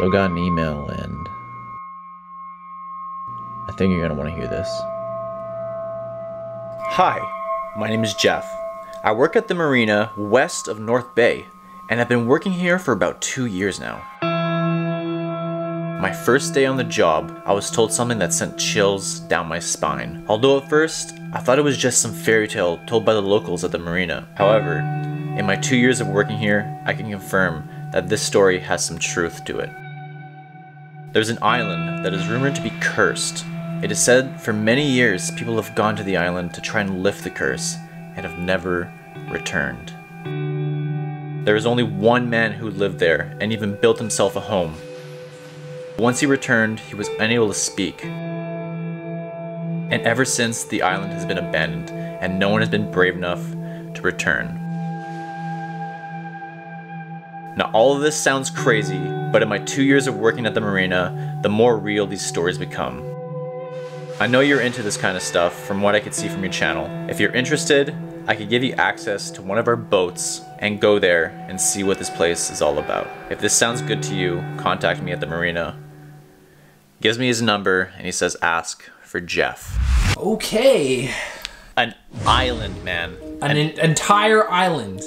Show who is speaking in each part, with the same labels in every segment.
Speaker 1: So I got an email and I think you're gonna want to hear this. Hi, my name is Jeff. I work at the marina west of North Bay and I've been working here for about two years now. My first day on the job, I was told something that sent chills down my spine. Although at first, I thought it was just some fairy tale told by the locals at the marina. However, in my two years of working here, I can confirm that this story has some truth to it. There's an island that is rumored to be cursed. It is said for many years people have gone to the island to try and lift the curse and have never returned. There is only one man who lived there and even built himself a home. Once he returned, he was unable to speak. And ever since, the island has been abandoned and no one has been brave enough to return. Now, all of this sounds crazy, but in my two years of working at the marina, the more real these stories become. I know you're into this kind of stuff from what I could see from your channel. If you're interested, I could give you access to one of our boats and go there and see what this place is all about. If this sounds good to you, contact me at the marina. Gives me his number and he says ask for Jeff.
Speaker 2: Okay.
Speaker 1: An island, man.
Speaker 2: An en- entire island.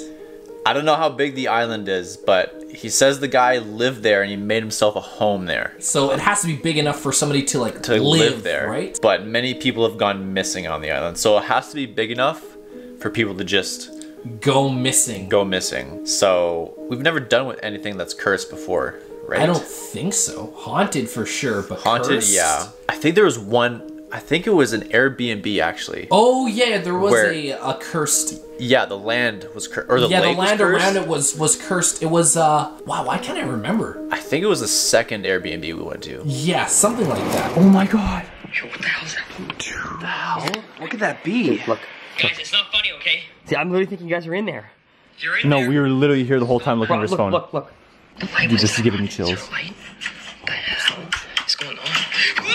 Speaker 1: I don't know how big the island is, but he says the guy lived there and he made himself a home there
Speaker 2: So it has to be big enough for somebody to like
Speaker 1: to live, there.
Speaker 2: right?
Speaker 1: But many people have gone missing on the island, so it has to be big enough for people to just
Speaker 2: Go missing.
Speaker 1: go missing. So we've never done with anything that's cursed before, right?
Speaker 2: I don't think so. Haunted for sure, but
Speaker 1: haunted.
Speaker 2: cursed?
Speaker 1: Yeah, I think there was one. I think it was an Airbnb actually.
Speaker 2: Oh yeah, there was
Speaker 1: Where-
Speaker 2: a, a cursed.
Speaker 1: Yeah, the land was cursed, or the
Speaker 2: yeah, the
Speaker 1: lake was
Speaker 2: land
Speaker 1: cursed.
Speaker 2: around it was was cursed. It was uh wow, why can't I remember?
Speaker 1: I think it was the second Airbnb we went to.
Speaker 2: Yeah, something like that.
Speaker 3: Oh my god.
Speaker 4: Yo, what the hell's that?
Speaker 3: What could that be?
Speaker 4: Look. Guys, it's not funny, okay?
Speaker 3: See, I'm literally thinking you guys are in there.
Speaker 4: You're in
Speaker 5: No,
Speaker 4: there,
Speaker 5: we were literally here the whole time looking at his
Speaker 3: look,
Speaker 5: phone.
Speaker 3: look, look.
Speaker 4: the light
Speaker 5: Dude,
Speaker 4: was
Speaker 5: this is giving me
Speaker 4: Is there
Speaker 5: chills.
Speaker 4: a light? What the hell is going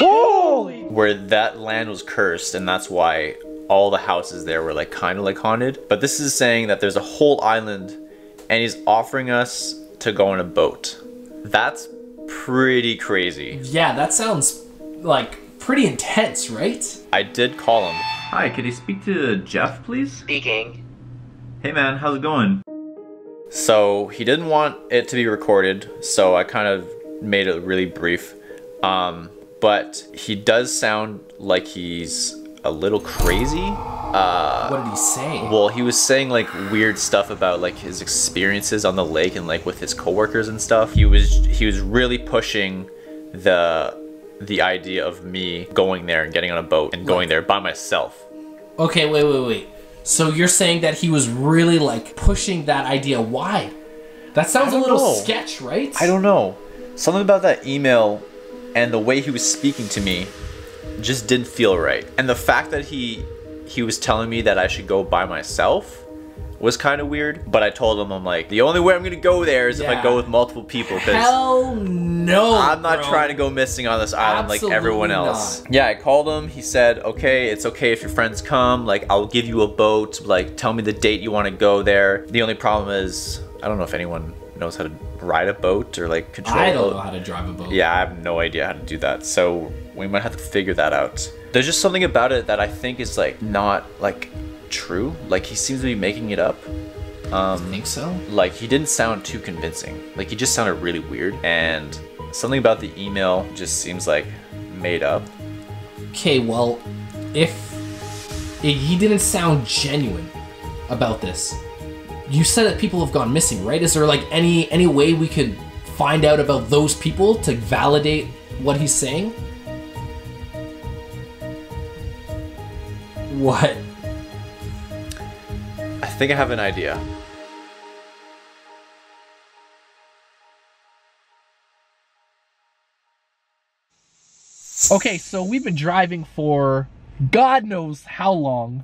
Speaker 4: on?
Speaker 1: where that land was cursed and that's why all the houses there were like kind of like haunted but this is saying that there's a whole island and he's offering us to go on a boat that's pretty crazy
Speaker 2: Yeah, that sounds like pretty intense, right?
Speaker 1: i did call him
Speaker 5: Hi, could you speak to Jeff, please?
Speaker 4: Speaking.
Speaker 5: Hey man, how's it going?
Speaker 1: so he didn't want it to be recorded so i kind of made it really brief um, but he does sound like he's a little crazy uh,
Speaker 2: what did he say?
Speaker 1: Well, he was saying like weird stuff about like his experiences on the lake and like with his coworkers and stuff. He was he was really pushing the the idea of me going there and getting on a boat and going there by myself.
Speaker 2: Okay, wait, wait, wait. So you're saying that he was really like pushing that idea? Why? That sounds a little
Speaker 1: know.
Speaker 2: sketch, right?
Speaker 1: I don't know. Something about that email and the way he was speaking to me just didn't feel right. And the fact that he he was telling me that I should go by myself was kind of weird. But I told him I'm like the only way I'm gonna go there is if I go with multiple people because
Speaker 2: Hell no.
Speaker 1: I'm not
Speaker 2: bro.
Speaker 1: trying to go missing on this island like everyone
Speaker 2: Absolutely
Speaker 1: else. Yeah, I called him. He said, "Okay, it's okay if your friends come. Like, I'll give you a boat. Like, tell me the date you want to go there." The only problem is, I don't know if anyone knows how to ride a boat or like control.
Speaker 2: I don't know how to drive a boat.
Speaker 1: Yeah, I have no idea how to do that. So we might have to figure that out. There's just something about it that I think is like not like true. Like he seems to be making it up.
Speaker 2: Um, I think so.
Speaker 1: Like he didn't sound too convincing. Like he just sounded really weird and something about the email just seems like made up.
Speaker 2: Okay, well, if he didn't sound genuine about this, you said that people have gone missing, right? Is there like any any way we could find out about those people to validate what he's saying? What?
Speaker 1: I think I have an idea.
Speaker 6: Okay, so we've been driving for God knows how long.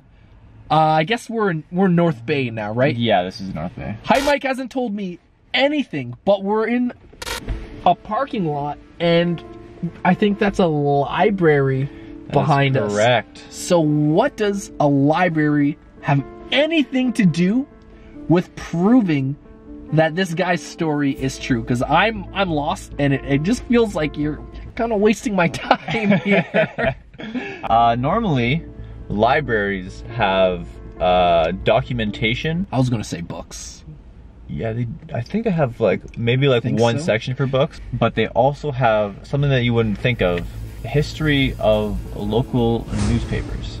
Speaker 6: Uh, I guess we're in, we're North Bay now, right?
Speaker 5: Yeah, this is North Bay.
Speaker 6: Hi Mike hasn't told me anything, but we're in a parking lot, and I think that's a library behind us.
Speaker 5: correct.
Speaker 6: So what does a library have anything to do with proving
Speaker 2: that this guy's story is true because I'm I'm lost and it, it just feels like you're kind of wasting my time here.
Speaker 1: Uh, normally, libraries have uh, documentation.
Speaker 2: I was gonna say books.
Speaker 1: Yeah, they, I think they have like maybe like one
Speaker 2: so?
Speaker 1: section for books, but they also have something that you wouldn't think of: history of local newspapers.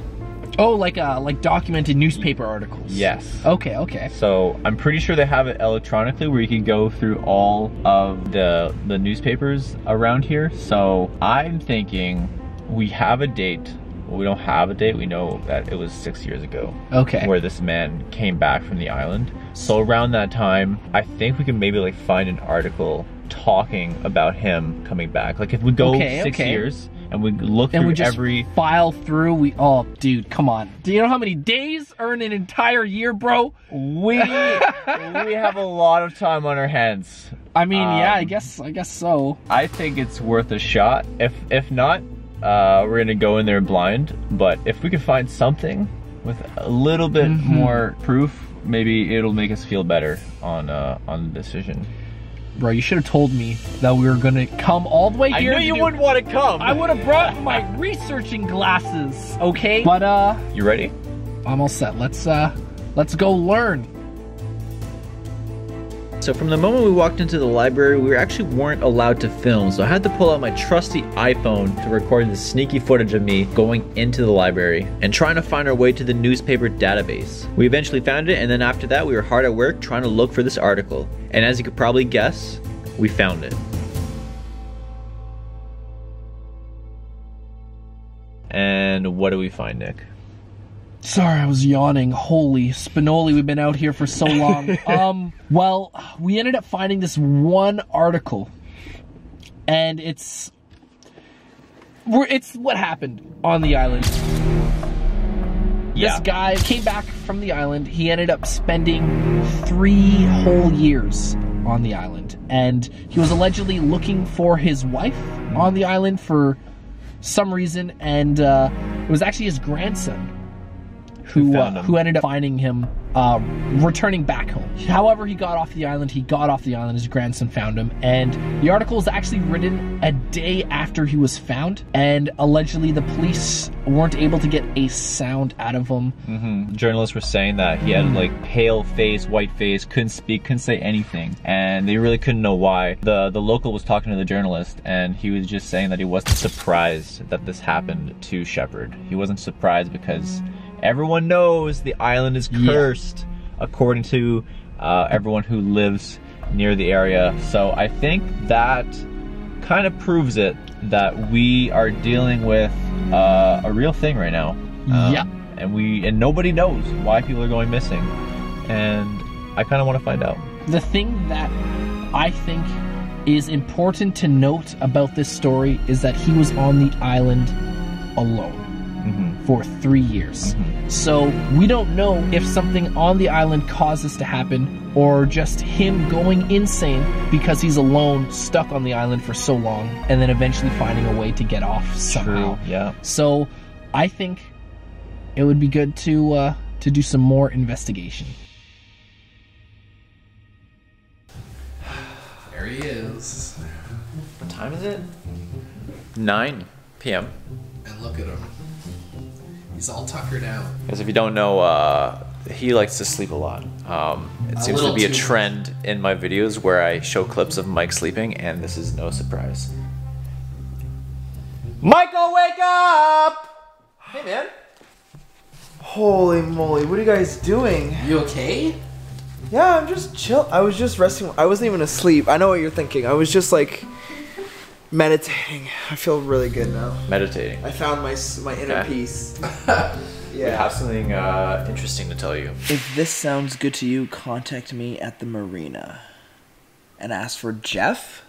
Speaker 2: Oh, like uh like documented newspaper articles.
Speaker 1: Yes.
Speaker 2: Okay, okay.
Speaker 1: So I'm pretty sure they have it electronically where you can go through all of the the newspapers around here. So I'm thinking we have a date. We don't have a date. We know that it was six years ago
Speaker 2: Okay.
Speaker 1: where this man came back from the island. So around that time, I think we can maybe like find an article talking about him coming back. Like if we go
Speaker 2: Okay,
Speaker 1: six
Speaker 2: okay.
Speaker 1: years and we look
Speaker 2: and
Speaker 1: through
Speaker 2: we just
Speaker 1: every
Speaker 2: file through. We oh, dude, come on. Do you know how many days are in an entire year, bro?
Speaker 1: we we have a lot of time on our hands.
Speaker 2: I mean, yeah, I
Speaker 1: Um,
Speaker 2: guess I guess so.
Speaker 1: I think it's worth a shot. If if not, uh, we're gonna go in there blind. But if we can find something with a little bit
Speaker 2: Mm-hmm.
Speaker 1: more proof, maybe it'll make us feel better on uh, on the decision.
Speaker 2: Bro, you should have told me that we were gonna come all the way here.
Speaker 1: I
Speaker 2: here.
Speaker 1: knew you
Speaker 2: do-
Speaker 1: wouldn't want to come.
Speaker 2: I would have brought my researching glasses, okay? But uh,
Speaker 1: You ready?
Speaker 2: I'm all set. Let's uh, let's go learn.
Speaker 7: So from the moment we walked into the library, we actually weren't allowed to film, so I had to pull out my trusty iPhone to record the sneaky footage of me going into the library and trying to find our way to the newspaper database. We eventually found it, and then after that, we were hard at work trying to look for this article. And as you could probably guess, we found it.
Speaker 1: And what do we find, Nick?
Speaker 2: Sorry, I was yawning. Holy Spinoli, we've been out here for so long. um, well, we ended up finding this one article, and it's we're, it's what happened on the island. This guy came back from the island. He ended up spending three whole years on the island, and he was allegedly looking for his wife on the island for some reason, and uh, it was actually his grandson who uh, who ended up finding him, uh, returning back home. However, he got off the island. He got off the island. His grandson found him, and the article was actually written a day after he was found. And allegedly, the police weren't able to get a sound out of him.
Speaker 1: Journalists were saying that he had like pale face, white face, couldn't speak, couldn't say anything, and they really couldn't know why. The the local was talking to the journalist, and he was just saying that he wasn't surprised that this happened to Shepard. He wasn't surprised because everyone knows the island is
Speaker 2: Yeah.
Speaker 1: cursed, according to uh, everyone who lives near the area. So I think that kind of proves it that we are dealing with uh, a real thing right now. Um,
Speaker 2: Yeah.
Speaker 1: And we and nobody knows why people are going missing, and I kind of want to find out.
Speaker 2: The thing that I think is important to note about this story is that he was on the island alone for three years. So we don't know if something on the island caused this to happen or just him going insane because he's alone, stuck on the island for so long, and then eventually finding a way to get off somehow.
Speaker 1: Yeah.
Speaker 2: So I think it would be good to uh, to do some more investigation.
Speaker 8: There he is.
Speaker 7: What time is it? 9 p.m.
Speaker 8: And look at him. He's all tuckered out.
Speaker 7: Because if you don't know, uh, he likes to sleep a lot. Um, it
Speaker 8: A
Speaker 7: seems to be a
Speaker 8: too much.
Speaker 7: trend in my videos where I show clips of Mike sleeping, and this is no surprise. Michael, wake up! Hey, man.
Speaker 3: Holy moly, what are you guys doing?
Speaker 8: You okay?
Speaker 3: Yeah, I'm just chill. I was just resting. I wasn't even asleep. I know what you're thinking. I was just like meditating. I feel really good now.
Speaker 7: Meditating.
Speaker 3: I found my my inner
Speaker 7: Okay.
Speaker 3: peace.
Speaker 7: I
Speaker 3: Yeah.
Speaker 7: have something uh, interesting to tell you.
Speaker 3: If this sounds good to you, contact me at the marina and ask for Jeff.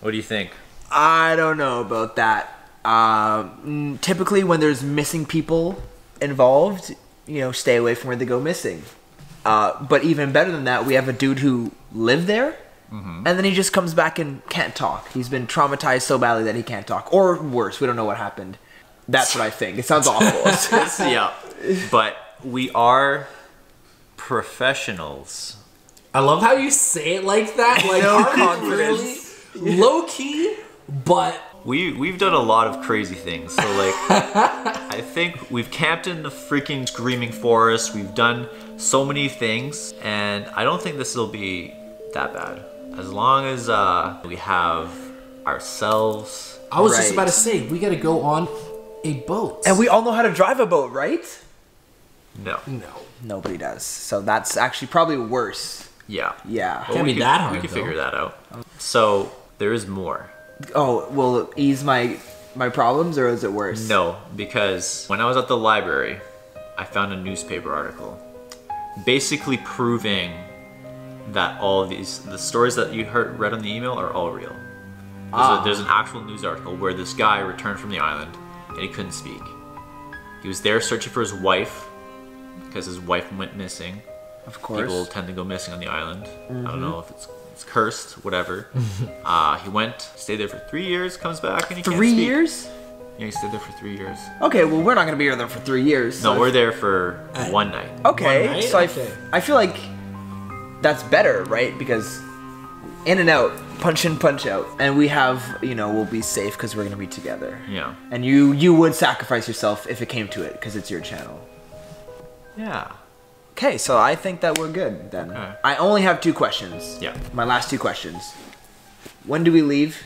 Speaker 7: What do you think?
Speaker 3: I don't know about that. Um, mm, typically, when there's missing people involved, you know, stay away from where they go missing. Uh, but even better than that, we have a dude who lived there, Mm-hmm. and then he just comes back and can't talk. He's been traumatized so badly that he can't talk, or worse, we don't know what happened. That's what I think. It sounds awful. It's- it's-
Speaker 7: yeah, but we are
Speaker 1: professionals.
Speaker 2: I love how you say it like that. Like
Speaker 3: No
Speaker 2: are we
Speaker 3: confidence.
Speaker 2: really low key, but
Speaker 1: We we've done a lot of crazy things. So like I think we've camped in the freaking screaming forest. We've done so many things and I don't think this will be that bad. As long as uh we have ourselves
Speaker 2: I was just about to say we got to go on a boat.
Speaker 3: And we all know how to drive a boat, right?
Speaker 1: no.
Speaker 2: no.
Speaker 3: Nobody does. So that's actually probably worse.
Speaker 1: Yeah.
Speaker 3: Yeah.
Speaker 1: But
Speaker 2: Can't
Speaker 1: we
Speaker 2: be
Speaker 1: could-
Speaker 2: that hard,
Speaker 1: We can
Speaker 2: though.
Speaker 1: figure that out. So there is more.
Speaker 3: Oh, will it ease my my problems or is it worse?
Speaker 1: No, because when I was at the library, I found a newspaper article basically proving that all of these the stories that you heard read on the email are all real. There's, a, there's an actual news article where this guy returned from the island and he couldn't speak. He was there searching for his wife because his wife went missing.
Speaker 3: Of course.
Speaker 1: People tend to go missing on the island. I don't know if it's it's cursed, whatever. uh, he went, stayed there for three years, comes back and he can't
Speaker 3: Three years?
Speaker 1: Yeah, he stayed there for three years.
Speaker 3: Okay, well we're not gonna be there for three years.
Speaker 1: No,
Speaker 3: so
Speaker 1: we're
Speaker 3: if-
Speaker 1: there for one night.
Speaker 3: Okay,
Speaker 2: One night?
Speaker 3: so I, f-
Speaker 2: Okay.
Speaker 3: I feel like that's better, right? Because in and out, punch in, punch out, and we have, you know, we'll be safe because we're gonna be together.
Speaker 1: Yeah.
Speaker 3: And you you would sacrifice yourself if it came to it because it's your channel.
Speaker 1: Yeah.
Speaker 3: Okay, so I think that we're good then.
Speaker 1: Okay.
Speaker 3: I only have two questions.
Speaker 1: Yeah.
Speaker 3: My last two questions. When do we leave?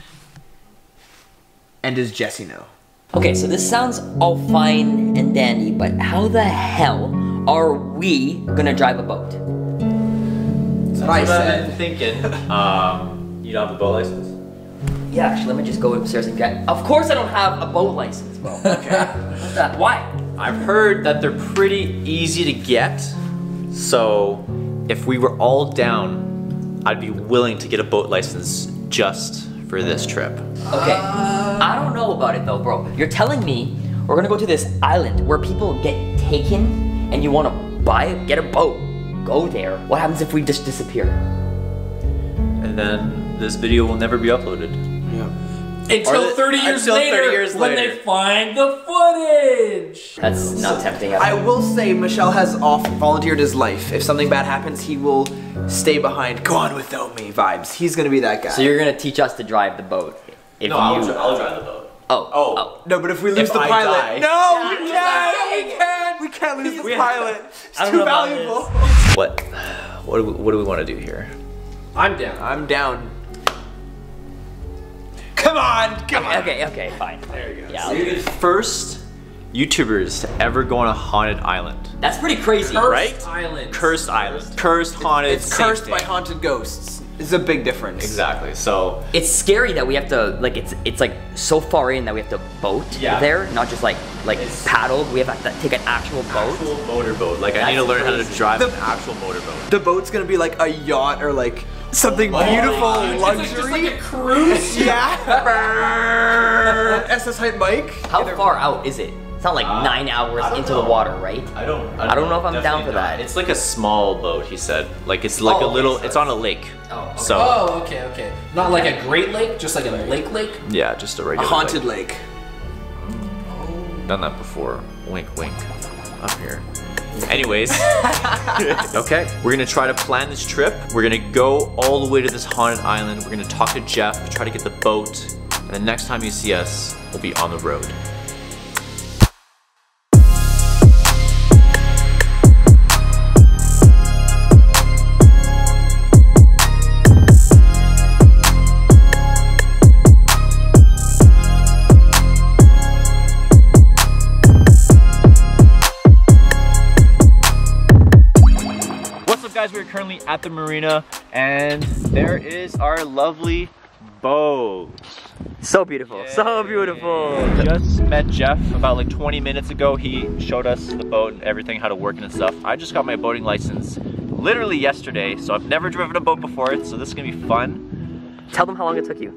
Speaker 3: And does Jesse know?
Speaker 9: Okay, so this sounds all fine and dandy, but how the hell are we gonna drive a boat?
Speaker 3: That's what I said.
Speaker 1: thinking. Um, you don't have a boat license?
Speaker 9: Yeah, actually, let me just go upstairs and get. Of course, I don't have a boat license, bro. Okay. Why?
Speaker 1: I've heard that they're pretty easy to get. So, if we were all down, I'd be willing to get a boat license just for this trip.
Speaker 9: Okay. I don't know about it though, bro. You're telling me we're gonna go to this island where people get taken, and you wanna buy, get a boat, go there. What happens if we just disappear?
Speaker 1: And then this video will never be uploaded.
Speaker 2: Yeah.
Speaker 1: Until the-
Speaker 2: 30 years
Speaker 1: until 30 years later, when
Speaker 2: they find the footage.
Speaker 9: That's not tempting at
Speaker 3: I will say Michelle has off volunteered his life. If something bad happens, he will stay behind. Go on without me vibes. He's gonna be that guy.
Speaker 9: So you're gonna teach us to drive the boat? If you.
Speaker 1: I'll drive the boat.
Speaker 9: Oh.
Speaker 1: oh. Oh.
Speaker 3: no, but if we lose
Speaker 1: If
Speaker 3: the
Speaker 1: I
Speaker 3: pilot,
Speaker 1: die.
Speaker 3: no, we can't. We can't. We can't lose the pilot. It's
Speaker 9: I
Speaker 3: too valuable.
Speaker 1: What? What do we, what do we want to do here?
Speaker 2: I'm down.
Speaker 3: I'm down. Come on, come on.
Speaker 9: Okay, okay, fine. There you go. Yeah, I'll do.
Speaker 1: First YouTubers to ever go on a haunted island.
Speaker 9: That's pretty crazy.
Speaker 2: Cursed
Speaker 1: right?
Speaker 2: Island.
Speaker 1: Cursed island. Cursed haunted.
Speaker 3: It's cursed by haunted ghosts. It's a big difference.
Speaker 1: Exactly. So
Speaker 9: It's scary that we have to like it's it's like so far in that we have to boat
Speaker 1: Yeah.
Speaker 9: there, not just like like
Speaker 1: It's-
Speaker 9: paddle. We have to take an actual boat.
Speaker 1: actual motorboat. Like I need to
Speaker 9: That's
Speaker 1: learn how to drive
Speaker 3: The-
Speaker 1: an actual motorboat.
Speaker 3: The boat's gonna be like a yacht or like something beautiful,
Speaker 2: It's like, just
Speaker 3: luxury.
Speaker 2: like a cruise.
Speaker 3: yeah. SS Hype Mike.
Speaker 9: How far out is it? It's not like nine hours
Speaker 1: Uh, I don't
Speaker 9: into
Speaker 1: know.
Speaker 9: the water, right?
Speaker 1: I don't.
Speaker 9: I don't know if I'm down
Speaker 1: Definitely
Speaker 9: for that.
Speaker 1: It's like a small boat. He said. Like it's like
Speaker 9: Oh,
Speaker 1: a little. it's on a lake.
Speaker 9: Oh, okay.
Speaker 1: So
Speaker 2: Oh, okay, okay. Not like a great lake, just like a lake lake.
Speaker 1: yeah, just a
Speaker 3: A
Speaker 1: regular.
Speaker 3: haunted
Speaker 1: lake.
Speaker 3: lake.
Speaker 1: Done that before. Wink, wink. Up here. Anyways, okay, we're gonna try to plan this trip. We're gonna go all the way to this haunted island. We're gonna talk to Jeff, try to get the boat, and the next time you see us, we'll be on the road. Guys, we're currently at the marina and there is our lovely boat.
Speaker 9: So beautiful, so beautiful.
Speaker 1: Just met Jeff about like 20 minutes ago. He showed us the boat and everything, how to work it and stuff. I just got my boating license literally yesterday, so I've never driven a boat before, so this is gonna be fun.
Speaker 9: Tell them how long it took you.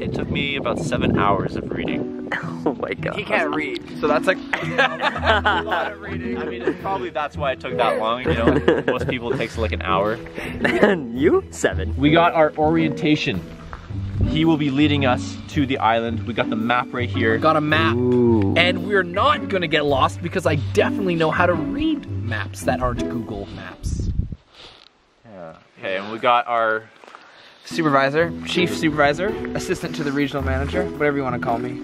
Speaker 1: It took me about seven hours of reading.
Speaker 9: Oh my god.
Speaker 3: He can't read, so that's like
Speaker 1: a lot of reading. I mean, it's probably that's why it took that long, you know? Most people it takes like an hour.
Speaker 9: And you? Seven.
Speaker 1: We got our orientation. He will be leading us to the island. We got the map right here.
Speaker 6: Got a map. Ooh. And we're not gonna get lost because I definitely know how to read maps that aren't Google Maps. Yeah.
Speaker 1: Okay, and we got our
Speaker 3: Supervisor, chief supervisor, assistant to the regional manager, whatever you want to call me.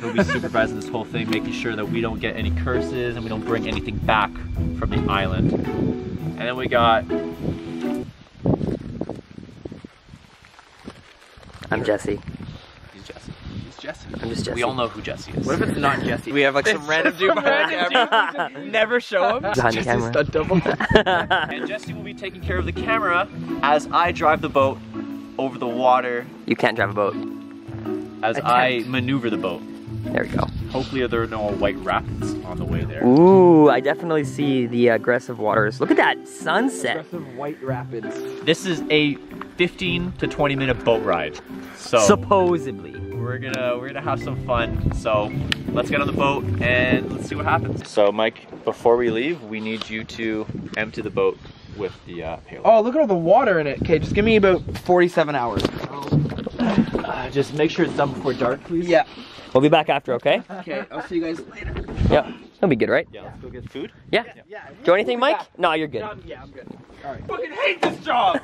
Speaker 1: He'll be supervising this whole thing, making sure that we don't get any curses and we don't bring anything back from the island. And then we got
Speaker 9: I'm Jesse.
Speaker 1: he's Jesse.
Speaker 3: He's Jesse.
Speaker 9: I'm just Jesse.
Speaker 1: We all know who Jesse is.
Speaker 3: What if it's not Jesse? We have like some random dude behind the camera. Never show him.
Speaker 9: Behind the camera.
Speaker 3: Stunt double.
Speaker 1: And Jesse will be taking care of the camera as I drive the boat over the water
Speaker 9: You can't drive a boat.
Speaker 1: as I maneuver the boat.
Speaker 9: There we go.
Speaker 1: Hopefully there are no white rapids on the way there.
Speaker 9: Ooh, I definitely see the aggressive waters. Look at that sunset.
Speaker 3: Aggressive white rapids.
Speaker 1: This is a 15 to 20 minute boat ride. So
Speaker 9: Supposedly.
Speaker 1: we're gonna we're gonna have some fun. So let's get on the boat and let's see what happens. So Mike, before we leave, we need you to empty the boat with the uh, payload.
Speaker 3: Oh, look at all the water in it. Okay, just give me about 47 hours.
Speaker 1: Uh, just make sure it's done before dark, please.
Speaker 3: Yeah.
Speaker 9: We'll be back after, okay?
Speaker 3: Okay, I'll see you guys later.
Speaker 9: Yeah. That'll be good, right?
Speaker 1: Yeah, let's go get food.
Speaker 9: Yeah. Do you want anything, Mike? No, you're good.
Speaker 3: Yeah, I'm good.
Speaker 1: all right Fucking hate this job.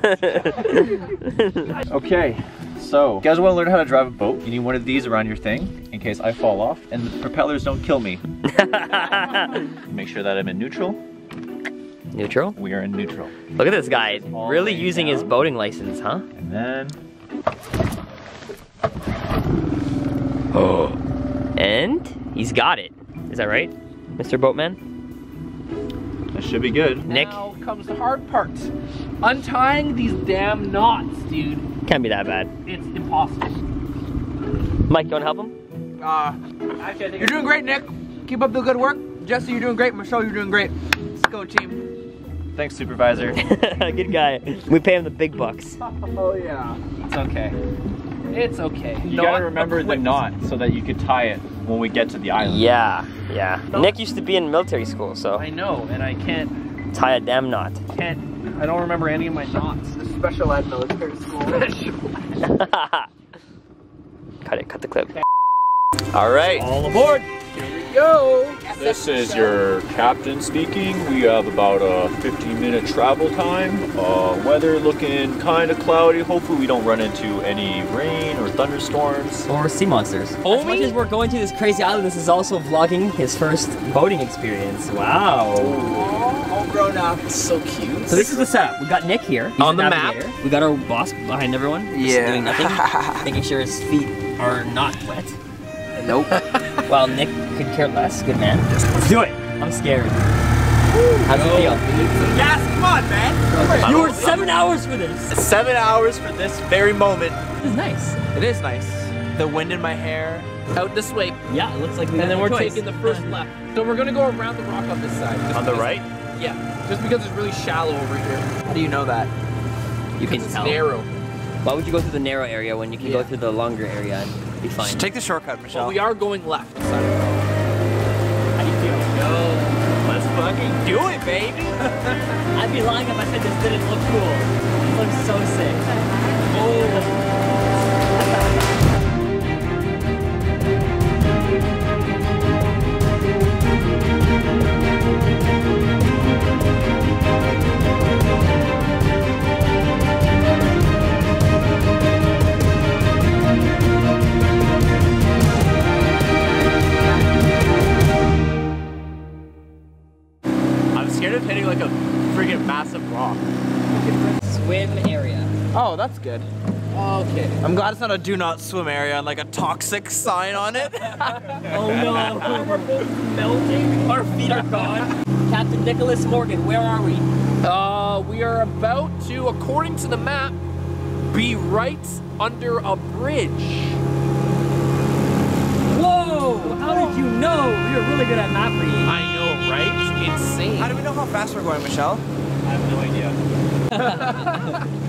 Speaker 1: okay, so you guys want to learn how to drive a boat? You need one of these around your thing in case I fall off and the propellers don't kill me. Make sure that I'm in neutral.
Speaker 9: Neutral.
Speaker 1: We are in neutral.
Speaker 9: Look at this guy.
Speaker 1: All
Speaker 9: Really
Speaker 1: laying
Speaker 9: using his boating license, huh?
Speaker 1: And then Oh.
Speaker 9: And he's got it. Is that right, Mr. Boatman?
Speaker 1: that should be good.
Speaker 9: Nick?
Speaker 2: Now comes the hard part. Untying these damn knots, dude.
Speaker 9: Can't be that bad.
Speaker 2: It's impossible.
Speaker 9: Mike, you wanna help him?
Speaker 3: Uh, you're doing great, Nick. Keep up the good work. Jesse, you're doing great. Michelle, you're doing great. Let's go, team.
Speaker 1: Thanks, supervisor.
Speaker 9: good guy. We pay him the big bucks.
Speaker 3: Oh, yeah.
Speaker 2: It's okay. It's okay.
Speaker 1: You gotta remember the knot so that you could tie it when we get to the island.
Speaker 9: Yeah, yeah. Nick used to be in military school, so
Speaker 2: I know, and I can't,
Speaker 9: tie a damn knot.
Speaker 2: can't. I don't remember any of my knots.
Speaker 3: Special ed military school.
Speaker 9: cut it, cut the clip. All right.
Speaker 1: All aboard!
Speaker 3: Yo!
Speaker 10: This is your captain speaking. We have about a 15 minute travel time. Uh, weather looking kind of cloudy. Hopefully, we don't run into any rain or thunderstorms.
Speaker 9: Or sea monsters. As much as we're going to this crazy island, this is also vlogging his first boating experience. Wow.
Speaker 3: All grown up.
Speaker 2: So cute.
Speaker 9: So this is the setup. We got Nick here. He's
Speaker 2: On the map.
Speaker 9: We got our boss behind everyone. just
Speaker 3: Yeah.
Speaker 9: Doing nothing. making sure his feet are not wet.
Speaker 3: Nope.
Speaker 9: While Nick could care less. Good man. Let's do it. I'm scared. How's it feel?
Speaker 3: Yes, come on, man.
Speaker 9: You were seven hours for this.
Speaker 3: Seven hours for this very moment.
Speaker 9: This is nice.
Speaker 3: It is nice. The wind in my hair.
Speaker 2: Out this way,
Speaker 9: Yeah, it looks like we
Speaker 2: and then we're
Speaker 9: choice.
Speaker 2: taking the first left. So we're gonna go around the rock on this side.
Speaker 1: On the right?
Speaker 2: Yeah, just because it's really shallow over here.
Speaker 3: How do you know that?
Speaker 9: You can
Speaker 2: It's
Speaker 9: tell.
Speaker 2: narrow.
Speaker 9: Why would you go through the narrow area when you can go through the longer area and be fine?
Speaker 3: Just take the shortcut, Michelle.
Speaker 2: we are going left.
Speaker 9: How do you feel?
Speaker 1: Let's fucking
Speaker 3: do it, baby.
Speaker 9: I'd be lying if I said this didn't look cool. It looks so sick.
Speaker 1: Scared of hitting like a freaking massive rock.
Speaker 9: Swim area.
Speaker 3: Oh, that's good.
Speaker 2: Okay.
Speaker 3: I'm glad it's not a do not swim area and like a toxic sign on it.
Speaker 9: Oh no, we're both melting. Our feet are gone. Captain Nicholas Morgan, where are we?
Speaker 2: Uh, we are about to, according to the map, be right under a bridge.
Speaker 9: Whoa! How did you know? You're really good at map reading.
Speaker 2: I know, right? Insane.
Speaker 3: How do we know how fast we're going, Michelle?
Speaker 1: I have no idea.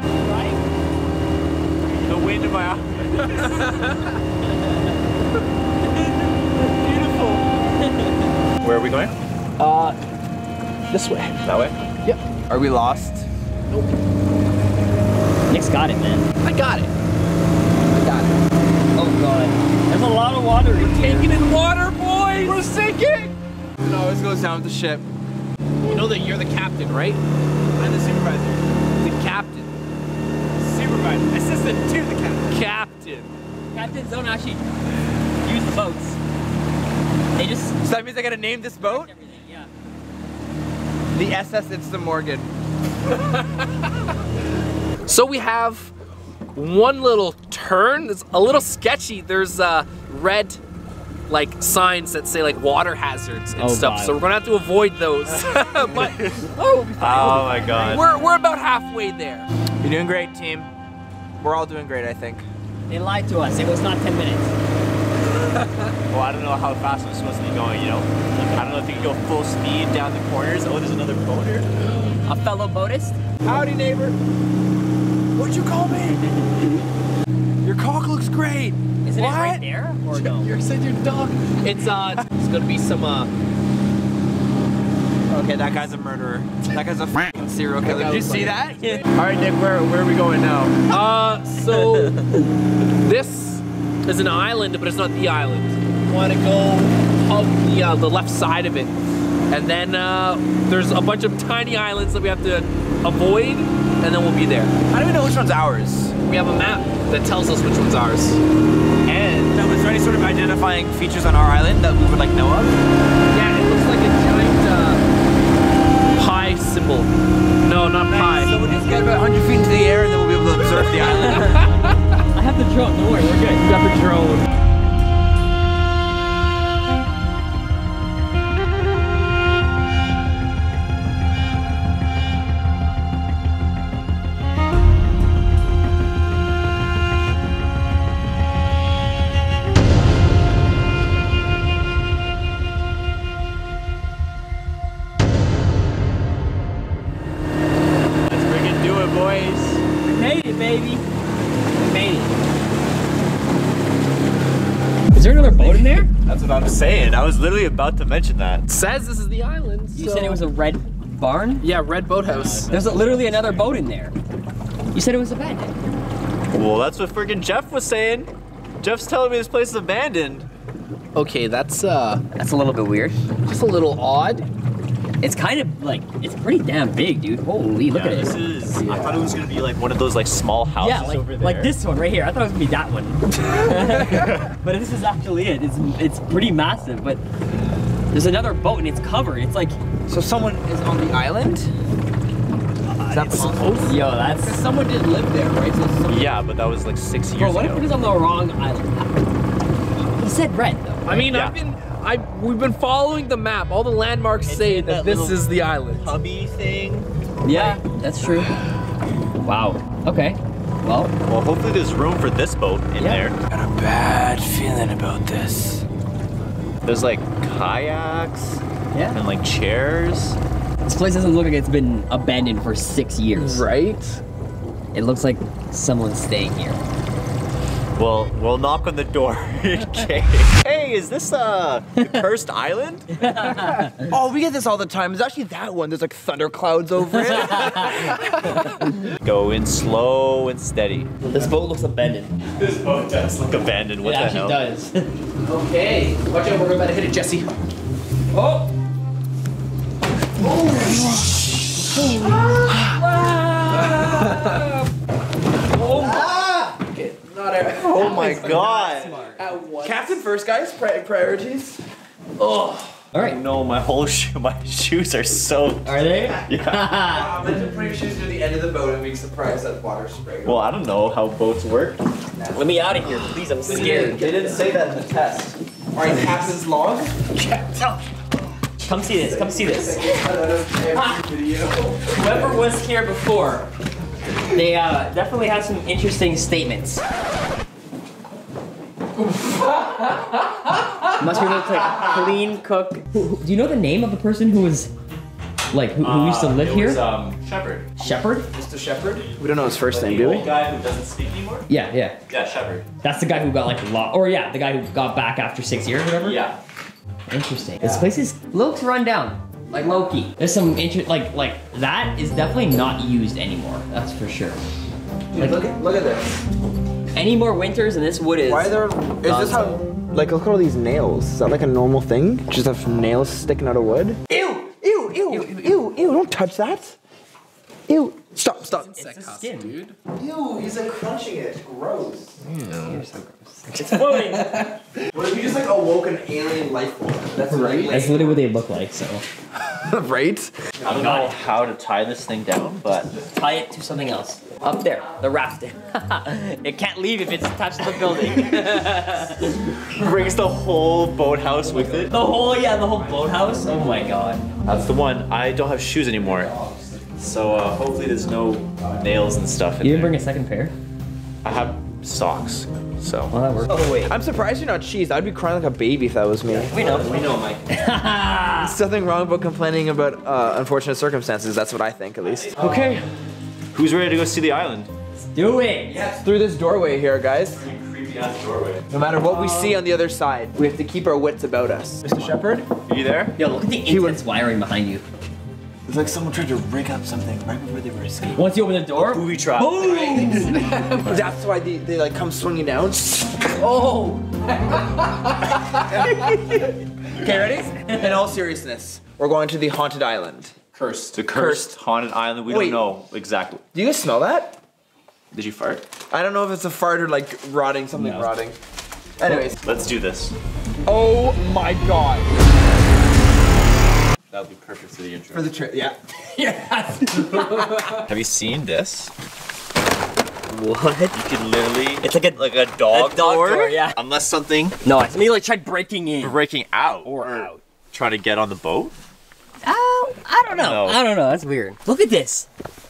Speaker 1: The wind in my eye. Beautiful. Where are we going?
Speaker 2: Uh, this way.
Speaker 1: That way? Yep.
Speaker 3: Are we lost? Nope.
Speaker 9: Nick's got it, man.
Speaker 2: I got it. I got it.
Speaker 9: Oh god. There's a lot of water We're
Speaker 2: Taking in water, boys. We're sinking.
Speaker 3: Always goes down with the ship.
Speaker 2: You know that you're the captain, right?
Speaker 3: I'm the supervisor.
Speaker 2: The captain.
Speaker 9: listen to the captain.
Speaker 2: Captain.
Speaker 9: Captains don't actually use the boats. They just
Speaker 3: So that means I gotta name this boat
Speaker 9: everything. Yeah.
Speaker 3: the SS It's the Morgan.
Speaker 2: So we have one little turn. It's a little sketchy. There's uh, red like signs that say like water hazards and
Speaker 11: Oh,
Speaker 2: stuff.
Speaker 11: God.
Speaker 2: So we're gonna have to avoid those. but oh,
Speaker 1: Oh my god.
Speaker 2: we're we're about halfway there.
Speaker 3: You're doing great, team. We're all doing great, I think.
Speaker 9: They lied to us. It was not 10 minutes.
Speaker 1: Well, I don't know how fast I'm supposed to be going, you know? I don't know if you can go full speed down the corners. Oh, there's another boater.
Speaker 9: A fellow boatist.
Speaker 3: Howdy, neighbor. What'd you call me? Your cock looks great.
Speaker 9: Isn't
Speaker 3: What?
Speaker 9: it right there or no?
Speaker 2: You said your dog. It's uh, it's gonna be some uh.
Speaker 3: Okay, that guy's a murderer. That guy's a f***ing serial killer. Did you see that? All right, Nick, where, where are we going now?
Speaker 2: Uh, so this is an island, but it's not the island. Want to go up the uh, the left side of it, and then uh, there's a bunch of tiny islands that we have to avoid, and then we'll be there.
Speaker 3: How do we know which one's ours?
Speaker 2: We have a map that tells us which one's ours.
Speaker 3: And is there any sort of identifying features on our island that we would like know of?
Speaker 2: Yeah, it looks like a giant uh, pie symbol. No, not pie.
Speaker 3: So we'll just get about 100 feet into the air and then we'll be able to observe the island.
Speaker 9: I have the drone. Don't worry, we're good.
Speaker 2: You got the drone.
Speaker 1: Was literally about to mention that.
Speaker 2: Says this is the island.
Speaker 9: You
Speaker 2: so-
Speaker 9: said it was a red barn?
Speaker 2: Yeah, red boathouse.
Speaker 9: There's literally another boat in there. You said it was abandoned.
Speaker 1: Well, that's what friggin' Jeff was saying. Jeff's telling me this place is abandoned.
Speaker 2: Okay, that's uh,
Speaker 9: That's a little bit weird.
Speaker 2: just a little odd.
Speaker 9: It's kind of like it's pretty damn big, dude. Holy, look
Speaker 1: Yeah,
Speaker 9: at
Speaker 1: this
Speaker 9: it.
Speaker 1: is. I thought it was gonna be like one of those like small houses
Speaker 9: Yeah, like,
Speaker 1: over there.
Speaker 9: like this one right here. I thought it was gonna be that one. but this is actually it. It's it's pretty massive, but there's another boat and it's covered. It's like
Speaker 3: so someone is on the island? Is that possible?
Speaker 9: yo, that's
Speaker 3: Someone did live there, right? So someone-
Speaker 1: Yeah, but that was like six years
Speaker 9: bro. What if
Speaker 1: ago.
Speaker 9: it is on the wrong island? He said red though.
Speaker 2: I mean,
Speaker 1: Yeah.
Speaker 2: I've been, I we've been following the map. All the landmarks say that,
Speaker 1: that
Speaker 2: this is the island.
Speaker 1: Hubby thing.
Speaker 9: Yeah, that's true. Wow. Okay. Well,
Speaker 1: Well, hopefully there's room for this boat in
Speaker 9: Yeah.
Speaker 1: there.
Speaker 3: got a bad feeling about this.
Speaker 1: There's like kayaks
Speaker 9: yeah.
Speaker 1: and like chairs.
Speaker 9: This place doesn't look like it's been abandoned for six years.
Speaker 2: Right?
Speaker 9: It looks like someone's staying here.
Speaker 1: Well, we'll knock on the door. okay. Hey, is this uh the cursed island?
Speaker 3: Oh, we get this all the time. It's actually that one. There's like thunder clouds over it.
Speaker 1: Go in slow and steady.
Speaker 9: This boat looks abandoned.
Speaker 1: This boat does look abandoned. What the hell?
Speaker 9: It does.
Speaker 2: Okay. Watch out, we're about to hit it, Jesse.
Speaker 9: oh!
Speaker 1: Oh Oh my god.
Speaker 3: Captain first, guys. Pri- priorities. Oh.
Speaker 9: All right.
Speaker 1: No, my whole shoe, my shoes are soaked.
Speaker 9: Are they?
Speaker 1: Yeah.
Speaker 3: Imagine putting your shoes near the end of the boat and being surprised that water spraying.
Speaker 1: Well, I don't know how boats work.
Speaker 9: Let me out of here, please. I'm scared.
Speaker 1: They didn't say that in the test.
Speaker 3: All right, Captain's log.
Speaker 9: Come see this. Come see this.
Speaker 3: Ah.
Speaker 9: Whoever was here before, they uh, definitely have some interesting statements. Must be looks like clean cook. Who- Do you know the name of the person who was like who, who used to live
Speaker 1: it
Speaker 9: here?
Speaker 1: Was, um, Shepherd.
Speaker 9: Shepherd?
Speaker 3: Mr. Shepherd. We don't know his first name,
Speaker 1: The
Speaker 3: do
Speaker 1: old
Speaker 3: we?
Speaker 1: guy who doesn't speak anymore.
Speaker 9: Yeah, yeah.
Speaker 1: Yeah, Shepherd.
Speaker 9: That's the guy who got like lost. Or yeah, the guy who got back after six years, or whatever.
Speaker 1: Yeah.
Speaker 9: Interesting. This place is looks run down. Like Loki. There's some inter like like that is definitely not used anymore. That's for sure.
Speaker 3: Like, look at look at this.
Speaker 9: Any more winters and this wood is.
Speaker 12: Why are there? Is this how? Like, look at all these nails. Is that like a normal thing? Just have nails sticking out of wood? Ew! Ew! Ew! Ew! Ew! Don't touch that.
Speaker 3: Ew! Stop! Stop!
Speaker 9: It's the skin.
Speaker 2: dude.
Speaker 3: Ew! He's like crunching it. Gross. Yeah. You're so gross.
Speaker 9: It's floating.
Speaker 3: What if you just like awoke an alien life form? That's right.
Speaker 9: That's literally what they look like. So
Speaker 3: right?
Speaker 1: I don't know how to tie this thing down, but
Speaker 9: tie it to something else. Up there, the rafting. it can't leave if it's attached to the building.
Speaker 1: brings the whole boathouse with it.
Speaker 9: the whole, yeah, the whole boathouse. Oh my god.
Speaker 1: That's the one. I don't have shoes anymore. So uh, hopefully there's no nails and stuff in
Speaker 9: You didn't
Speaker 1: there.
Speaker 9: bring a second pair?
Speaker 1: I have socks. So
Speaker 9: Well, that worked. Oh wait.
Speaker 3: I'm surprised you're not cheesed. I'd be crying like a baby if that was me.
Speaker 9: We know.
Speaker 1: we know, Mike.
Speaker 3: There's nothing wrong about complaining about uh, unfortunate circumstances. That's what I think, at least.
Speaker 1: Okay. Who's ready to go see the island?
Speaker 9: Let's Do it.
Speaker 3: Yes, through this doorway here, guys.
Speaker 1: Doorway.
Speaker 3: No matter what we see on the other side, we have to keep our wits about us. Mr. Shepard?
Speaker 1: Are you there?
Speaker 9: Yo, look at the intense wiring behind you.
Speaker 1: It's like someone tried to rig up something right before they were escaping.
Speaker 9: Once you open the door,
Speaker 1: Booby trap.
Speaker 3: That's why they, they like come swinging down.
Speaker 9: oh.
Speaker 3: Okay, ready? In all seriousness, we're going to the haunted island.
Speaker 2: Cursed.
Speaker 1: The cursed, haunted island. We
Speaker 3: Wait.
Speaker 1: don't know exactly.
Speaker 3: Do you guys smell that?
Speaker 1: Did you fart?
Speaker 3: I don't know if it's a fart or like rotting, something
Speaker 1: No.
Speaker 3: rotting. Anyways.
Speaker 1: Let's do this.
Speaker 3: Oh my god.
Speaker 1: That would be perfect for the intro.
Speaker 3: For the trip, yeah.
Speaker 1: Have you seen this?
Speaker 9: What?
Speaker 1: You can literally.
Speaker 9: It's like a
Speaker 1: like a dog,
Speaker 9: a dog door, yeah.
Speaker 1: Unless something
Speaker 9: No, somebody like tried breaking in.
Speaker 1: breaking out
Speaker 9: Or out.
Speaker 1: trying to get on the boat.
Speaker 9: Oh, I don't know.
Speaker 1: No.
Speaker 9: I don't know. That's weird. Look at this.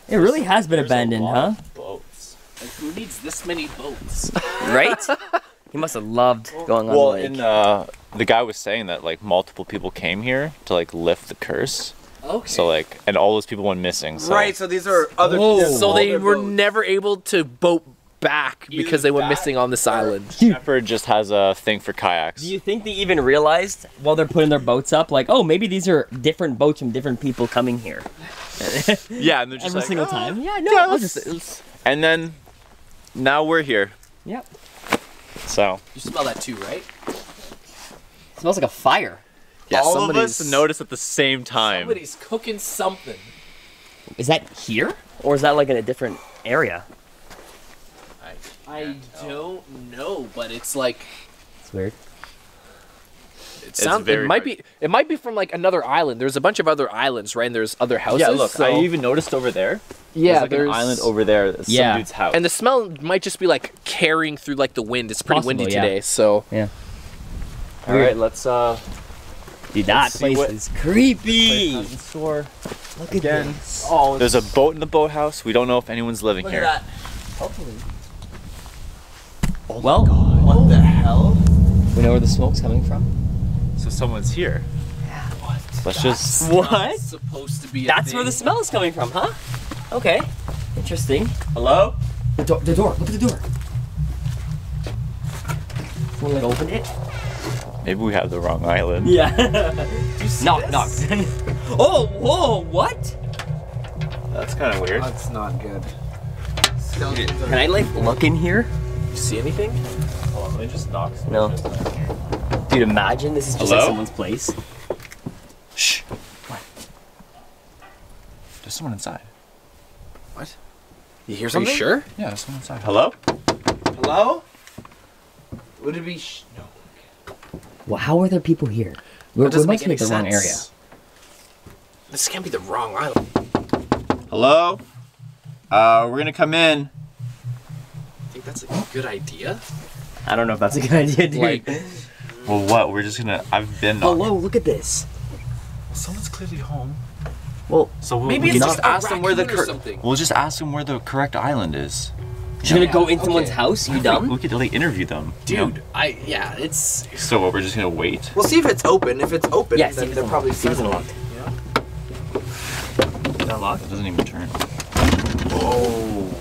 Speaker 9: It really has been abandoned, huh?
Speaker 1: Boats.
Speaker 2: Like, who needs this many boats?
Speaker 9: Right? he must have loved going on
Speaker 1: Well,
Speaker 9: the lake.
Speaker 1: in uh, the guy was saying that like multiple people came here to like lift the curse.
Speaker 2: Okay.
Speaker 1: So like, and all those people went missing. So.
Speaker 3: Right, so these are other oh.
Speaker 2: so they were
Speaker 3: boats.
Speaker 2: never able to boat back because they went missing on this island.
Speaker 1: Shepard just has a thing for kayaks.
Speaker 9: Do you think they even realized while they're putting their boats up, like, oh, maybe these are different boats from different people coming here?
Speaker 1: yeah, and they're just
Speaker 9: Every
Speaker 1: like,
Speaker 9: single
Speaker 1: "Oh."
Speaker 9: time. Yeah, no,
Speaker 1: yeah, let's-
Speaker 9: just. let's-
Speaker 1: And then now we're here.
Speaker 9: Yep.
Speaker 1: So
Speaker 2: You smell that too, right?
Speaker 9: Smells like a fire.
Speaker 2: Yeah,
Speaker 1: all of
Speaker 2: somebody's,
Speaker 1: us noticed at the same time.
Speaker 2: Somebody's cooking something.
Speaker 9: Is that here? Or is that like in a different area?
Speaker 2: I I don't know, but it's like
Speaker 9: It's weird.
Speaker 2: it sounds. It
Speaker 1: very
Speaker 2: might
Speaker 1: hard.
Speaker 2: be. It might be from like another island. There's a bunch of other islands, right? And there's other houses.
Speaker 1: Yeah, look,
Speaker 2: so-
Speaker 1: I even noticed over there.
Speaker 2: yeah,
Speaker 1: there's like
Speaker 2: there's
Speaker 1: an island over there. That's
Speaker 9: Yeah.
Speaker 1: some dude's house.
Speaker 2: And the smell might just be like carrying through like the wind. It's pretty
Speaker 9: Possible,
Speaker 2: windy
Speaker 9: yeah.
Speaker 2: today, so
Speaker 1: all right, let's uh.
Speaker 9: Dude, that
Speaker 1: Let's see
Speaker 9: place
Speaker 1: what-
Speaker 9: is creepy.
Speaker 1: has in store.
Speaker 9: Look at
Speaker 1: Again.
Speaker 9: this.
Speaker 3: Oh,
Speaker 1: There's a boat in the boathouse. We don't know if anyone's living
Speaker 9: Look
Speaker 1: here.
Speaker 9: at that. Hopefully. well,
Speaker 3: what the hell?
Speaker 9: we know where the smoke's coming from.
Speaker 1: So someone's here. Yeah.
Speaker 2: what?
Speaker 1: Let's just.
Speaker 9: What?
Speaker 2: supposed to be. A
Speaker 9: That's where the smell is coming from, huh? Okay. Interesting.
Speaker 1: Hello?
Speaker 9: The, door. the door. Look at the door. Someone like opened it.
Speaker 1: Maybe we have the wrong island.
Speaker 9: Yeah. knock, knock. oh, whoa, what?
Speaker 1: That's kind of weird.
Speaker 3: That's not good.
Speaker 9: Can I like look in here?
Speaker 2: You see anything?
Speaker 1: Hold on, let me just knock.
Speaker 9: No. Dude, imagine this is just
Speaker 1: Hello?
Speaker 9: like someone's place.
Speaker 1: Shh. What? There's someone inside. What?
Speaker 3: You hear something?
Speaker 2: Are you sure?
Speaker 1: Yeah, there's someone inside. Hello?
Speaker 3: Hello? Would it be? Sh- no.
Speaker 9: Well, how are there people here? We're,
Speaker 2: That doesn't
Speaker 9: we
Speaker 2: make
Speaker 9: must be
Speaker 2: any
Speaker 9: at the wrong area.
Speaker 2: This can't be the wrong island.
Speaker 1: Hello? Uh, we're gonna come in.
Speaker 2: I think that's a good idea.
Speaker 9: I don't know if that's a good idea, dude.
Speaker 2: Like,
Speaker 1: Well, what? We're just gonna. I've been knocking.
Speaker 9: Hello, look at this.
Speaker 1: Well, Someone's clearly home.
Speaker 9: Well,
Speaker 1: So we'll,
Speaker 2: maybe
Speaker 1: we
Speaker 2: it's
Speaker 1: can
Speaker 2: just
Speaker 1: just ask them where the cor-
Speaker 2: something.
Speaker 1: We'll just ask them where the correct island is.
Speaker 9: You're gonna go in
Speaker 2: okay.
Speaker 9: someone's house? You dumb?
Speaker 1: We could like interview them, you know?
Speaker 2: dude, I yeah, it's
Speaker 1: So what? We're just gonna wait.
Speaker 3: We'll see if it's open. If it's open,
Speaker 9: Yeah,
Speaker 3: then they're
Speaker 9: it's
Speaker 3: probably
Speaker 9: unlocked. See if it's
Speaker 3: friendly.
Speaker 9: unlocked.
Speaker 1: Is that locked? It doesn't even turn. Oh.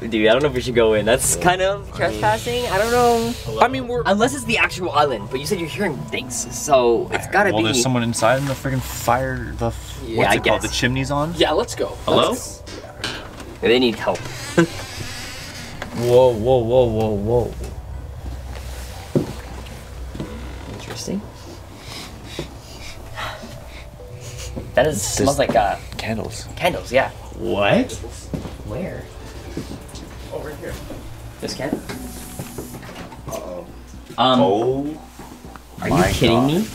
Speaker 9: Dude, I don't know if we should go in. That's kind of trespassing. I don't know.
Speaker 2: I mean, we're
Speaker 9: Unless it's the actual island, but you said you're hearing things, so it's gotta
Speaker 1: well,
Speaker 9: be.
Speaker 1: there's someone inside and the freaking fire. The
Speaker 9: Yeah,
Speaker 1: what's
Speaker 9: I
Speaker 1: it called?
Speaker 9: guess.
Speaker 1: The chimney's on.
Speaker 2: yeah, let's go.
Speaker 1: Hello?
Speaker 9: They need help.
Speaker 2: Whoa, whoa, whoa, whoa, whoa.
Speaker 9: Interesting. That is smells like uh,
Speaker 1: Candles.
Speaker 9: candles. Yeah. What? Where?
Speaker 1: Over here.
Speaker 9: This cat? Um,
Speaker 1: Oh.
Speaker 9: are you kidding
Speaker 1: God.
Speaker 9: me?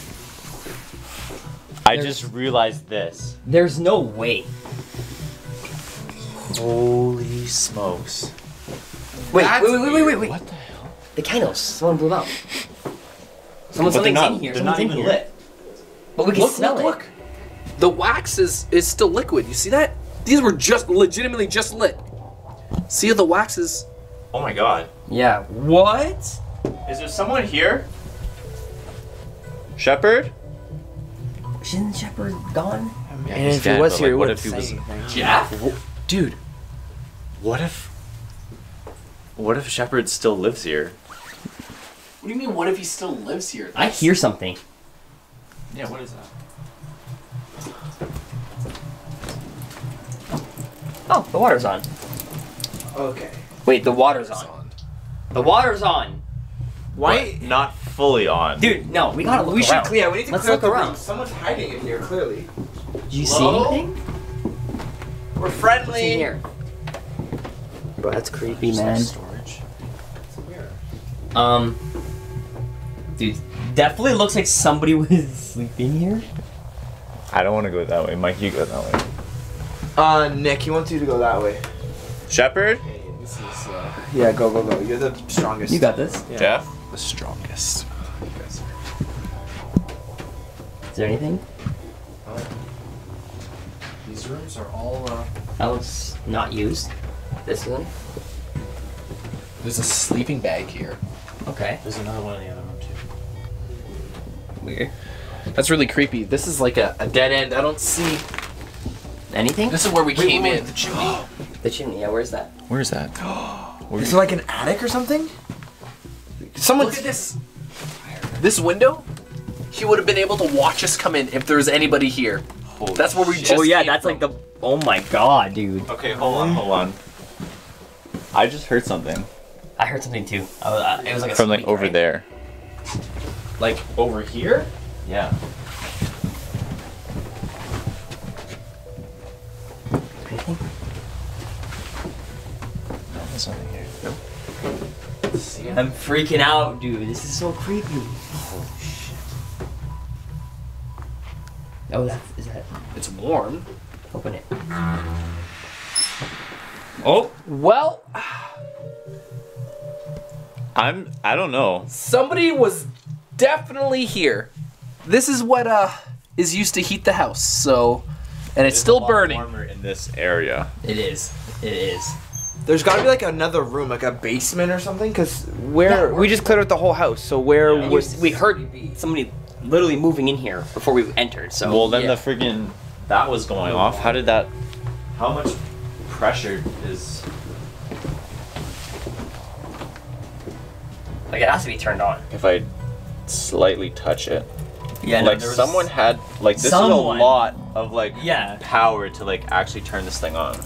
Speaker 1: I just realized this.
Speaker 9: There's no way.
Speaker 1: Holy smokes.
Speaker 9: Wait, wait, wait, wait, wait, wait, wait.
Speaker 1: What the hell?
Speaker 9: The candles. Someone blew out. Someone,
Speaker 1: But they're
Speaker 9: something's
Speaker 1: not,
Speaker 9: in here.
Speaker 1: they're not even
Speaker 9: here.
Speaker 1: lit.
Speaker 9: But we can
Speaker 2: Look,
Speaker 9: smell
Speaker 2: look,
Speaker 9: it.
Speaker 2: look. The wax is is still liquid. You see that? These were just legitimately just lit. See how the wax is.
Speaker 1: Oh my god.
Speaker 9: Yeah. What?
Speaker 1: Is there someone here? Shepard?
Speaker 9: Isn't Shepard gone?
Speaker 3: And if he was here, he
Speaker 1: what
Speaker 3: would
Speaker 1: if he was?
Speaker 2: Jeff?
Speaker 1: Dude, what if? What if Shepard still lives here?
Speaker 2: What do you mean? What if he still lives here?
Speaker 9: I hear something.
Speaker 1: Yeah, what is that?
Speaker 9: Oh, the water's on.
Speaker 3: Okay.
Speaker 9: Wait, the water's on. The water's on.
Speaker 3: Why?
Speaker 1: Not fully on.
Speaker 9: Dude, no, we gotta look
Speaker 3: we should
Speaker 9: around.
Speaker 3: clear. We need to
Speaker 9: Let's
Speaker 3: clear
Speaker 9: look
Speaker 3: out the
Speaker 9: around.
Speaker 3: room. Someone's hiding in here. Clearly.
Speaker 9: Do you see anything?
Speaker 3: We're
Speaker 9: What's
Speaker 3: friendly.
Speaker 9: in here?
Speaker 3: Bro, that's creepy,
Speaker 9: man.
Speaker 1: Storage.
Speaker 9: Um, dude, definitely looks like somebody was sleeping here.
Speaker 1: I don't want to go that way. Mike, you go that way.
Speaker 3: Uh, Nick, he wants you to go that way.
Speaker 1: Shepard?
Speaker 3: Yeah, go, go, go. You're the strongest.
Speaker 9: You got this.
Speaker 3: Yeah.
Speaker 1: Jeff?
Speaker 2: The strongest.
Speaker 9: Is there anything?
Speaker 2: These rooms are all. Uh,
Speaker 9: That looks not used. This one.
Speaker 2: There's a sleeping bag here.
Speaker 9: Okay.
Speaker 1: There's another one in the other room too.
Speaker 9: Weird.
Speaker 2: That's really creepy. This is like a, a dead end. I don't see.
Speaker 9: Anything?
Speaker 2: This is where we
Speaker 3: Wait,
Speaker 2: came
Speaker 3: wait,
Speaker 2: in. The chimney.
Speaker 9: The chimney. Yeah, where's that?
Speaker 1: Where is that?
Speaker 3: Is it like an attic or something? Someone.
Speaker 2: Look at this. This window. He would have been able to watch us come in if there was anybody here. That's where we just.
Speaker 9: oh yeah,
Speaker 2: came
Speaker 9: that's
Speaker 2: from.
Speaker 9: like the. Oh my god, dude.
Speaker 1: Okay, hold on, hold on. I just heard something
Speaker 9: I heard something too. I was, uh, it was like a
Speaker 1: from like over
Speaker 9: right?
Speaker 1: there.
Speaker 2: like over here.
Speaker 1: Yeah.
Speaker 9: Anything?
Speaker 1: No, there's nothing here.
Speaker 9: I'm freaking out, dude. This is so creepy. Oh shit. Oh, that is that.
Speaker 2: It's warm.
Speaker 9: Open it. Oh,
Speaker 2: Well,
Speaker 1: I'm. I don't know.
Speaker 2: somebody was definitely here. This is what uh is used to heat the house. So, and it's still burning.
Speaker 1: Warmer in this area.
Speaker 9: it is. It is.
Speaker 3: There's got to be like another room, like a basement or something. Cause where we just cleared out the whole house, so where
Speaker 1: Yeah.
Speaker 3: was?
Speaker 9: We heard somebody literally moving in here before we entered. So.
Speaker 1: well, then
Speaker 9: yeah.
Speaker 1: the friggin' that was going off. How did that? How much pressure is?
Speaker 9: Like it has to be turned on.
Speaker 1: If I slightly touch it,
Speaker 9: Yeah,
Speaker 1: like someone had like this
Speaker 9: Someone.
Speaker 1: is a lot of like
Speaker 9: Yeah.
Speaker 1: power to like actually turn this thing on.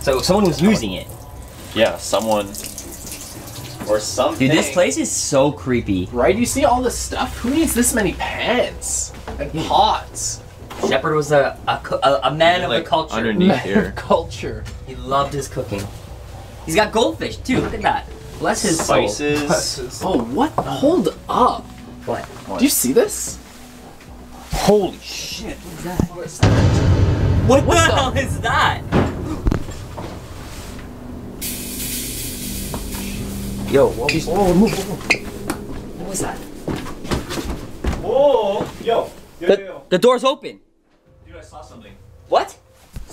Speaker 9: So someone was using it.
Speaker 1: Yeah, someone or something.
Speaker 9: Dude, this place is so creepy.
Speaker 2: Right? You see all this stuff? Who needs this many pans and pots?
Speaker 9: Shepard was a a, a, a man of
Speaker 1: like
Speaker 9: the culture.
Speaker 1: underneath
Speaker 2: Man
Speaker 1: here.
Speaker 2: culture.
Speaker 9: He loved his cooking. He's got goldfish too. Look at that. Bless his soul.
Speaker 1: Spices.
Speaker 2: Oh, what? Hold up.
Speaker 9: What?
Speaker 2: Do you see this?
Speaker 9: Holy shit! What is that? What, the hell is that?
Speaker 3: Yo, whoa,
Speaker 9: Oh, move, move. What was that?
Speaker 1: Whoa! Yo! Yo!
Speaker 9: The, the door's open.
Speaker 1: Dude, I saw something.
Speaker 9: What?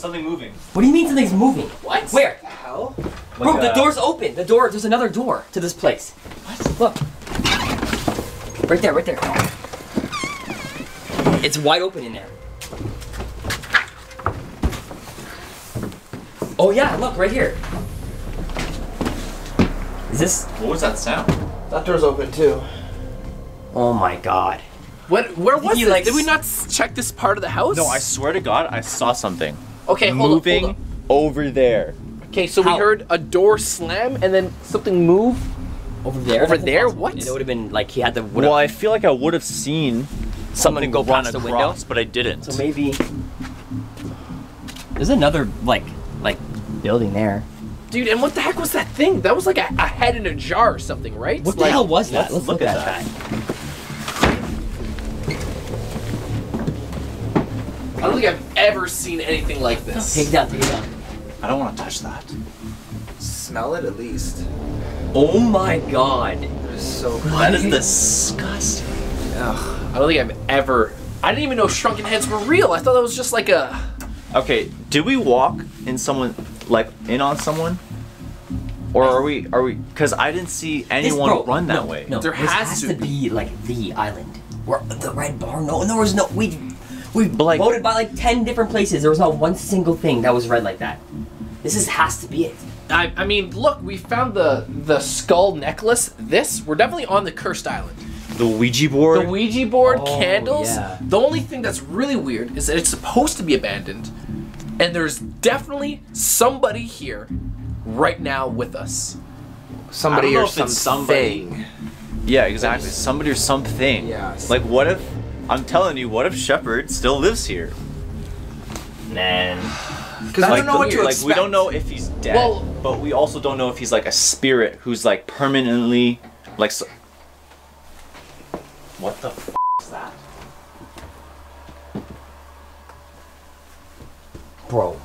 Speaker 1: Something moving.
Speaker 9: What do you mean something's moving?
Speaker 2: What?
Speaker 9: Where?
Speaker 3: The hell?
Speaker 9: Bro,
Speaker 1: Like
Speaker 9: the
Speaker 1: a-
Speaker 9: door's open. The door. There's another door to this place. What? Look. Right there. Right there. It's wide open in there. Oh yeah, look right here. Is this?
Speaker 1: What was that sound?
Speaker 3: That door's open too.
Speaker 9: Oh my god.
Speaker 2: What? Where was
Speaker 9: he,
Speaker 2: this?
Speaker 9: like,
Speaker 2: Did we not check this part of the house?
Speaker 1: No, I swear to God, I saw something
Speaker 2: Okay, hold
Speaker 1: moving
Speaker 2: up. Hold
Speaker 1: over there.
Speaker 2: Okay, so
Speaker 9: How?
Speaker 2: we heard a door slam and then something move.
Speaker 9: Over there?
Speaker 2: Over there?
Speaker 9: impossible.
Speaker 2: What?
Speaker 9: It would have been like he had the.
Speaker 1: Well, I feel like I would have seen something
Speaker 9: go
Speaker 1: run
Speaker 9: past the
Speaker 1: across,
Speaker 9: window?
Speaker 1: but I didn't.
Speaker 9: So maybe. There's another like like building there.
Speaker 2: Dude, and what the heck was that thing? That was like a, a head in a jar or something, right?
Speaker 9: What
Speaker 2: Like-
Speaker 9: the hell was that?
Speaker 5: let's
Speaker 9: Let's, look,
Speaker 5: look
Speaker 9: at,
Speaker 5: at
Speaker 9: that.
Speaker 2: Ever seen anything like this.
Speaker 9: Take it down, take it down.
Speaker 1: I don't want to touch that.
Speaker 3: Smell it at least.
Speaker 9: Oh my god.
Speaker 3: It's so
Speaker 1: That is disgusting.
Speaker 2: I don't think I've ever. I didn't even know shrunken heads were real. I thought that was just like a.
Speaker 1: Okay, do we walk in someone like in on someone? Or are we are we cuz I didn't see anyone
Speaker 9: bro,
Speaker 1: run that
Speaker 9: no,
Speaker 1: way.
Speaker 9: No,
Speaker 2: There has
Speaker 9: has
Speaker 2: to
Speaker 9: to be like the island. Where the red bar. No, there was no. We we
Speaker 1: But, like-
Speaker 9: voted by like ten different places. There was not one single thing that was red like that. This is has to be it.
Speaker 2: I, I mean, look, we found the the skull necklace. This we're definitely on the cursed island.
Speaker 1: The Ouija board?
Speaker 2: The Ouija board,
Speaker 9: Oh,
Speaker 2: candles.
Speaker 9: yeah.
Speaker 2: The only thing that's really weird is that it's supposed to be abandoned, and there's definitely somebody here right now with us.
Speaker 3: somebody
Speaker 1: I don't know
Speaker 3: or
Speaker 1: if it's somebody.
Speaker 3: something.
Speaker 1: yeah, exactly. Somebody or something.
Speaker 3: Yeah.
Speaker 1: Like what if I'm telling you, what if Shepard still lives here?
Speaker 9: Man.
Speaker 3: Because I
Speaker 1: like
Speaker 3: don't know
Speaker 1: the-
Speaker 3: what to
Speaker 1: like
Speaker 3: expect.
Speaker 1: we don't know if he's dead,
Speaker 2: Well-
Speaker 1: but we also don't know if he's like a spirit who's like permanently like. So- what the f- is that?
Speaker 9: Bro.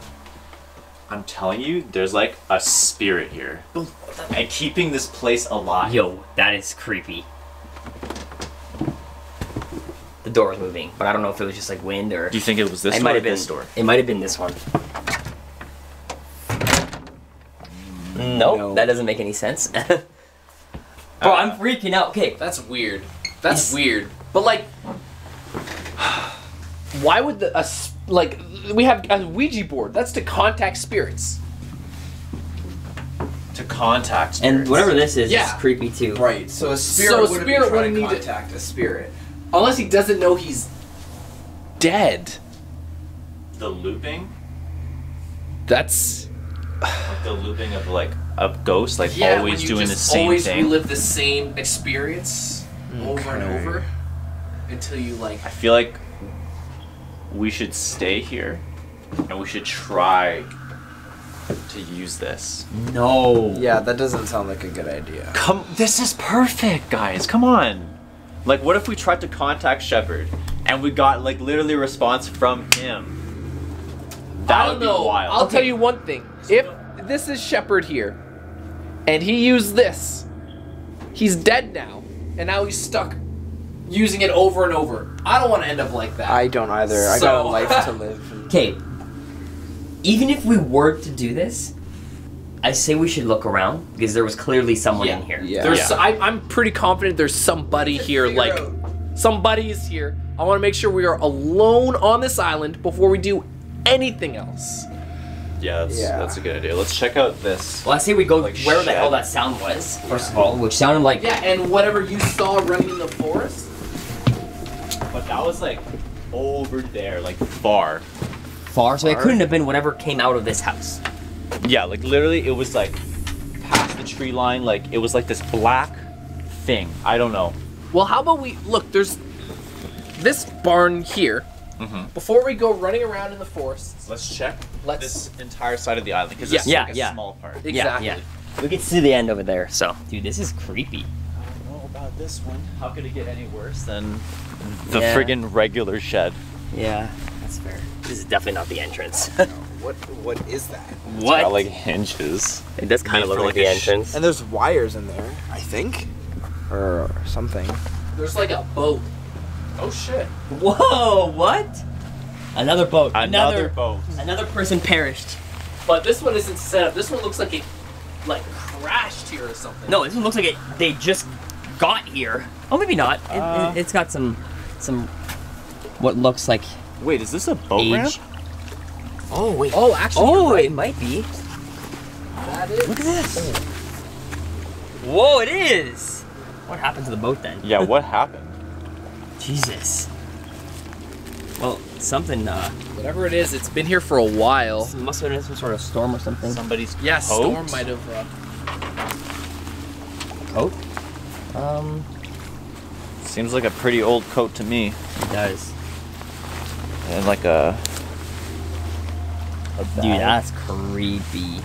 Speaker 1: I'm telling you, there's like a spirit here, and keeping this place alive.
Speaker 9: Yo, that is creepy. The door is moving, but I don't know if it was just like wind or.
Speaker 1: Do you think it was this
Speaker 9: it might
Speaker 1: or
Speaker 9: have been
Speaker 1: this door?
Speaker 9: It might have been this one. Nope,
Speaker 3: No.
Speaker 9: that doesn't make any sense. Bro, I'm freaking out. Okay,
Speaker 2: That's weird. That's
Speaker 9: It's-
Speaker 2: weird. But like, why would the a s- like we have a Ouija board? That's to contact spirits.
Speaker 1: To contact.
Speaker 9: and whatever this is,
Speaker 2: Yeah.
Speaker 9: is creepy too.
Speaker 3: Right. So a spirit
Speaker 2: So a
Speaker 3: wouldn't
Speaker 2: spirit wouldn't need to-
Speaker 3: contact a spirit.
Speaker 2: Unless he doesn't know he's dead.
Speaker 1: the looping,
Speaker 2: That's
Speaker 1: like the looping of like a ghost, like
Speaker 2: yeah.
Speaker 1: always
Speaker 2: when you
Speaker 1: doing the
Speaker 2: just
Speaker 1: same
Speaker 2: always
Speaker 1: thing.
Speaker 2: relive the same experience over and over until you like.
Speaker 1: I feel like we should stay here, and we should try to use this.
Speaker 9: No.
Speaker 3: Yeah, that doesn't sound like a good idea.
Speaker 1: Come, this is perfect, guys. Come on. Like, what if we tried to contact Shepard and we got like literally a response from him? That
Speaker 2: I
Speaker 1: would
Speaker 2: don't
Speaker 1: be
Speaker 2: know.
Speaker 1: wild.
Speaker 2: I'll tell you one thing. If this is Shepard here, and he used this, he's dead now, and now he's stuck using it over and over. I don't want to end up like that.
Speaker 3: I don't either. I got
Speaker 2: So-
Speaker 3: a life to live.
Speaker 9: Okay. Even if we were to do this, I say we should look around because there was clearly someone in here.
Speaker 3: Yeah.
Speaker 2: There's,
Speaker 1: Yeah.
Speaker 2: I, I'm pretty confident there's somebody here.
Speaker 3: figure
Speaker 2: Like,
Speaker 3: out.
Speaker 2: somebody is here. I want to make sure we are alone on this island before we do anything else.
Speaker 1: yeah, that's,
Speaker 3: Yeah.
Speaker 1: that's a good idea. Let's check out this.
Speaker 9: Well, I say we go
Speaker 1: Like
Speaker 9: where the
Speaker 1: shed.
Speaker 9: hell that sound was, first of all, which sounded like
Speaker 2: Yeah, and whatever you saw running in the forest.
Speaker 1: But that was like over there, like far.
Speaker 9: far, so it couldn't have been whatever came out of this house.
Speaker 1: Yeah, like literally, it was like past the tree line. Like it was like this black thing. I don't know.
Speaker 2: Well, how about we look? There's this barn here.
Speaker 1: Mhm.
Speaker 2: Before we go running around in the forest,
Speaker 1: Let's check
Speaker 2: Let's-
Speaker 1: this entire side of the island because
Speaker 2: Yeah.
Speaker 1: this is
Speaker 9: Yeah,
Speaker 1: like a
Speaker 9: yeah.
Speaker 1: small part.
Speaker 2: exactly.
Speaker 9: Yeah, yeah. We can see the end over there, so. Dude, this is creepy.
Speaker 1: I don't know about this one. How could it get any worse than the
Speaker 9: Yeah.
Speaker 1: friggin' regular shed?
Speaker 9: Yeah, that's fair. This is definitely not the entrance.
Speaker 3: What What is that?
Speaker 9: what?
Speaker 1: Got like hinges.
Speaker 9: it does kind of look like
Speaker 1: like,
Speaker 9: the
Speaker 1: sh-
Speaker 9: entrance.
Speaker 3: And there's wires in there, I think, or something.
Speaker 2: There's like a boat. Oh shit!
Speaker 9: Whoa, what? Another boat.
Speaker 1: Another boat.
Speaker 9: Another person perished.
Speaker 2: But this one isn't set up. This one looks like it, like crashed here or something.
Speaker 9: No, this one looks like it. They just got here. Oh, maybe not. It,
Speaker 1: Uh.
Speaker 9: it, has got some, some, what looks like
Speaker 1: Wait, is this a boat ramp?
Speaker 9: Age. Oh wait.
Speaker 2: Oh, actually,
Speaker 9: Oh,
Speaker 2: right.
Speaker 9: it might be.
Speaker 2: that is.
Speaker 9: Look at this. Whoa, it is. What happened to the boat then?
Speaker 1: Yeah, what happened?
Speaker 9: Jesus. Well, something. Uh,
Speaker 2: Whatever it is, it's been here for a while.
Speaker 9: must have been some sort of storm or something.
Speaker 1: Somebody's
Speaker 2: Yeah,
Speaker 1: coat?
Speaker 2: storm might have. Uh,
Speaker 9: coat. Um,
Speaker 1: Seems like a pretty old coat to me.
Speaker 9: it does.
Speaker 1: And like a a bag.
Speaker 9: Dude, that's creepy.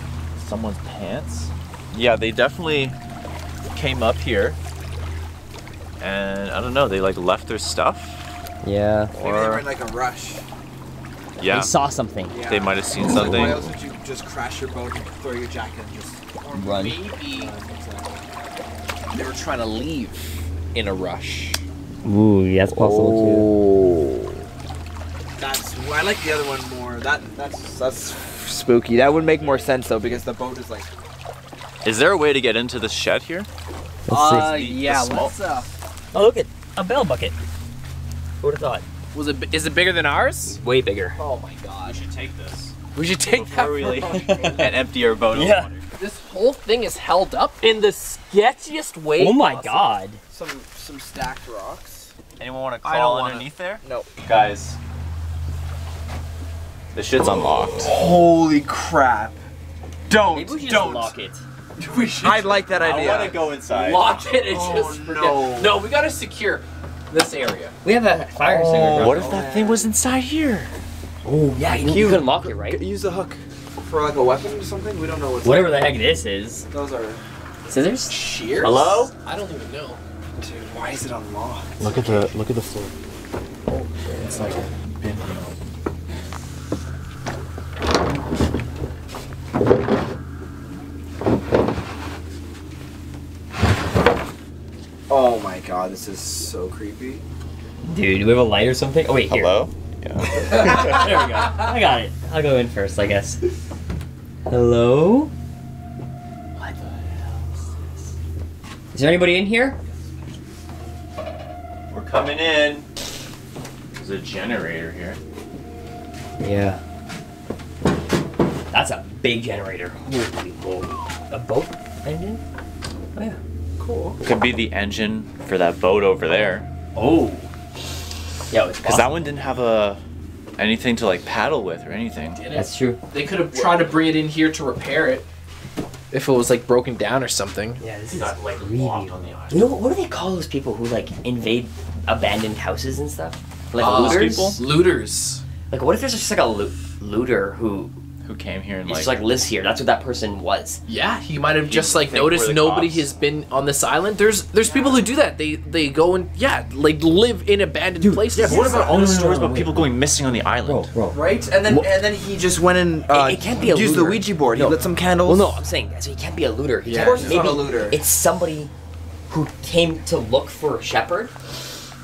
Speaker 1: someone's pants. Yeah, they definitely came up here, and I don't know. They like left their stuff,
Speaker 9: Yeah.
Speaker 3: Maybe they were
Speaker 1: or
Speaker 3: in like a rush.
Speaker 1: yeah,
Speaker 9: They saw something.
Speaker 1: they might have seen
Speaker 3: Why
Speaker 1: something.
Speaker 3: else would you just crash your boat and throw your jacket and just
Speaker 9: Run.
Speaker 2: Maybe uh, they were trying to leave in a rush.
Speaker 9: Ooh, yeah, that's possible oh.
Speaker 3: That's I like the other one more. That that's that's spooky. That would make more sense though because the boat is like.
Speaker 1: Is there a way to get into the shed here?
Speaker 9: too. Let's see.
Speaker 2: yeah.
Speaker 1: small-
Speaker 2: Let's, uh,
Speaker 9: oh, look at a bell bucket. Who would have thought?
Speaker 2: was it? Is it bigger than ours?
Speaker 9: Way bigger.
Speaker 2: Oh my god.
Speaker 1: We should take this
Speaker 2: We should take that.
Speaker 1: before we leave and empty our boat. of
Speaker 9: Yeah.
Speaker 1: water.
Speaker 2: This whole thing is held up in the sketchiest way.
Speaker 9: Oh my
Speaker 2: possible.
Speaker 9: god.
Speaker 3: Some some stacked rocks.
Speaker 1: Anyone want to
Speaker 3: I don't
Speaker 1: crawl
Speaker 3: wanna-
Speaker 1: underneath there?
Speaker 3: No.
Speaker 1: Guys, the shit's unlocked.
Speaker 3: Holy crap! Don't
Speaker 9: Maybe we should
Speaker 3: don't.
Speaker 9: lock it.
Speaker 2: We should
Speaker 3: I like that idea.
Speaker 1: I
Speaker 3: idea.
Speaker 1: want to go inside.
Speaker 2: lock it and
Speaker 3: Oh,
Speaker 2: just forget.
Speaker 3: no.
Speaker 2: No, we gotta secure this area.
Speaker 9: We have that fire oh. extinguisher.
Speaker 1: What if that thing was inside here?
Speaker 9: Oh yeah, you, you couldn't lock it, right?
Speaker 3: Use the hook for like a weapon or something. We don't know what's.
Speaker 9: Whatever the heck this is.
Speaker 3: Those are.
Speaker 9: Scissors?
Speaker 2: Shears?
Speaker 1: Hello?
Speaker 2: I don't even know.
Speaker 3: Dude, why is it unlocked?
Speaker 5: Look at the look at the floor. Oh, It's like been
Speaker 3: Oh my god, this is so creepy.
Speaker 9: Dude, do we have a light or something? Oh wait, here.
Speaker 1: Hello? Yeah.
Speaker 9: there we go. I got it. I'll go in first, I guess. Hello? What the hell is this? Is there anybody in here?
Speaker 1: We're coming in. There's a generator here.
Speaker 9: Yeah. That's a big generator. Holy moly. A boat engine? Oh yeah. Cool.
Speaker 1: Could be the engine for that boat over there.
Speaker 9: Oh. Yeah, it's
Speaker 1: Because that one didn't have a anything to like paddle with or anything.
Speaker 9: That's true.
Speaker 2: They could have tried to bring it in here to repair it. If it was like broken down or something.
Speaker 9: Yeah, this is
Speaker 1: Got like
Speaker 9: creepy.
Speaker 1: locked on the island.
Speaker 9: You know what? What do they call those people who like invade abandoned houses and stuff? Like
Speaker 2: Uh,
Speaker 9: looters.
Speaker 1: people?
Speaker 2: Looters.
Speaker 9: Like, what if there's just like a loo- looter who
Speaker 1: Who came here and
Speaker 9: just
Speaker 1: like,
Speaker 9: like lives here? That's what that person was.
Speaker 2: Yeah, he might have just like
Speaker 1: think
Speaker 2: noticed
Speaker 1: we're the
Speaker 2: nobody
Speaker 1: cops?
Speaker 2: has been on this island. There's there's people who do that. They they go and yeah, like live in abandoned places.
Speaker 1: Yeah, but what about all
Speaker 9: No,
Speaker 1: the
Speaker 9: no, no,
Speaker 1: stories
Speaker 9: no,
Speaker 1: about
Speaker 9: wait.
Speaker 1: people going missing on the island?
Speaker 9: bro.
Speaker 3: Right? And then
Speaker 9: What-
Speaker 3: and then he just went and uh,
Speaker 9: It- it can't be a
Speaker 3: used the
Speaker 9: looter.
Speaker 3: Ouija board.
Speaker 9: No.
Speaker 3: He lit some candles.
Speaker 9: Well, no, I'm saying so he can't be a looter. He
Speaker 3: Yeah,
Speaker 9: can't,
Speaker 3: of course he's
Speaker 9: maybe
Speaker 3: not a looter.
Speaker 9: It's somebody who came to look for a shepherd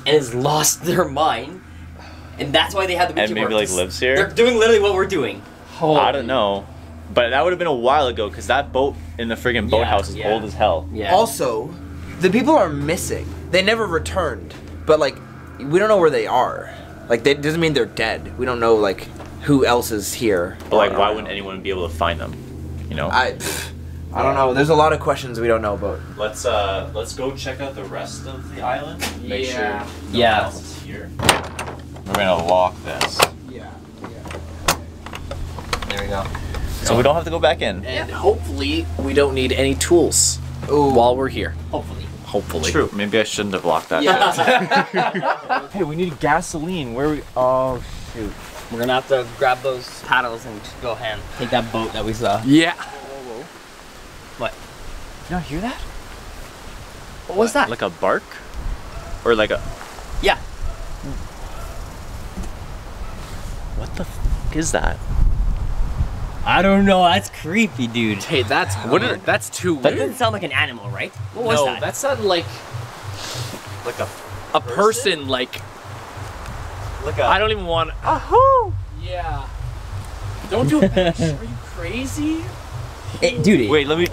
Speaker 9: and has lost their mind, and that's why they had the Ouija
Speaker 1: And maybe
Speaker 9: board.
Speaker 1: like lives here?
Speaker 9: They're doing literally what we're doing.
Speaker 1: I don't know. But that would have been a while ago because that boat in the friggin'
Speaker 9: Yeah,
Speaker 1: boathouse is
Speaker 9: yeah.
Speaker 1: old as hell.
Speaker 9: Yeah.
Speaker 3: Also, the people are missing. They never returned. But like, we don't know where they are. Like, that doesn't mean they're dead. We don't know like who else is here.
Speaker 1: But like, why wouldn't anyone be able to find them? You know.
Speaker 3: I? pff, I don't know. There's a lot of questions we don't know about.
Speaker 1: let's uh let's go check out the rest of the island. Make
Speaker 2: Yeah.
Speaker 1: sure no
Speaker 9: Yeah.
Speaker 1: one else is here. We're gonna lock this
Speaker 3: Yeah.
Speaker 9: There we go.
Speaker 1: so we don't have to go back in.
Speaker 2: And hopefully we don't need any tools
Speaker 3: Ooh.
Speaker 2: while we're here.
Speaker 9: Hopefully.
Speaker 2: Hopefully.
Speaker 1: True. Maybe I shouldn't have locked that.
Speaker 3: Yeah.
Speaker 1: hey, we need gasoline. Where we? Oh shoot.
Speaker 9: We're gonna have to grab those paddles and just go hand. Take that boat that we saw.
Speaker 2: Yeah. Whoa, whoa.
Speaker 9: What?
Speaker 1: You not hear that?
Speaker 9: What was that?
Speaker 1: Like a bark, or like a
Speaker 9: yeah.
Speaker 1: what the fuck is that?
Speaker 9: I don't know. That's creepy, dude.
Speaker 2: Hey, that's
Speaker 1: What are-
Speaker 2: that's too
Speaker 9: That
Speaker 2: weird.
Speaker 9: doesn't sound like an animal, right? What was
Speaker 2: no,
Speaker 9: that?
Speaker 2: that sounded like
Speaker 1: Like a
Speaker 2: a person. Like
Speaker 1: like a.
Speaker 2: I don't even want.
Speaker 1: Ahoo!
Speaker 2: Yeah. Don't do it. Are you crazy?
Speaker 9: Eh, dude, it-
Speaker 1: Wait, let me.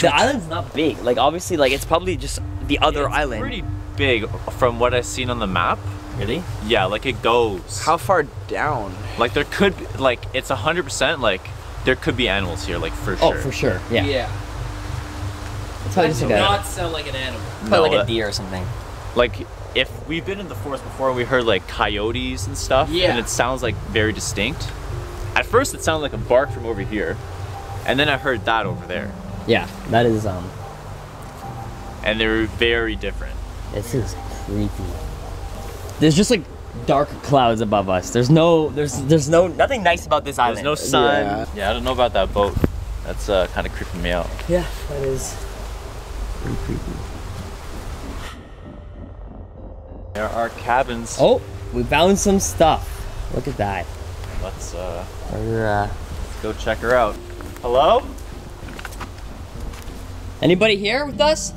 Speaker 9: the island's not big. Like obviously, like it's probably just the other
Speaker 1: It's
Speaker 9: island.
Speaker 1: Pretty big from what I've seen on the map.
Speaker 9: Really?
Speaker 1: Yeah, like it goes.
Speaker 3: How far down?
Speaker 1: Like there could be, like it's a hundred percent like there could be animals here like for sure.
Speaker 9: Oh,
Speaker 1: sure.
Speaker 9: for sure. Yeah.
Speaker 2: Yeah.
Speaker 9: It's probably
Speaker 2: That
Speaker 9: just
Speaker 2: does
Speaker 9: a,
Speaker 2: not sound like an animal.
Speaker 9: probably
Speaker 1: No,
Speaker 9: like a
Speaker 1: that-
Speaker 9: deer or something.
Speaker 1: Like if we've been in the forest before and we heard like coyotes and stuff,
Speaker 2: Yeah.
Speaker 1: and it sounds like very distinct. At first it sounded like a bark from over here, and then I heard that over there,
Speaker 9: Yeah, that is um.
Speaker 1: and they were very different.
Speaker 9: This is creepy. There's just like dark clouds above us. There's no, there's, there's no, nothing nice about this island.
Speaker 1: There's no sun.
Speaker 13: Yeah.
Speaker 1: Yeah. I don't know about that boat. That's uh, kind of creeping me out.
Speaker 9: Yeah, that is. Pretty creepy.
Speaker 1: There are cabins.
Speaker 9: Oh, we found some stuff. Look at that.
Speaker 1: Let's uh,
Speaker 9: uh,
Speaker 1: let's go check her out. Hello?
Speaker 9: anybody here with us?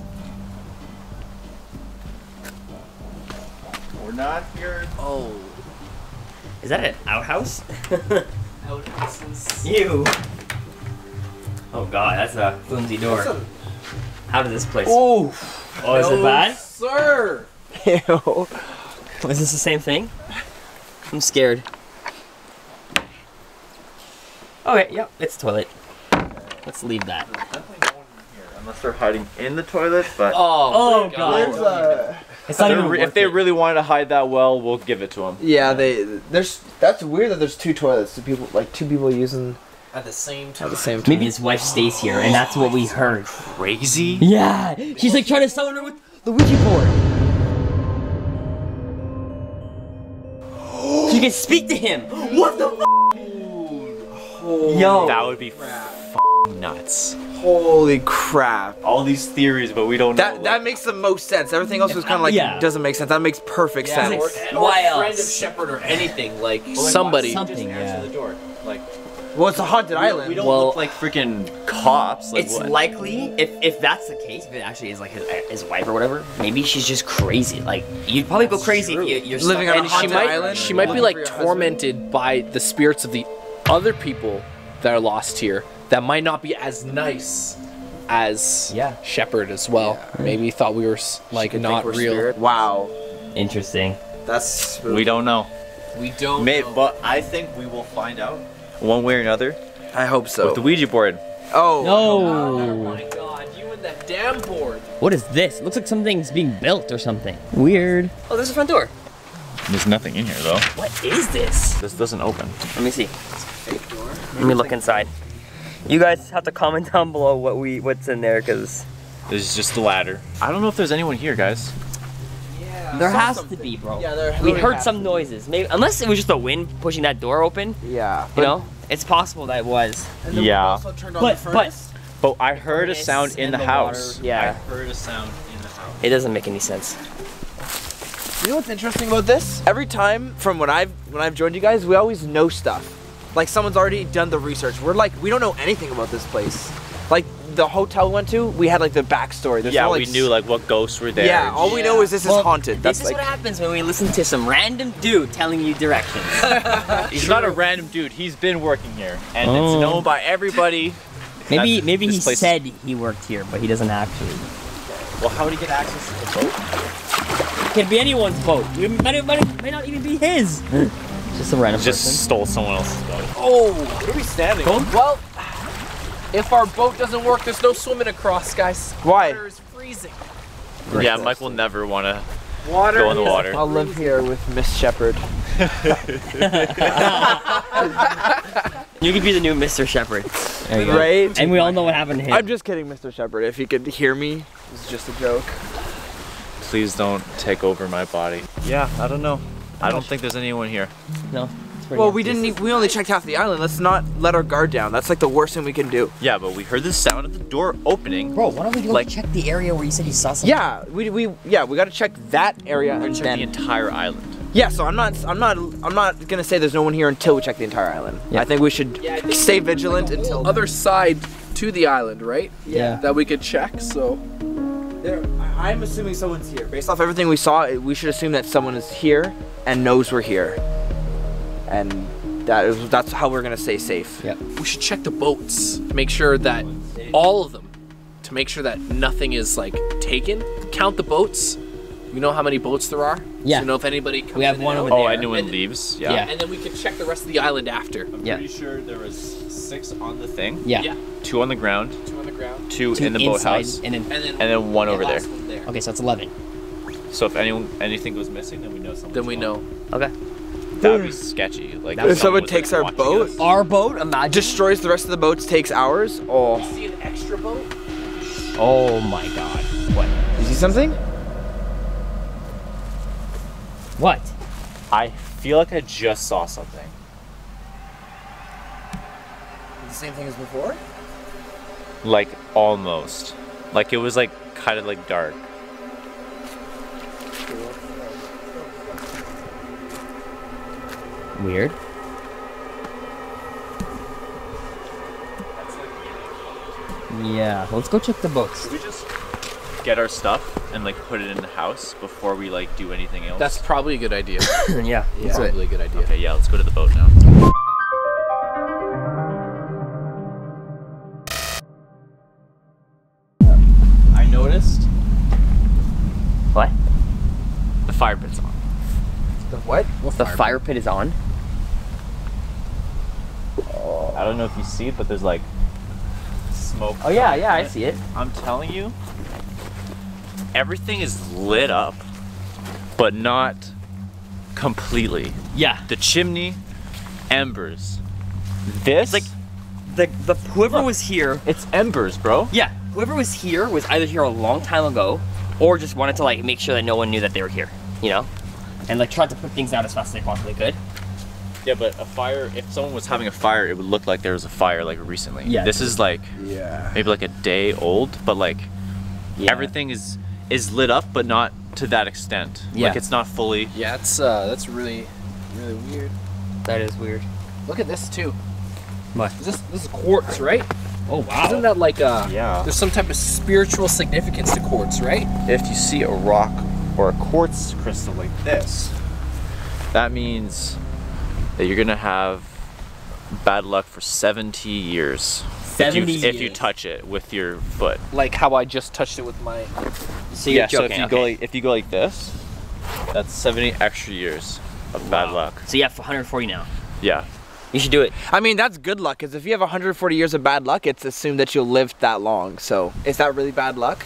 Speaker 1: We're not here.
Speaker 2: Oh.
Speaker 9: Is that an outhouse?
Speaker 2: Outhouses.
Speaker 9: You. Oh god, that's a flimsy door. How did this place?
Speaker 3: Oh,
Speaker 9: Oh, is it bad?
Speaker 2: Sir!
Speaker 3: ew.
Speaker 9: Is this the same thing? I'm scared. Oh, okay, yep, it's a toilet. Let's leave that.
Speaker 1: Unless they're hiding in the toilet, but
Speaker 9: Oh,
Speaker 2: oh
Speaker 9: god. It's not even
Speaker 1: re-
Speaker 9: worth
Speaker 1: if they
Speaker 9: it.
Speaker 1: really wanted to hide that well, we'll give it to them.
Speaker 3: Yeah, they there's that's weird that there's two toilets. Two people like two people using
Speaker 2: At the same time.
Speaker 3: at the same time.
Speaker 9: Maybe his wife stays here, and that's what we heard.
Speaker 1: Crazy.
Speaker 9: Yeah, she's like trying to summon her with the Ouija board. She can speak to him. What the? F- Yo,
Speaker 1: That would be f- nuts.
Speaker 3: Holy crap.
Speaker 1: All these theories, but we don't know.
Speaker 3: That that makes the most sense. Everything else was kind of like
Speaker 9: Yeah.
Speaker 3: doesn't make sense. That makes perfect
Speaker 2: Yeah,
Speaker 3: sense.
Speaker 2: or, or
Speaker 9: Why
Speaker 2: a friend
Speaker 9: else?
Speaker 2: of Shepard or anything. Like somebody.
Speaker 9: something. Yeah.
Speaker 1: the door. Like
Speaker 3: Well, it's a haunted island.
Speaker 1: we don't
Speaker 9: Well-
Speaker 1: look like freaking cops. Like
Speaker 9: It's
Speaker 1: what?
Speaker 9: likely if if that's the case, if it actually is like his, his wife or whatever, maybe she's just crazy. Like you'd probably go crazy if you, you're
Speaker 3: Living
Speaker 9: stuck
Speaker 3: on a
Speaker 9: in-
Speaker 2: she
Speaker 3: haunted
Speaker 2: might
Speaker 3: island.
Speaker 2: she might be like
Speaker 3: for your husband.
Speaker 2: tormented by the spirits of the other people that are lost here that might not be as nice as
Speaker 9: Yeah.
Speaker 2: Shepard as well. Maybe he thought we were like not
Speaker 3: we're
Speaker 2: real.
Speaker 3: spirit. Wow.
Speaker 9: Interesting.
Speaker 3: That's
Speaker 1: we don't know.
Speaker 2: We don't.
Speaker 1: May,
Speaker 2: know.
Speaker 1: but I think we will find out one way or another
Speaker 3: I hope so.
Speaker 1: with the Ouija board.
Speaker 3: oh.
Speaker 2: Oh
Speaker 9: No.
Speaker 2: my god, you and that damn board.
Speaker 9: What is this? It looks like something's being built or something. Weird. Oh, there's a front door.
Speaker 1: There's nothing in here though.
Speaker 9: What is this?
Speaker 1: This doesn't open.
Speaker 9: Let me see. Let me look inside. You guys have to comment down below what we what's in there, cause
Speaker 1: There's just the ladder. I don't know if there's anyone here, guys.
Speaker 9: there has to be, bro.
Speaker 3: Yeah, there
Speaker 9: we heard some noises. Maybe unless it was just the wind pushing that door open.
Speaker 3: Yeah.
Speaker 9: You know, it's possible that it was.
Speaker 3: And then we
Speaker 1: Yeah.
Speaker 3: also turned on
Speaker 9: But
Speaker 3: the
Speaker 9: but
Speaker 3: furnace.
Speaker 1: But I heard a sound in the,
Speaker 9: the
Speaker 1: house.
Speaker 9: water, yeah.
Speaker 1: I heard a sound in the house.
Speaker 9: it doesn't make any sense.
Speaker 3: You know what's interesting about this? Every time from when I've when I've joined you guys, we always know stuff. Like someone's already done the research. We're like we don't know anything about this place. Like the hotel we went to, we had like the backstory. There's
Speaker 1: yeah,
Speaker 3: no, like,
Speaker 1: we knew like what ghosts were there.
Speaker 3: Yeah, all we know is this
Speaker 9: Well,
Speaker 3: is haunted.
Speaker 9: This is
Speaker 3: like
Speaker 9: what happens when we listen to some random dude telling you directions.
Speaker 1: He's not a random dude. He's been working here, and
Speaker 9: Oh.
Speaker 1: it's known by everybody.
Speaker 9: maybe
Speaker 1: That's-
Speaker 9: maybe he
Speaker 1: place-
Speaker 9: said he worked here, but he doesn't actually.
Speaker 1: Well, how would he get access to the boat?
Speaker 9: It could be anyone's boat. It might, it might, it might not even be his. Just a random
Speaker 1: Just
Speaker 9: person.
Speaker 1: stole someone else's boat.
Speaker 2: Oh,
Speaker 3: what are we standing?
Speaker 2: well. If our boat doesn't work, there's no swimming across, guys.
Speaker 3: Why?
Speaker 2: Water is freezing.
Speaker 1: Yeah, Mike will never want to
Speaker 2: Water
Speaker 1: go in the water.
Speaker 3: I'll live here with Miss Shepard.
Speaker 9: You could be the new Mr. Shepard. There you go.
Speaker 3: Right?
Speaker 9: And we all know what happened to him.
Speaker 3: I'm just kidding, Mr. Shepard. If you could hear me, it's just a joke.
Speaker 1: Please don't take over my body. Yeah, I don't know. I don't think there's anyone here.
Speaker 9: no. it's pretty
Speaker 3: Well, we didn't. e- We only checked half the island. Let's not let our guard down. That's like the worst thing we can do.
Speaker 1: Yeah, but we heard the sound of the door opening.
Speaker 9: Bro, why don't we go
Speaker 1: Like-
Speaker 9: check the area where you said you saw something?
Speaker 3: Yeah, we, we yeah we got to check that area and
Speaker 1: Check
Speaker 3: then
Speaker 1: the entire island.
Speaker 3: yeah. So I'm not I'm not I'm not gonna say there's no one here until we check the entire island.
Speaker 9: Yeah.
Speaker 3: I think we should stay vigilant until.
Speaker 2: Other side to the island, right?
Speaker 9: Yeah.
Speaker 2: That we could check. So
Speaker 3: There, I- I'm assuming someone's here. Based off everything we saw, we should assume that someone is here and knows we're here, and that is that's how we're gonna stay safe.
Speaker 9: Yeah.
Speaker 2: we should check the boats. Make sure that all of them, to make sure that nothing is like taken. Count the boats. We know how many boats there are.
Speaker 9: Yeah.
Speaker 2: So you know if anybody. Comes
Speaker 9: We have
Speaker 2: in
Speaker 9: one
Speaker 2: and
Speaker 9: over
Speaker 2: out.
Speaker 1: Oh,
Speaker 9: there.
Speaker 1: anyone
Speaker 2: And-
Speaker 1: leaves?
Speaker 9: Yeah.
Speaker 2: And then we can check the rest of the island after.
Speaker 9: I'm yeah.
Speaker 1: Pretty sure there was six on the thing.
Speaker 9: Yeah.
Speaker 2: Yeah.
Speaker 1: Two on the ground,
Speaker 2: Two on
Speaker 1: two,
Speaker 9: Two
Speaker 1: in the
Speaker 9: inside,
Speaker 1: boathouse,
Speaker 9: And then,
Speaker 2: And then.
Speaker 1: and then one over there.
Speaker 2: one there.
Speaker 9: okay, so it's 11.
Speaker 1: So if anyone anything goes missing, then we know someone.
Speaker 2: Then we know.
Speaker 9: Okay.
Speaker 1: That would be sketchy. Like
Speaker 9: If
Speaker 3: If someone takes
Speaker 1: like,
Speaker 3: our boat,
Speaker 1: us.
Speaker 9: Our boat, imagine.
Speaker 3: destroys the rest of the boats, takes ours. Oh,
Speaker 2: See an extra boat?
Speaker 9: Oh my god. What?
Speaker 3: you see something?
Speaker 9: What?
Speaker 1: I feel like I just saw something.
Speaker 3: The same thing as before?
Speaker 1: Like almost. Like it was like kind of like dark.
Speaker 9: Weird. Yeah, let's go check the books.
Speaker 1: Should we just get our stuff and like put it in the house before we like do anything else?
Speaker 2: That's probably a good idea.
Speaker 9: yeah,
Speaker 2: That's probably a good idea.
Speaker 1: Okay, yeah, let's go to the boat now. Noticed
Speaker 9: What?
Speaker 1: the fire pit's on.
Speaker 3: The what?
Speaker 9: The fire pit is on.
Speaker 1: I don't know if you see it, but there's like smoke.
Speaker 9: Oh yeah, yeah, I see it.
Speaker 1: I'm telling you, everything is lit up, but not completely.
Speaker 9: Yeah.
Speaker 1: The chimney, embers. This,
Speaker 9: like the the whoever was here.
Speaker 1: it's embers, bro.
Speaker 9: Yeah, whoever was here was either here a long time ago, or just wanted to like make sure that no one knew that they were here. You know, and like tried to put things out as fast as they possibly could.
Speaker 1: Yeah, but a fire. If someone was having a fire, it would look like there was a fire like recently.
Speaker 9: Yeah.
Speaker 1: This is like
Speaker 3: Yeah.
Speaker 1: maybe like a day old, but like
Speaker 9: Yeah.
Speaker 1: everything is is lit up, but not to that extent.
Speaker 9: Yeah.
Speaker 1: Like it's not fully.
Speaker 2: Yeah, it's uh, that's really, really weird.
Speaker 9: That is weird.
Speaker 2: Look at this too.
Speaker 9: What?
Speaker 2: Is this this is quartz, right?
Speaker 9: Oh wow.
Speaker 2: Isn't that like uh?
Speaker 1: Yeah.
Speaker 2: There's some type of spiritual significance to quartz, right?
Speaker 1: If you see a rock or a quartz crystal like this, that means that you're gonna have bad luck for 70 years. If you,
Speaker 9: 70
Speaker 1: if you touch it with your foot.
Speaker 2: Like how I just touched it with my.
Speaker 9: So you're
Speaker 1: yeah, so if you
Speaker 9: okay.
Speaker 1: go like if you go like this, that's 70 extra years of bad luck.
Speaker 9: so you have 140 now.
Speaker 1: Yeah.
Speaker 9: You should do it.
Speaker 3: I mean, that's good luck, because if you have 140 years of bad luck, it's assumed that you'll live that long. So, is that really bad luck?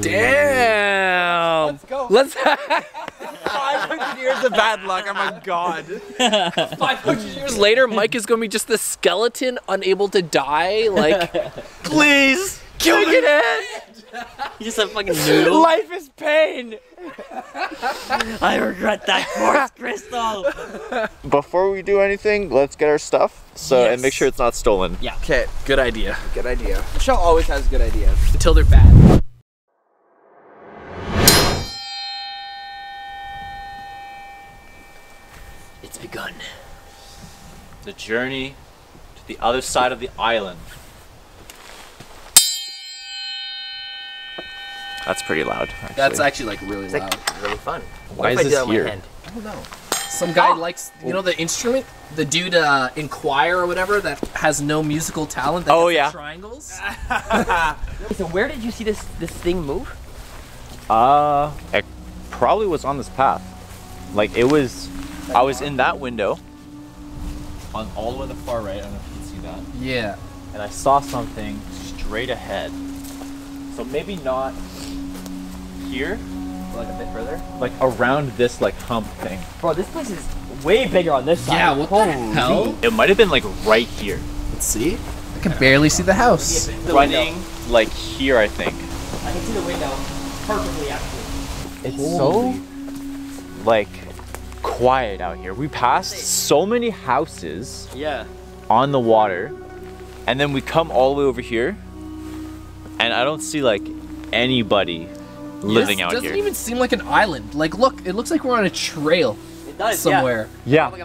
Speaker 9: Damn.
Speaker 3: Let's go. Let's 500 years of bad luck. Oh my god.
Speaker 2: 500 years later, Mike is gonna be just the skeleton, unable to die. Like,
Speaker 3: Please, kill it.
Speaker 9: You just a fucking noodle.
Speaker 3: Life is pain.
Speaker 9: I regret that quartz crystal.
Speaker 1: Before we do anything, let's get our stuff. So and make sure it's not stolen.
Speaker 9: Yeah.
Speaker 3: Okay,
Speaker 2: good idea.
Speaker 3: good idea. Michelle always has a good ideas.
Speaker 2: Until they're bad.
Speaker 9: It's begun.
Speaker 1: The journey to the other side of the island. That's pretty loud. Actually.
Speaker 2: That's actually like really
Speaker 9: It's
Speaker 2: loud.
Speaker 9: like really fun.
Speaker 1: Why
Speaker 9: if
Speaker 1: is
Speaker 9: I do
Speaker 1: this
Speaker 9: that with my
Speaker 1: here?
Speaker 9: hand?
Speaker 2: I don't know. Some guy likes, you know, the instrument, the dude uh, in choir or whatever that has no musical talent. That
Speaker 1: Oh, yeah.
Speaker 2: triangles.
Speaker 9: So where did you see this this thing move?
Speaker 1: Uh, it probably was on this path. Like it was, I was in that window. On all the way to the far right. I don't know if you can see that.
Speaker 2: Yeah.
Speaker 1: And I saw something straight ahead. So maybe not here,
Speaker 9: Like a bit further.
Speaker 1: like around this like hump thing.
Speaker 9: Bro, this place is way bigger on this side.
Speaker 2: Yeah. What the hell?
Speaker 1: It might have been like right here.
Speaker 2: Let's see. I can barely see the house.
Speaker 1: Running like here, I think.
Speaker 9: I can see the window perfectly actually.
Speaker 1: It's so like quiet out here. We passed so many houses
Speaker 9: Yeah.
Speaker 1: on the water, and then we come all the way over here, and I don't see like anybody living
Speaker 2: this
Speaker 1: out
Speaker 2: doesn't
Speaker 1: here.
Speaker 2: even seem like an island. Like, look, it looks like we're on a trail
Speaker 9: It does.
Speaker 2: somewhere.
Speaker 1: Yeah.
Speaker 9: Like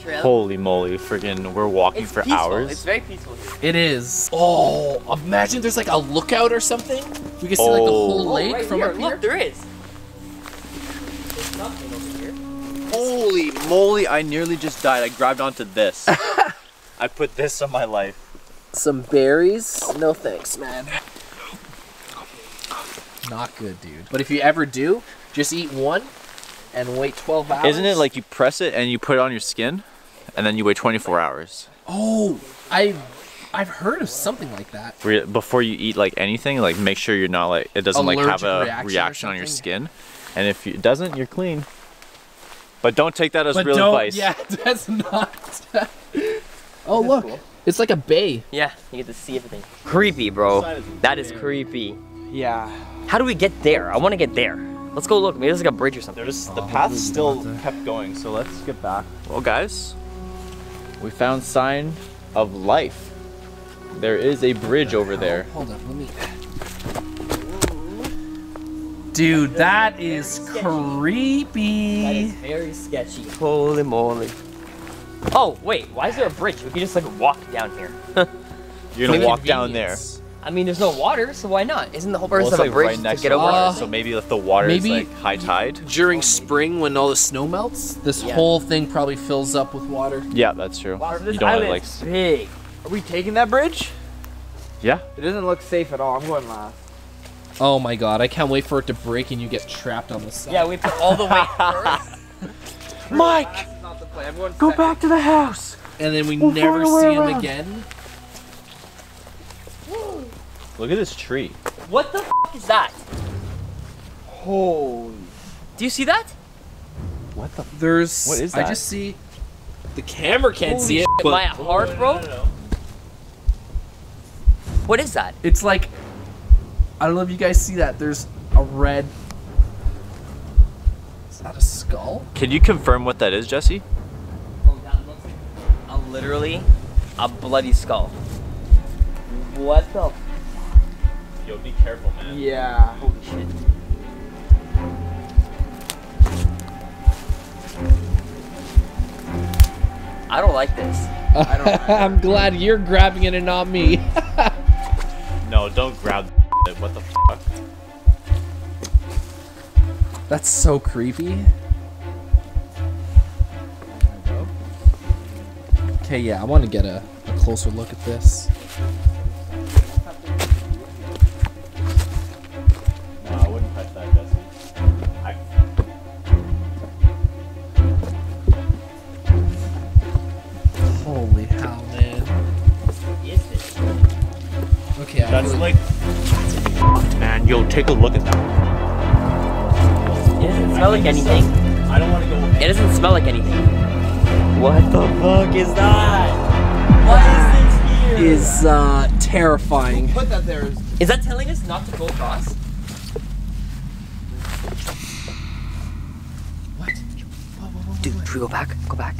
Speaker 9: trail.
Speaker 1: Holy moly, friggin' we're walking
Speaker 9: It's
Speaker 1: for
Speaker 9: peaceful.
Speaker 1: hours.
Speaker 9: It's very peaceful here.
Speaker 2: It is. Oh, imagine there's like a lookout or something. We can see like the
Speaker 1: Oh.
Speaker 2: whole
Speaker 9: Oh,
Speaker 2: lake oh,
Speaker 9: right
Speaker 2: from
Speaker 9: here.
Speaker 2: up here.
Speaker 9: Look, there is. There's nothing over here.
Speaker 1: Holy moly, I nearly just died. I grabbed onto this. I put this on my life.
Speaker 2: Some berries. No thanks, man. Not good, dude. But if you ever do, just eat one and wait 12 hours.
Speaker 1: Isn't it like you press it and you put it on your skin, and then you wait 24 hours?
Speaker 2: Oh, I I've heard of something like that.
Speaker 1: Before you eat like anything, like make sure you're not like it doesn't like have a
Speaker 2: reaction
Speaker 1: reaction, on your skin, and if it doesn't, you're clean. But don't take that as
Speaker 2: But
Speaker 1: real
Speaker 2: don't.
Speaker 1: advice.
Speaker 2: Yeah, that's not. oh look, it's like a bay.
Speaker 9: Yeah, you get to see everything. Creepy, bro. That is creepy.
Speaker 3: Yeah.
Speaker 9: How do we get there? I want to get there. Let's go look. Maybe there's like a bridge or something.
Speaker 1: There's the path oh, still kept going, so let's get back. Well, guys, we found sign of life. There is a bridge over there.
Speaker 2: Hold up, let me. Dude, that is
Speaker 9: That
Speaker 2: creepy.
Speaker 9: is very sketchy. Holy moly. Oh, wait, why is there a bridge? We can just like walk down here.
Speaker 1: You're gonna
Speaker 2: Maybe
Speaker 1: walk down there.
Speaker 2: Convenience.
Speaker 9: I mean, there's no water, so why not? Isn't the whole purpose
Speaker 1: it's
Speaker 9: of a
Speaker 1: like
Speaker 9: bridge
Speaker 1: right
Speaker 9: to get over?
Speaker 1: water,
Speaker 2: Uh,
Speaker 1: so maybe if the water
Speaker 2: maybe-
Speaker 1: is like high tide.
Speaker 2: During spring, when all the snow melts, this
Speaker 9: Yeah.
Speaker 2: whole thing probably fills up with water.
Speaker 1: Yeah, that's true.
Speaker 9: Wow, this
Speaker 1: you don't wanna,
Speaker 9: island's
Speaker 1: like.
Speaker 9: big.
Speaker 3: Are we taking that bridge?
Speaker 1: Yeah.
Speaker 3: It doesn't look safe at all. I'm going last.
Speaker 2: Oh my god, I can't wait for it to break and you get trapped on the side.
Speaker 9: Yeah, we put all the way first.
Speaker 1: Mike,
Speaker 3: That's not the plan. I'm going
Speaker 1: go
Speaker 3: second.
Speaker 1: back to the house.
Speaker 2: And then we
Speaker 1: We'll
Speaker 2: never
Speaker 1: find a way
Speaker 2: see him
Speaker 1: around.
Speaker 2: again.
Speaker 1: Look at this tree.
Speaker 9: What the f is that?
Speaker 3: Holy.
Speaker 9: Do you see that?
Speaker 1: What the?
Speaker 2: There's.
Speaker 1: What is that?
Speaker 2: I just see. The camera can't see it,
Speaker 9: Am
Speaker 2: but
Speaker 9: I at hard, bro? What is that?
Speaker 2: it's like. I don't know if you guys see that. There's a red. Is that a skull?
Speaker 1: Can you confirm what that is, Jesse?
Speaker 9: Oh, that looks like a literally a bloody skull. What the?
Speaker 1: Yo, be careful, man.
Speaker 3: Yeah.
Speaker 9: Holy shit. I don't like this.
Speaker 3: I don't know.
Speaker 2: I'm glad you're grabbing it and not me.
Speaker 1: No, don't grab it. What the fuck?
Speaker 2: That's so creepy. Okay, yeah, I want to get a, a closer look at this. Okay, I
Speaker 1: That's like. Man, yo, take a look at that.
Speaker 9: It doesn't smell like anything.
Speaker 1: I don't want to go.
Speaker 9: It doesn't smell like anything. What the fuck is that? What is this here?
Speaker 2: is uh, terrifying.
Speaker 3: Put that there. Is,
Speaker 9: Is that telling us not to go across?
Speaker 2: What?
Speaker 9: Dude, should we go back? Go back.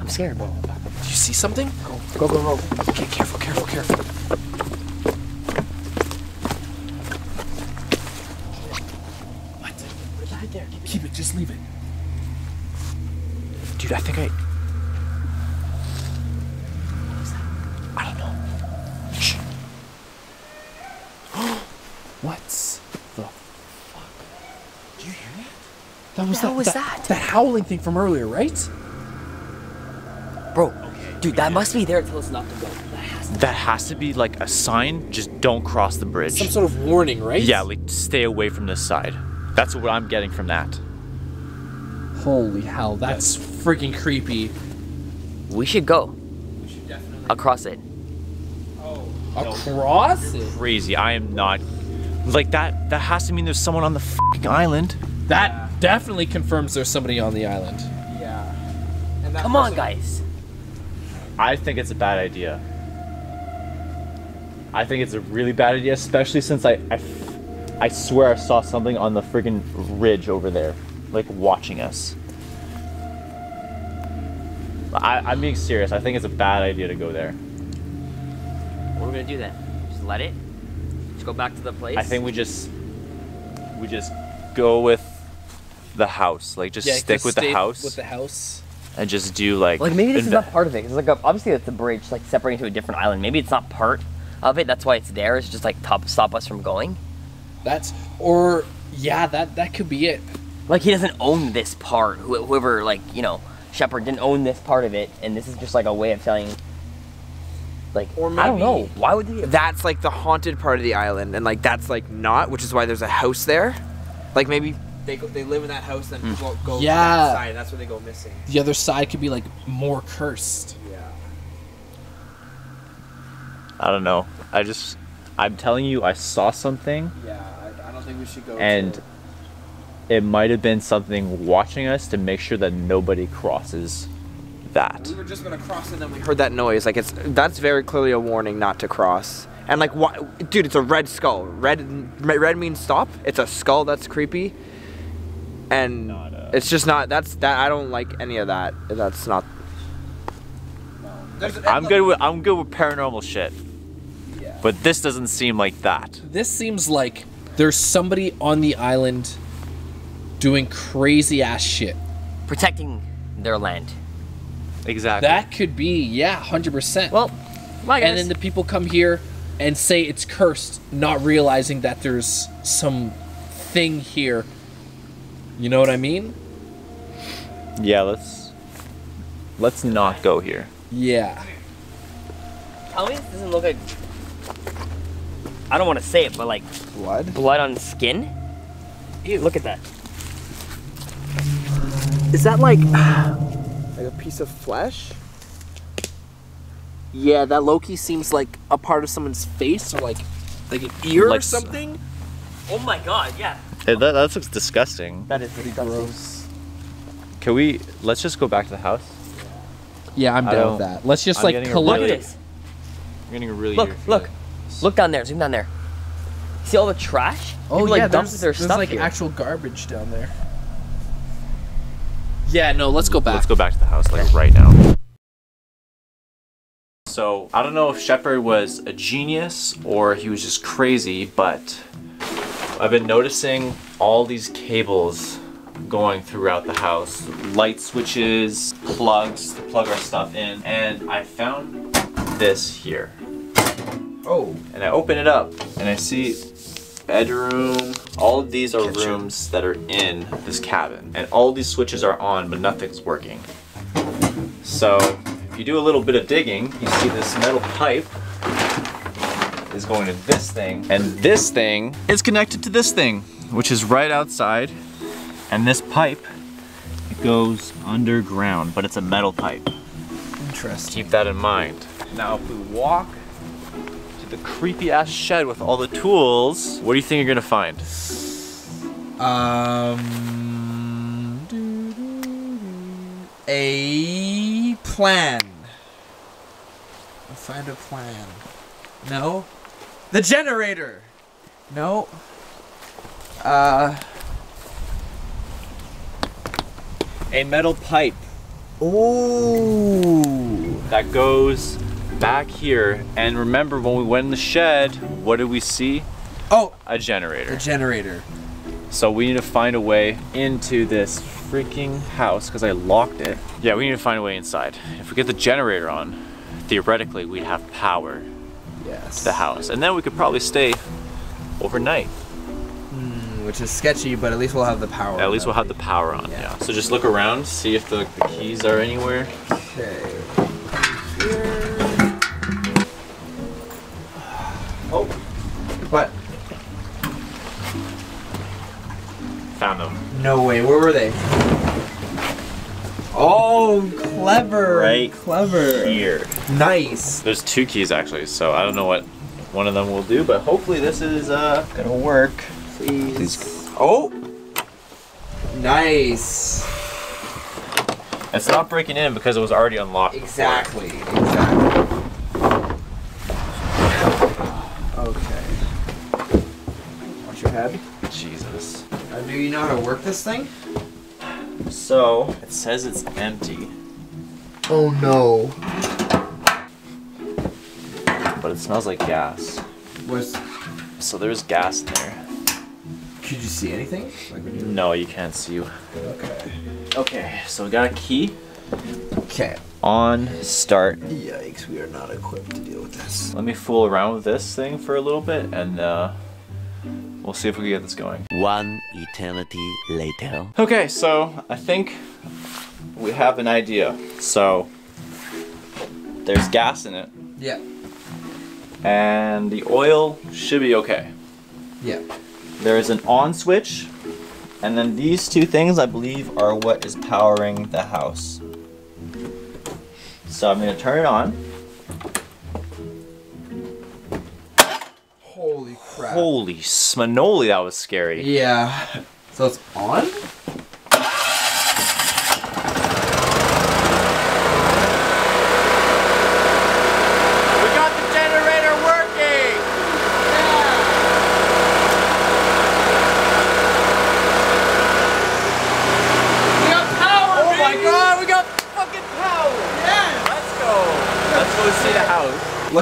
Speaker 9: I'm scared.
Speaker 2: Do you see something? Go, go, go, go. Okay, careful, careful, careful.
Speaker 1: Dude, I think I.
Speaker 2: I don't know. Shh. What's the fuck? Did you hear that? That was
Speaker 9: The hell
Speaker 2: that,
Speaker 9: was
Speaker 2: that,
Speaker 9: that?
Speaker 2: that howling thing from earlier, right?
Speaker 9: Bro, dude, that must be there to tell us not to go. That has to
Speaker 1: That has to be like a sign. Just don't cross the bridge.
Speaker 2: Some sort of warning, right?
Speaker 1: Yeah, like stay away from this side. That's what I'm getting from that.
Speaker 2: Holy hell, that's freaking creepy.
Speaker 9: We should go. Across it.
Speaker 2: Oh, Across it?
Speaker 1: Crazy. I am not. Like that. That has to mean there's someone on the fucking island.
Speaker 2: That definitely confirms there's somebody on the island.
Speaker 3: yeah. And that
Speaker 9: Come on, guys.
Speaker 1: I think it's a bad idea. I think it's a really bad idea, especially since I, I, I swear I saw something on the friggin' ridge over there, like watching us. I, I'm being serious. I think it's a bad idea to go there.
Speaker 9: What are we gonna do then? Just let it? Just go back to the place?
Speaker 1: I think we just, we just go with the house. Like just stick with the house
Speaker 2: With the house.
Speaker 1: and just do like.
Speaker 9: Like maybe this is not part of it. It's like a, obviously it's a bridge, like separating to a different island. Maybe it's not part of it. That's why it's there. It's just like top stop us from going.
Speaker 2: That's or yeah, that that could be it.
Speaker 9: Like he doesn't own this part. Whoever like you know Shepard didn't own this part of it, and this is just like a way of telling. Like
Speaker 3: Or
Speaker 9: I don't know. Why would they?
Speaker 3: That's like the haunted part of the island, and like that's like not, which is why there's a house there. Like maybe they go, they live in that house, then people mm. go to
Speaker 2: Yeah.
Speaker 3: that side. That's where they go missing.
Speaker 2: The other side could be like more cursed.
Speaker 3: Yeah.
Speaker 1: I don't know. I just, I'm telling you, I saw something.
Speaker 3: Yeah. I, I don't think we should go.
Speaker 1: and
Speaker 3: to-
Speaker 1: it might have been something watching us to make sure that nobody crosses that.
Speaker 3: we were just gonna cross, and then we heard that noise. Like it's that's very clearly a warning not to cross. And like, why, dude, it's a red skull. Red, red means stop. It's a skull that's creepy, and it's just not. That's that. I don't like any of that. That's not.
Speaker 1: I'm good with I'm good with paranormal shit. But this doesn't seem like that.
Speaker 6: This seems like there's somebody on the island doing crazy ass shit.
Speaker 9: Protecting their land.
Speaker 1: Exactly.
Speaker 6: That could be, yeah, 100%.
Speaker 9: Well, my
Speaker 6: and then the people come here and say it's cursed, not realizing that there's some thing here. You know what I mean?
Speaker 1: Yeah, let's let's not go here.
Speaker 6: Yeah.
Speaker 9: Tell me this doesn't look like. I don't want to say it, but like
Speaker 3: blood.
Speaker 9: Blood on skin. Ew. Look at that. Is that like?
Speaker 3: like a piece of flesh?
Speaker 6: Yeah, that Loki seems like a part of someone's face or like like an ear
Speaker 1: Like
Speaker 6: or
Speaker 1: s-
Speaker 6: something.
Speaker 9: Oh my god! Yeah.
Speaker 1: Hey, that, that looks disgusting.
Speaker 9: That is pretty
Speaker 6: gross.
Speaker 1: Can we let's just go back to the house?
Speaker 6: Yeah, I'm
Speaker 1: I
Speaker 6: down
Speaker 1: don't-
Speaker 6: with that. Let's just
Speaker 1: I'm
Speaker 6: like
Speaker 1: getting a
Speaker 6: collect
Speaker 9: Look at
Speaker 1: really-
Speaker 9: this.
Speaker 1: I'm getting a really
Speaker 9: Look,
Speaker 1: weird
Speaker 9: look, look down there. Zoom down there. See all the trash?
Speaker 6: Oh
Speaker 9: People,
Speaker 6: yeah,
Speaker 9: like dump
Speaker 6: there's,
Speaker 9: their
Speaker 6: there's
Speaker 9: stuff
Speaker 6: like
Speaker 9: here.
Speaker 6: actual garbage down there. Yeah, no, let's go back.
Speaker 1: Let's go back to the house like right now. So I don't know if Shepard was a genius or he was just crazy, but I've been noticing all these cables going throughout the house. Light switches, plugs to plug our stuff in, and I found this here.
Speaker 3: Oh.
Speaker 1: And I open it up and I see bedroom. All of these are rooms that are in this cabin. And all these switches are on, but nothing's working. So if you do a little bit of digging, you see this metal pipe is going to this thing. And this thing is connected to this thing, which is right outside. And this pipe, it goes underground, but it's a metal pipe.
Speaker 3: Interesting.
Speaker 1: Keep that in mind. Now if we walk to the creepy ass shed with all the tools, what do you think you're gonna find?
Speaker 3: Um. doo, doo, doo. A plan. I'll find a plan. No. The generator. No. Uh.
Speaker 1: A metal pipe
Speaker 3: Ooh.
Speaker 1: that goes back here. And remember when we went in the shed, what did we see?
Speaker 3: Oh,
Speaker 1: A generator.
Speaker 3: A generator.
Speaker 1: So we need to find a way into this freaking house because I locked it. Yeah, we need to find a way inside. If we get the generator on, theoretically we'd have power
Speaker 3: Yes.
Speaker 1: the house. And then we could probably stay overnight.
Speaker 3: Hmm, which is sketchy, but at least we'll have the power.
Speaker 1: At least we'll have the power on, yeah. So just look around, see if the, the keys are anywhere.
Speaker 3: Okay.
Speaker 1: Oh.
Speaker 3: What?
Speaker 1: Found them.
Speaker 3: No way. Where were they? Oh, clever.
Speaker 1: Right
Speaker 3: Clever.
Speaker 1: Here.
Speaker 3: Nice.
Speaker 1: There's two keys actually, so I don't know what one of them will do, but hopefully this is uh gonna work.
Speaker 3: Please. Oh. Nice.
Speaker 1: It's not breaking in because it was already unlocked. before.
Speaker 3: Exactly. Head.
Speaker 1: Jesus.
Speaker 3: Uh, do you know how to work this thing?
Speaker 1: So it says it's empty,
Speaker 3: Oh no.
Speaker 1: but it smells like gas.
Speaker 3: Was
Speaker 1: So there's gas in there.
Speaker 3: could you see anything? Like you
Speaker 1: No, you can't see.
Speaker 3: Okay.
Speaker 1: Okay, so we got a key.
Speaker 3: Okay.
Speaker 1: On start.
Speaker 3: Yikes, we are not equipped to deal with this.
Speaker 1: Let me fool around with this thing for a little bit, and uh, we'll see if we can get this going.
Speaker 14: One eternity later.
Speaker 1: Okay, so I think we have an idea. So there's gas in it,
Speaker 3: Yeah.
Speaker 1: and the oil should be okay.
Speaker 3: Yeah.
Speaker 1: There is an on switch, and then these two things I believe are what is powering the house. So I'm gonna turn it on.
Speaker 3: Crap.
Speaker 1: Holy smanoli, that was scary.
Speaker 3: Yeah. So it's on?
Speaker 1: We got the generator working!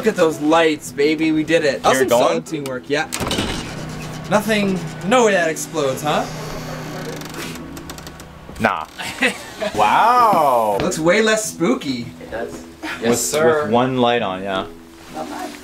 Speaker 3: Look at those lights, baby. We did it.
Speaker 1: You're
Speaker 3: Awesome
Speaker 1: going?
Speaker 3: teamwork. Yeah. Nothing. No way that explodes, huh?
Speaker 1: Nah. wow.
Speaker 3: Looks way less spooky.
Speaker 9: It does.
Speaker 1: Yes, with, With one light on, yeah.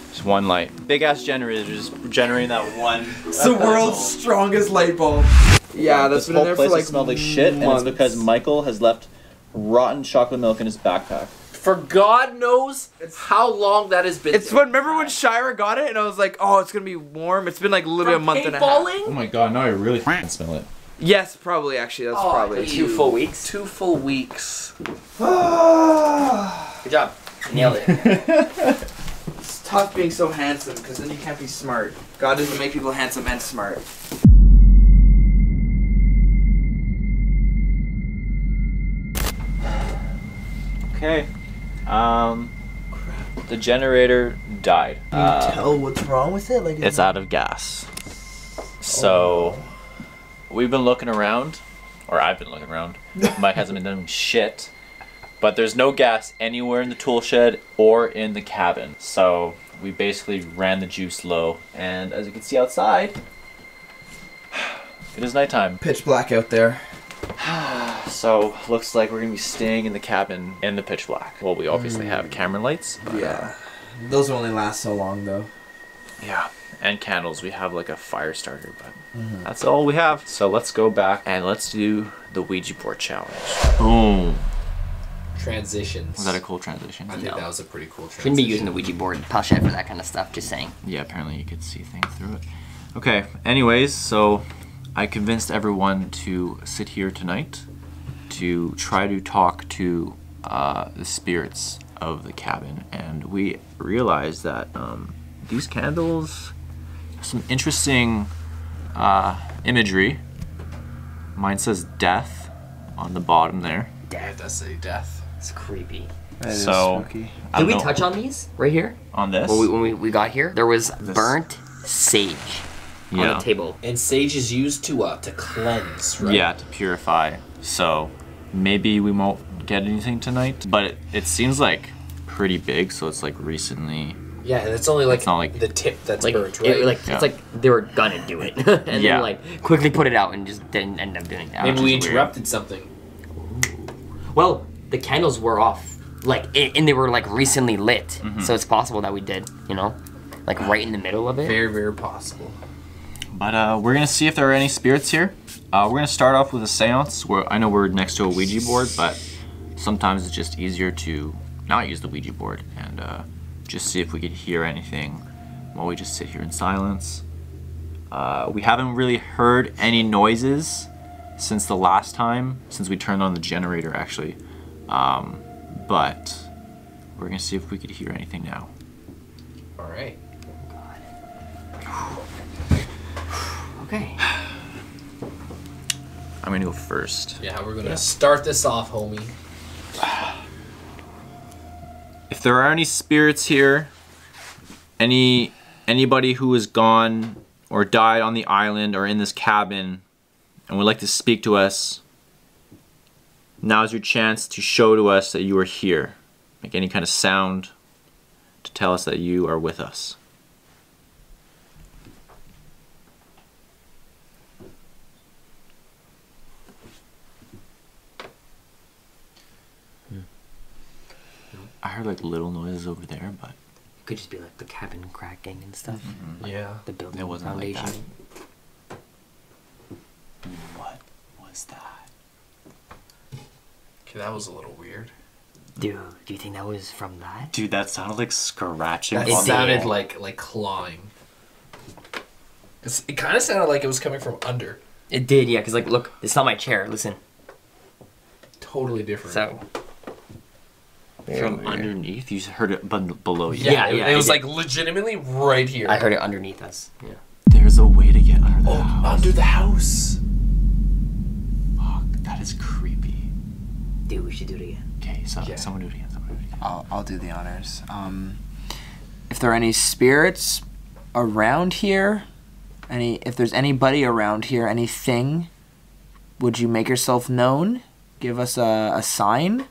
Speaker 1: Just one light. Big ass generator just generating that one.
Speaker 3: It's the world's strongest light bulb. Yeah, that's
Speaker 1: this
Speaker 3: been in
Speaker 1: whole
Speaker 3: there
Speaker 1: place
Speaker 3: for like
Speaker 1: has smelled like shit, and it's because Michael has left rotten chocolate milk in his backpack.
Speaker 2: For God knows how long that has been.
Speaker 3: It's when remember when Shira got it and I was like, oh, it's gonna be warm. It's been like literally a month and a half.
Speaker 1: Oh my god, now I really f***ing smell it.
Speaker 3: Yes, probably actually. That's
Speaker 2: Oh,
Speaker 3: probably
Speaker 2: two
Speaker 9: full weeks.
Speaker 2: Two full weeks.
Speaker 9: Good job. Nailed it.
Speaker 3: It's tough being so handsome because then you can't be smart. God doesn't make people handsome and smart.
Speaker 1: Okay. Um, the generator died. Uh,
Speaker 3: tell what's wrong with it? Like
Speaker 1: it's out of gas. So we've been looking around, or I've been looking around. Mike hasn't been doing shit. But there's no gas anywhere in the tool shed or in the cabin. So we basically ran the juice low. And as you can see outside, it is nighttime.
Speaker 3: pitch black out there.
Speaker 1: So looks like we're gonna be staying in the cabin in the pitch black. Well, we obviously have camera lights. but, uh,
Speaker 3: Yeah. Those only last so long though.
Speaker 1: Yeah, and candles. We have like a fire starter, but that's all we have. So let's go back and let's do the Ouija board challenge. Boom.
Speaker 2: Transitions.
Speaker 1: Was that a cool transition?
Speaker 2: I think
Speaker 9: No.
Speaker 2: that was a pretty cool transition.
Speaker 9: Shouldn't be using the Ouija board pal for that kind of stuff. Just saying.
Speaker 1: Yeah, apparently you could see things through it. Okay, anyways, so I convinced everyone to sit here tonight to try to talk to uh, the spirits of the cabin. And we realized that um, these candles have some interesting uh, imagery. Mine says death on the bottom there.
Speaker 2: Yeah, it does say death.
Speaker 9: It's creepy.
Speaker 1: so, I
Speaker 9: Did we
Speaker 1: know-
Speaker 9: touch on these right here?
Speaker 1: on this?
Speaker 9: When we, when we, we got here, there was burnt sage on
Speaker 1: Yeah.
Speaker 9: the table.
Speaker 2: And sage is used to uh to cleanse, right?
Speaker 1: Yeah, to purify. So maybe we won't get anything tonight, but it, it seems like pretty big. So it's like recently.
Speaker 2: Yeah, and it's only like,
Speaker 1: It's not like-
Speaker 2: the tip that's
Speaker 9: Like,
Speaker 2: burnt,
Speaker 9: it- like
Speaker 1: Yeah.
Speaker 9: it's like they were gonna do it, and
Speaker 1: Yeah.
Speaker 9: then like quickly put it out and just didn't end up doing that.
Speaker 2: Maybe we
Speaker 1: is weird.
Speaker 2: interrupted something.
Speaker 9: Well, the candles were off, like, and they were like recently lit,
Speaker 1: Mm-hmm.
Speaker 9: so it's possible that we did, you know, like right in the middle of it.
Speaker 2: Very, very possible.
Speaker 1: But uh, we're gonna see if there are any spirits here. Uh, we're gonna start off with a séance. Where I know we're next to a Ouija board, but sometimes it's just easier to not use the Ouija board and uh, just see if we could hear anything while we just sit here in silence. Uh, we haven't really heard any noises since the last time, since we turned on the generator actually. Um, but we're gonna see if we could hear anything now.
Speaker 2: All right.
Speaker 9: Okay.
Speaker 1: I'm gonna go first.
Speaker 2: Yeah, we're gonna start this off, homie.
Speaker 1: if there are any spirits here, any anybody who has gone or died on the island or in this cabin and would like to speak to us, now's your chance to show to us that you are here. Make any kind of sound to tell us that you are with us. I heard like little noises over there, but it
Speaker 9: Could just be like the cabin cracking and stuff. Mm-hmm.
Speaker 2: Yeah.
Speaker 9: The building
Speaker 1: It wasn't like
Speaker 9: foundation.
Speaker 1: what was that?
Speaker 2: Okay, that was a little weird.
Speaker 9: Dude, do you think that was from that?
Speaker 1: Dude, that sounded like scratching.
Speaker 2: It
Speaker 9: It
Speaker 1: on
Speaker 2: sounded
Speaker 9: did.
Speaker 2: like like clawing. It's, it kind of sounded like it was coming from under.
Speaker 9: It did, yeah. Cause like, look, it's not my chair. Listen.
Speaker 2: Totally different.
Speaker 9: So
Speaker 1: from underneath. You heard it b- below you.
Speaker 9: Yeah,
Speaker 2: it,
Speaker 9: yeah,
Speaker 2: it
Speaker 9: I
Speaker 2: was like legitimately right here.
Speaker 9: I heard it underneath us. Yeah.
Speaker 1: There's a way to get under the
Speaker 2: Oh,
Speaker 1: house.
Speaker 2: under the house.
Speaker 1: Fuck, that is creepy.
Speaker 9: Dude, we should do it again.
Speaker 1: Okay, so
Speaker 2: Yeah.
Speaker 1: someone do it again. Someone do it again.
Speaker 3: I'll, I'll do the honors. Um, if there are any spirits around here, any if there's anybody around here, anything, would you make yourself known? Give us a, a sign.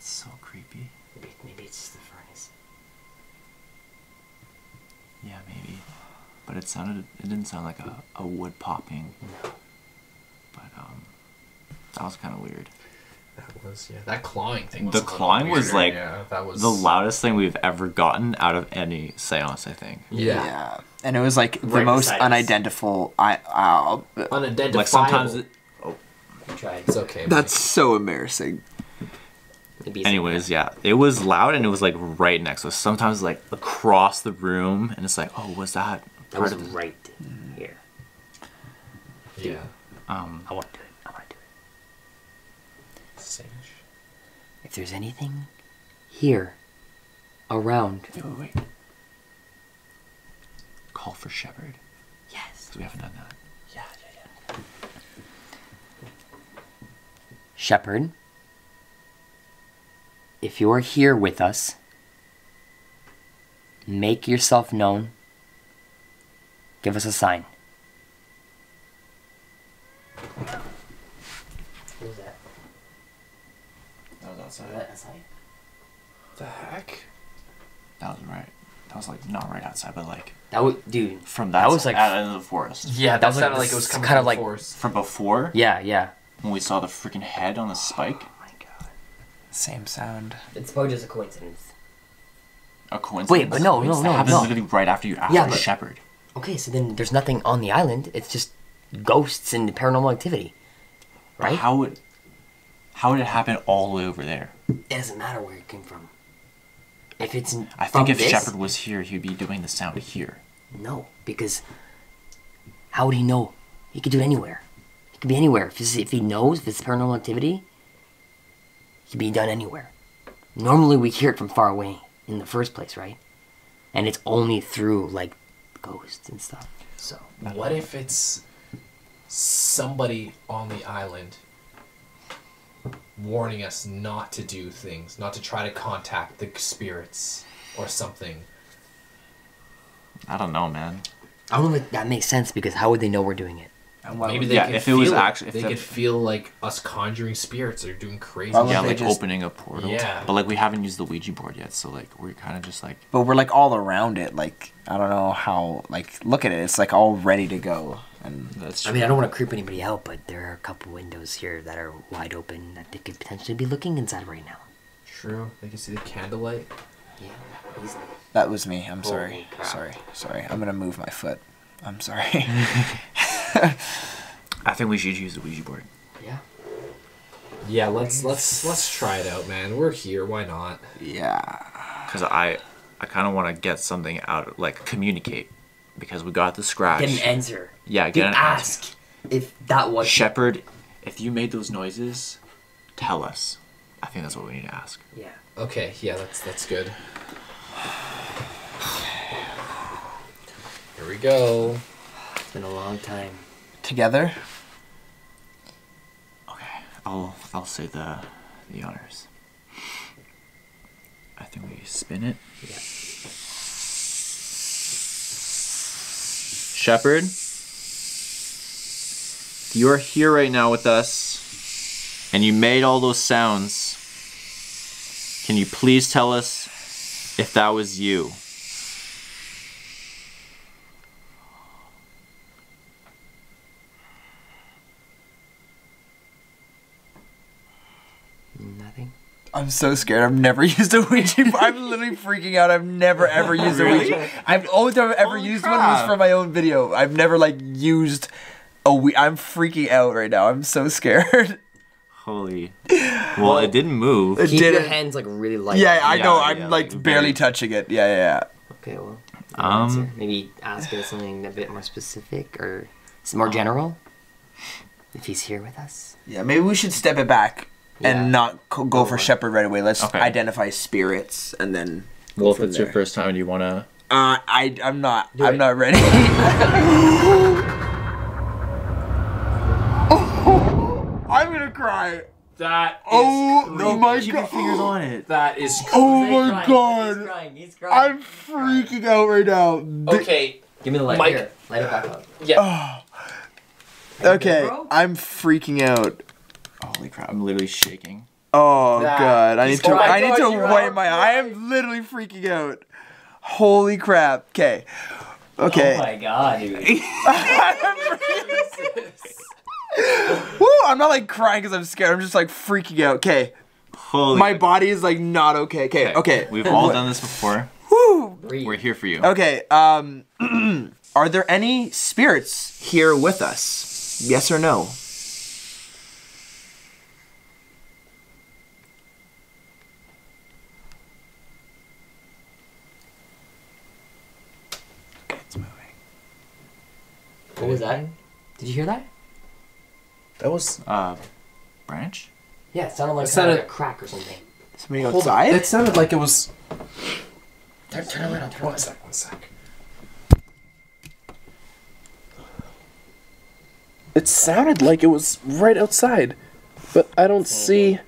Speaker 1: so creepy.
Speaker 9: Maybe, maybe it's just the furnace.
Speaker 1: Yeah, maybe. But it sounded. It didn't sound like a, a wood popping. But um, that was kind of weird.
Speaker 2: That was yeah. That clawing thing. Was
Speaker 1: The
Speaker 2: a little
Speaker 1: clawing was like
Speaker 2: yeah, that was
Speaker 1: the loudest thing we've ever gotten out of any seance. I think.
Speaker 2: Yeah.
Speaker 3: And it was like the
Speaker 9: Right
Speaker 3: most unidentifiable. I. Uh,
Speaker 2: Unidentifiable.
Speaker 1: Like sometimes. It,
Speaker 9: We tried.
Speaker 2: it's okay.
Speaker 3: that's so embarrassing.
Speaker 9: Maybe it's-
Speaker 1: anyways, yeah, it was loud and it was like right next to us. Sometimes like across the room, and it's like, oh, was that
Speaker 9: That was
Speaker 1: of the
Speaker 9: right here.
Speaker 2: yeah.
Speaker 1: um?
Speaker 9: I want to do it. I want to do it.
Speaker 2: Sage.
Speaker 9: If there's anything here, around,
Speaker 1: Wait, wait, wait. Call for Shepard.
Speaker 9: yes.
Speaker 1: 'cause we haven't done that.
Speaker 2: Yeah, yeah, yeah.
Speaker 9: Shepard, if you're here with us, make yourself known. Give us a sign. What was that?
Speaker 1: That was outside.
Speaker 9: that outside?
Speaker 2: The heck?
Speaker 1: That was right. That was like not right outside, but like
Speaker 9: That was, dude.
Speaker 1: from that,
Speaker 9: That was
Speaker 1: side,
Speaker 9: like-
Speaker 1: out into the forest.
Speaker 2: Yeah,
Speaker 9: that was like
Speaker 2: sounded like
Speaker 9: this
Speaker 2: it was coming
Speaker 9: kind of like-
Speaker 2: the forest.
Speaker 1: From before,
Speaker 9: Yeah, yeah.
Speaker 1: when we saw the freaking head on the spike, Oh my god.
Speaker 3: Same sound.
Speaker 9: It's probably just a coincidence.
Speaker 1: a coincidence.
Speaker 9: Wait, but no, no,
Speaker 1: That
Speaker 9: no,
Speaker 1: happened
Speaker 9: no.
Speaker 1: literally right after you asked
Speaker 9: Yeah,
Speaker 1: for
Speaker 9: but-
Speaker 1: Shepard.
Speaker 9: Okay, so then there's nothing on the island. It's just ghosts and paranormal activity, right?
Speaker 1: How would how would it happen all the way over there?
Speaker 9: It doesn't matter where it came from. If it's in,
Speaker 1: I think if
Speaker 9: this-
Speaker 1: Shepard was here, he'd be doing the sound here.
Speaker 9: No, because how would he know? He could do it anywhere. He could be anywhere. If, if he knows if it's paranormal activity, he could be done anywhere. Normally, we hear it from far away in the first place, right? And it's only through like ghosts and stuff. So
Speaker 2: What if it's somebody on the island warning us not to do things, not to try to contact the spirits or something?
Speaker 1: I don't know, man.
Speaker 9: I don't know if that makes sense because how would they know we're doing it?
Speaker 2: Maybe they
Speaker 1: yeah,
Speaker 2: could
Speaker 1: if it was
Speaker 2: feel
Speaker 1: actually- if
Speaker 2: they
Speaker 1: the-
Speaker 2: could feel like us conjuring spirits or doing crazy.
Speaker 3: Why would
Speaker 1: yeah,
Speaker 3: they
Speaker 1: like
Speaker 3: just-
Speaker 1: opening a portal.
Speaker 2: Yeah.
Speaker 1: But like we haven't used the Ouija board yet, so like we're kind of just like
Speaker 3: But we're like all around it. Like I don't know how. Like look at it. It's like all ready to go. And
Speaker 1: that's.
Speaker 9: I mean, I don't want to creep anybody out, but there are a couple windows here that are wide open that they could potentially be looking inside right now.
Speaker 2: True. They can see the candlelight.
Speaker 9: Yeah, easily.
Speaker 3: that was me. I'm sorry.
Speaker 9: Holy crap.
Speaker 3: Sorry. Sorry. I'm gonna move my foot. I'm sorry.
Speaker 1: I think we should use the Ouija board.
Speaker 9: Yeah.
Speaker 2: Yeah, let's let's let's try it out, man. We're here. Why not?
Speaker 3: yeah.
Speaker 1: Because I, I kind of want to get something out, like communicate, because we got the scratch.
Speaker 9: Get an answer.
Speaker 1: Yeah,
Speaker 9: Get
Speaker 1: get an answer.
Speaker 9: ask if that was
Speaker 1: Shepard, if you made those noises, tell us. I think that's what we need to ask.
Speaker 9: Yeah.
Speaker 2: Okay. Yeah, that's that's good. Here we go.
Speaker 9: It's been a long time.
Speaker 3: Together.
Speaker 1: Okay, I'll I'll say the the honors. I think we spin it.
Speaker 9: Yeah.
Speaker 1: Shepard, you are here right now with us, and you made all those sounds. Can you please tell us if that was you?
Speaker 9: Nothing.
Speaker 3: I'm so scared. I've never used a Ouija board. I'm literally freaking out. I've never ever used a Ouija. I've only time I've ever
Speaker 1: Holy
Speaker 3: used one was for my own video. I've never like used a Ouija. I'm freaking out right now. I'm so scared.
Speaker 1: Holy. Well, it didn't move.
Speaker 3: It
Speaker 9: Keep your
Speaker 3: didn't.
Speaker 9: hands like really light.
Speaker 3: Yeah, I know.
Speaker 1: yeah,
Speaker 3: I'm
Speaker 1: like,
Speaker 3: like barely
Speaker 1: very-
Speaker 3: touching it. Yeah, yeah, yeah.
Speaker 9: Okay, well.
Speaker 1: Um,
Speaker 9: answer. maybe ask us something a bit more specific or more general. If he's here with us.
Speaker 3: Yeah, maybe we should step it back
Speaker 9: Yeah.
Speaker 3: and not co- go for Shepard right away. Let's
Speaker 1: Okay.
Speaker 3: identify spirits and then.
Speaker 1: Well, if
Speaker 3: from
Speaker 1: it's your first time, do you want to?
Speaker 3: Uh, I I'm not. I'm
Speaker 9: it.
Speaker 3: not ready. I'm gonna cry.
Speaker 2: That is
Speaker 3: Oh
Speaker 2: creepy.
Speaker 3: my
Speaker 1: Keep your
Speaker 3: god.
Speaker 1: fingers on it.
Speaker 2: That is
Speaker 3: Oh my
Speaker 9: crying,
Speaker 3: god.
Speaker 9: He's crying. He's crying.
Speaker 3: I'm freaking out right now. The-
Speaker 2: okay.
Speaker 9: Give me the light.
Speaker 2: Mike.
Speaker 9: Here, light it back up.
Speaker 2: Yeah.
Speaker 3: Okay,
Speaker 9: bro?
Speaker 3: I'm freaking out.
Speaker 1: Holy crap! I'm literally shaking.
Speaker 3: Oh
Speaker 2: That-
Speaker 3: god, I need to
Speaker 2: oh
Speaker 3: I need
Speaker 2: God,
Speaker 3: to wipe
Speaker 2: are
Speaker 3: my I am literally freaking out. Holy crap. Okay. Okay.
Speaker 9: Oh my god, dude.
Speaker 3: Woo, I'm not like crying because I'm scared. I'm just like freaking out. Okay.
Speaker 1: Holy.
Speaker 3: My body is like not okay. Okay. Okay.
Speaker 1: We've all done this before.
Speaker 3: Woo.
Speaker 1: We're here for you.
Speaker 3: Okay. Um are there any spirits here with us? Yes or no?
Speaker 9: What was that? Did you hear that?
Speaker 1: That was uh, branch.
Speaker 9: Yeah, it sounded like,
Speaker 2: It
Speaker 9: kinda like
Speaker 2: sounded-
Speaker 9: a crack or something.
Speaker 3: Somebody
Speaker 2: Hold on.
Speaker 3: outside?
Speaker 2: It sounded like it was.
Speaker 9: Turn, turn around, turn
Speaker 2: One sec, one sec.
Speaker 15: It sounded like it was right outside, but I don't see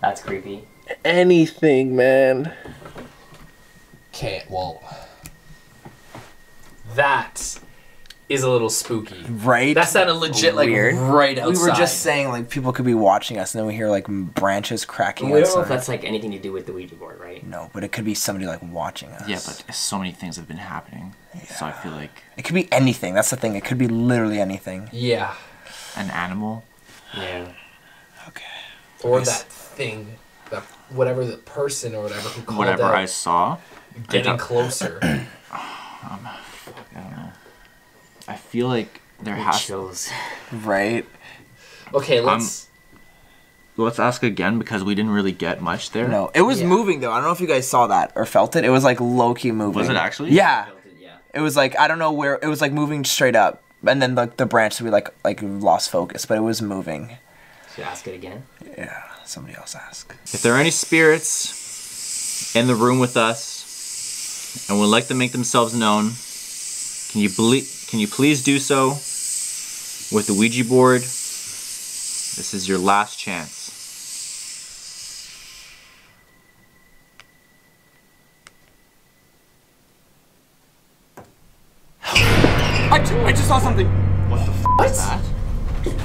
Speaker 9: That's creepy.
Speaker 15: anything, man.
Speaker 2: Okay, well. That is a little spooky.
Speaker 3: Right?
Speaker 2: That sounded legit like
Speaker 3: Weird.
Speaker 2: right outside.
Speaker 3: We were just saying like people could be watching us and then we hear like branches cracking
Speaker 9: We don't know if that's like anything to do with the Ouija board, right?
Speaker 3: No, but it could be somebody like watching us.
Speaker 1: Yeah, but so many things have been happening. So I feel like
Speaker 3: it could be anything. That's the thing. It could be literally anything.
Speaker 2: Yeah.
Speaker 1: an animal.
Speaker 9: Yeah. Okay.
Speaker 2: Or
Speaker 1: Nice.
Speaker 2: that thing, that whatever the person or whatever who called
Speaker 1: Whatever
Speaker 2: out,
Speaker 1: I saw.
Speaker 2: getting
Speaker 1: I-
Speaker 2: closer.
Speaker 1: Um, fuck, I don't know. I feel like there has
Speaker 9: chills.
Speaker 3: Right.
Speaker 2: Okay,
Speaker 1: Um,
Speaker 2: let's.
Speaker 1: Let's ask again because we didn't really get much there.
Speaker 3: No, it was moving though. I don't know if you guys saw that or felt it. It was like low key moving.
Speaker 1: Was it actually?
Speaker 3: Yeah. It was like I don't know where it was like moving straight up, and then like the branch we like like lost focus, but it was moving.
Speaker 9: Should I ask it again?
Speaker 3: Yeah. Somebody else ask.
Speaker 1: If there are any spirits in the room with us and would like to make themselves known, can you ble- can you please do so with the Ouija board? This is your last chance.
Speaker 3: I, I just saw something.
Speaker 1: What the f-
Speaker 3: What?
Speaker 1: is that?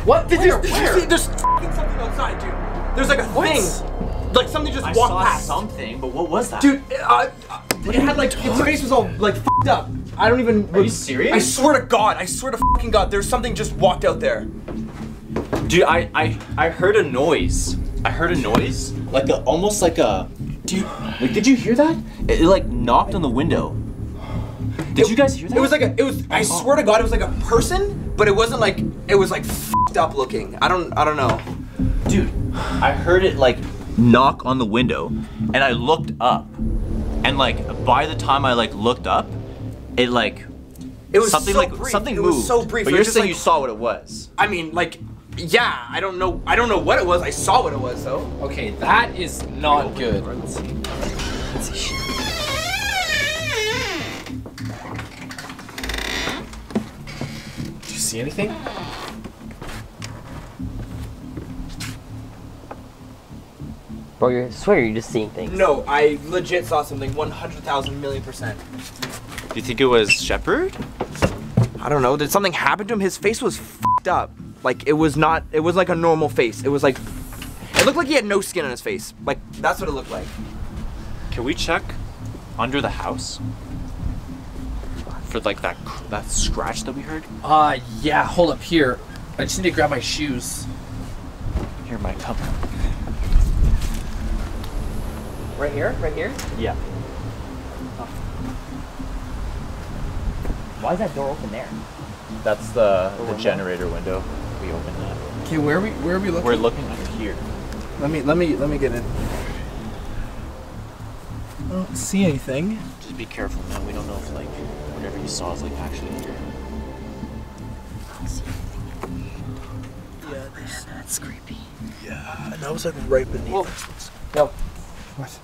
Speaker 3: What? Did,
Speaker 2: Where?
Speaker 3: did you
Speaker 2: Where?
Speaker 3: see? There's f***ing something outside, dude. There's like a
Speaker 2: What?
Speaker 3: thing. Like something just
Speaker 1: I
Speaker 3: walked
Speaker 1: saw
Speaker 3: past.
Speaker 1: something, but what was that?
Speaker 3: Dude, uh, it had like its face was all like f***ed up. I don't even.
Speaker 1: Are you serious?
Speaker 3: I swear to God, I swear to fucking God, there's something just walked out there.
Speaker 1: Dude, I, I I heard a noise. I heard a noise, like a almost like a. Dude, like did you hear that? It, it, like knocked on the window. Did you guys hear that?
Speaker 3: It was like a. It was. I oh. swear to God, it was like a person, but it wasn't like. It was like f***ed up looking. I don't. I don't know.
Speaker 1: Dude, I heard it like knock on the window, and I looked up, and like by the time I like looked up, it like
Speaker 3: It was
Speaker 1: something
Speaker 3: so
Speaker 1: like
Speaker 3: brief.
Speaker 1: something
Speaker 3: it
Speaker 1: moved.
Speaker 3: was so brief.
Speaker 1: But
Speaker 3: It
Speaker 1: you're
Speaker 3: just
Speaker 1: saying
Speaker 3: like-
Speaker 1: you saw what it was.
Speaker 3: I mean, like, yeah. I don't know. I don't know what it was. I saw what it was though.
Speaker 2: Okay, that is not good. Do you see anything?
Speaker 9: Bro, you swear you're just seeing things.
Speaker 3: No, I legit saw something. One hundred thousand million percent.
Speaker 1: Do you think it was Shepard?
Speaker 3: I don't know. Did something happen to him? His face was f***ed up. Like it was not. It was like a normal face. It was like. It looked like he had no skin on his face. Like that's what it looked like.
Speaker 1: Can we check under the house for like that that scratch that we heard?
Speaker 2: Uh, yeah, hold up here. I just need to grab my shoes.
Speaker 1: Here, Mike, come.
Speaker 9: Right here? Right here?
Speaker 1: Yeah. Oh.
Speaker 9: Why is that door open there?
Speaker 1: That's the,
Speaker 9: The
Speaker 1: the
Speaker 9: window?
Speaker 1: generator window. We open that.
Speaker 3: Okay, where are we? Where are we looking?
Speaker 1: We're looking under here.
Speaker 3: Let me. Let me. Let me get in. I don't see anything.
Speaker 1: Just be careful, man. We don't know if like whatever you saw is like actually here.
Speaker 3: Yeah,
Speaker 9: That's creepy.
Speaker 3: yeah. And that was like right beneath
Speaker 9: Whoa.
Speaker 3: us.
Speaker 9: Yo,
Speaker 3: What?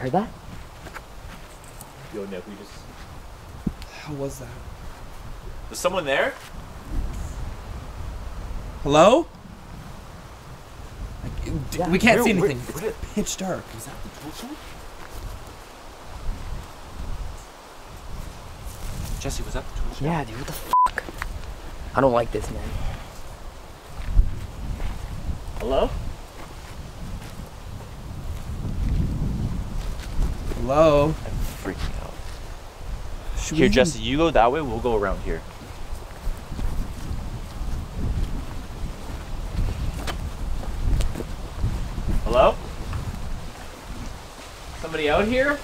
Speaker 1: What was that?
Speaker 9: heard that?
Speaker 1: Yo, Nick, we just.
Speaker 3: How was that?
Speaker 1: Is someone there?
Speaker 3: Hello? we can't
Speaker 1: Where-
Speaker 3: see
Speaker 1: where-
Speaker 3: anything.
Speaker 1: where did-
Speaker 3: it's pitch dark.
Speaker 1: Is that the tool shed? Jesse, was that the tool shed?
Speaker 9: Yeah, dude, what the fuck? I don't like this, man.
Speaker 1: Hello?
Speaker 3: Hello.
Speaker 1: I'm freaking out. here, Jesse, you go that way. We'll go around here. Hello? Somebody out here?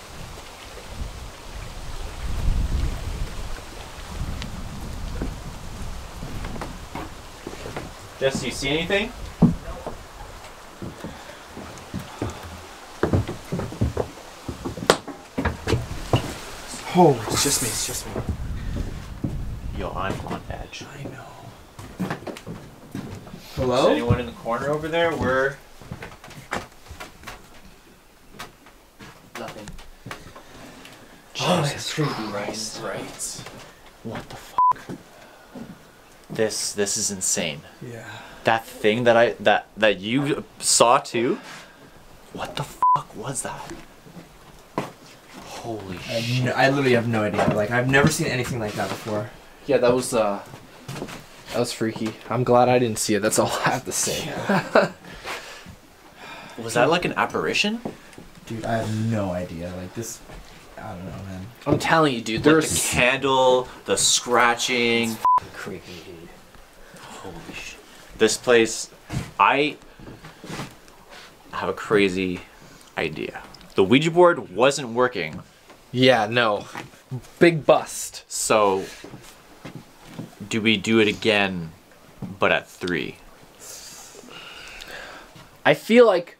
Speaker 1: Jesse, you see anything?
Speaker 3: Oh, it's just me. It's just me.
Speaker 1: Yo, I'm on edge.
Speaker 3: I know.
Speaker 1: Is
Speaker 3: Hello?
Speaker 1: anyone in the corner over there? We're
Speaker 9: Nothing.
Speaker 1: Jesus Christ.
Speaker 2: Right.
Speaker 1: What the fuck? This this is insane.
Speaker 3: Yeah.
Speaker 1: That thing that I that that you saw too. What the fuck was that? Holy
Speaker 3: I,
Speaker 1: shit!
Speaker 3: no, I literally have no idea. Like I've never seen anything like that before.
Speaker 2: Yeah, that was uh that was freaky. I'm glad I didn't see it. That's all I have to say.
Speaker 1: Was that like an apparition?
Speaker 3: Dude, I have no idea. Like this, I don't know, man.
Speaker 2: I'm telling you, dude.
Speaker 1: Like
Speaker 2: There's
Speaker 1: the candle, the scratching.
Speaker 9: Creepy, dude.
Speaker 1: Holy shit! This place, I have a crazy idea. The Ouija board wasn't working,
Speaker 2: Yeah, no. Big bust.
Speaker 1: so do we do it again, but at three?
Speaker 2: I feel like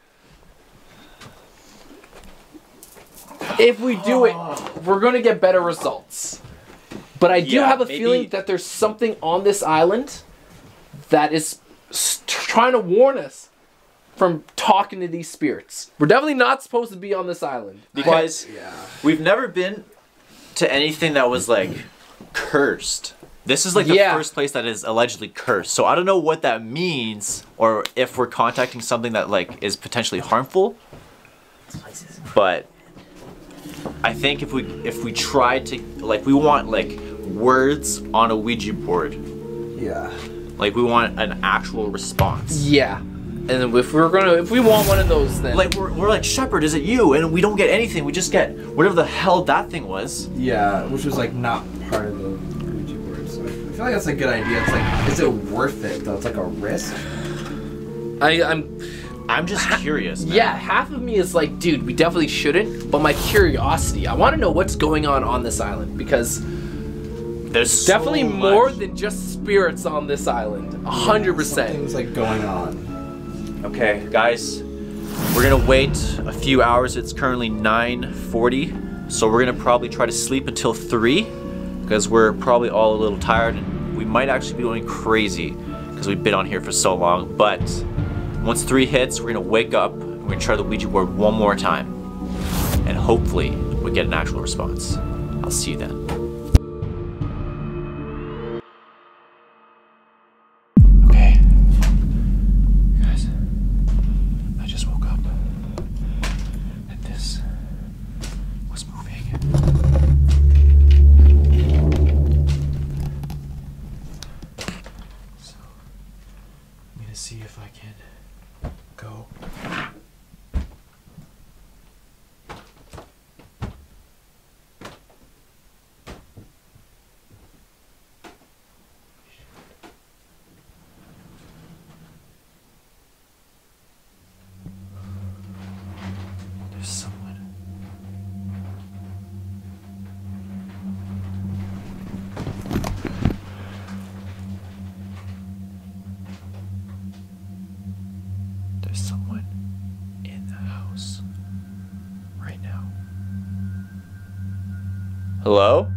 Speaker 2: if we do it, we're gonna get better results. But I do
Speaker 1: Yeah,
Speaker 2: have a
Speaker 1: maybe-
Speaker 2: feeling that there's something on this island that is trying to warn us from talking to these spirits. We're definitely not supposed to be on this island
Speaker 1: Because we've never been to anything that was like cursed. This is like the
Speaker 2: Yeah.
Speaker 1: first place that is allegedly cursed. So I don't know what that means or if we're contacting something that like is potentially harmful. But I think if we if we try to like we want like words on a Ouija board.
Speaker 3: Yeah.
Speaker 1: Like we want an actual response.
Speaker 2: Yeah. And if we're gonna, if we want one of those, then
Speaker 1: Like we're, we're like Shepard, is it you? And we don't get anything. We just get whatever the hell that thing was.
Speaker 3: Yeah, which was like not part of the Ouija board. So I feel like that's a good idea. It's like, is it worth it though? It's like a risk.
Speaker 2: I, I'm.
Speaker 1: I'm just curious. man.
Speaker 2: Yeah, half of me is like, dude, we definitely shouldn't. But my curiosity, I want to know what's going on on this island because
Speaker 1: There's so
Speaker 2: definitely more than just spirits on this island. A hundred percent.
Speaker 3: Something's like going on.
Speaker 1: Okay, guys, we're gonna wait a few hours. It's currently 9:40, so we're gonna probably try to sleep until three, because we're probably all a little tired, and we might actually be going crazy because we've been on here for so long. But once three hits, we're gonna wake up and we're gonna try the Ouija board one more time, and hopefully we get an actual response. I'll see you then. Okay. Guys, I just woke up and this was moving. So, I'm gonna see if I can go. There's someone. There's someone in the house right now. Hello?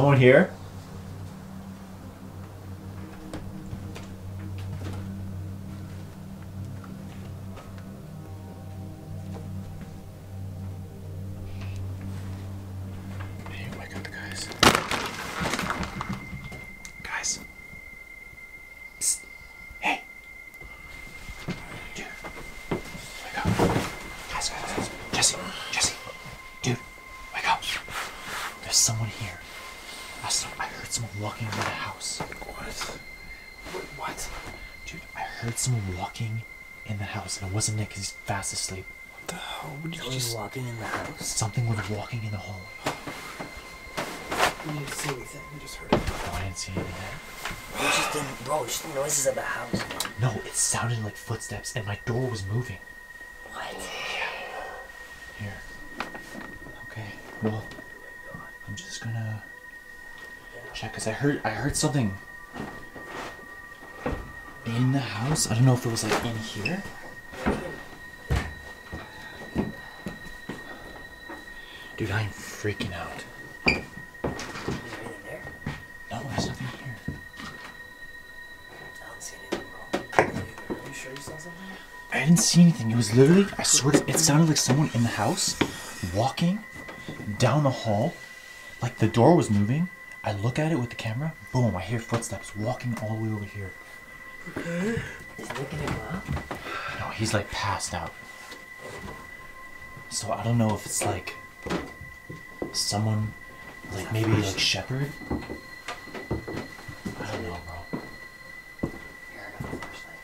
Speaker 1: Someone here? I, saw, I heard someone walking into the house. What? What? Dude, I heard someone walking in the house, and it wasn't Nick because he's fast asleep. What the hell? What
Speaker 9: Someone walking in the house.
Speaker 1: Something was walking in the hall.
Speaker 9: You didn't see anything. You just heard it.
Speaker 1: No, I didn't see anything.
Speaker 9: It's just, the- bro, it's just the noises of the house. man.
Speaker 1: No, it sounded like footsteps, and my door was moving.
Speaker 9: What? Yeah.
Speaker 1: Here. Okay. Well, I'm just gonna check because I heard I heard something in the house. I don't know if it was like in here. Dude, I'm freaking out. No, there's nothing here.
Speaker 9: I don't see anything, bro. Are you sure you saw something?
Speaker 1: I didn't see anything. It was literally, I swear, it sounded like someone in the house walking down the hall. Like the door was moving. I look at it with the camera. Boom! I hear footsteps walking all the way over here.
Speaker 9: Is Nick gonna go out?
Speaker 1: No, he's like passed out. So I don't know if it's like someone, like maybe like Shepard. I don't know, bro.
Speaker 9: Here, I got the flashlight.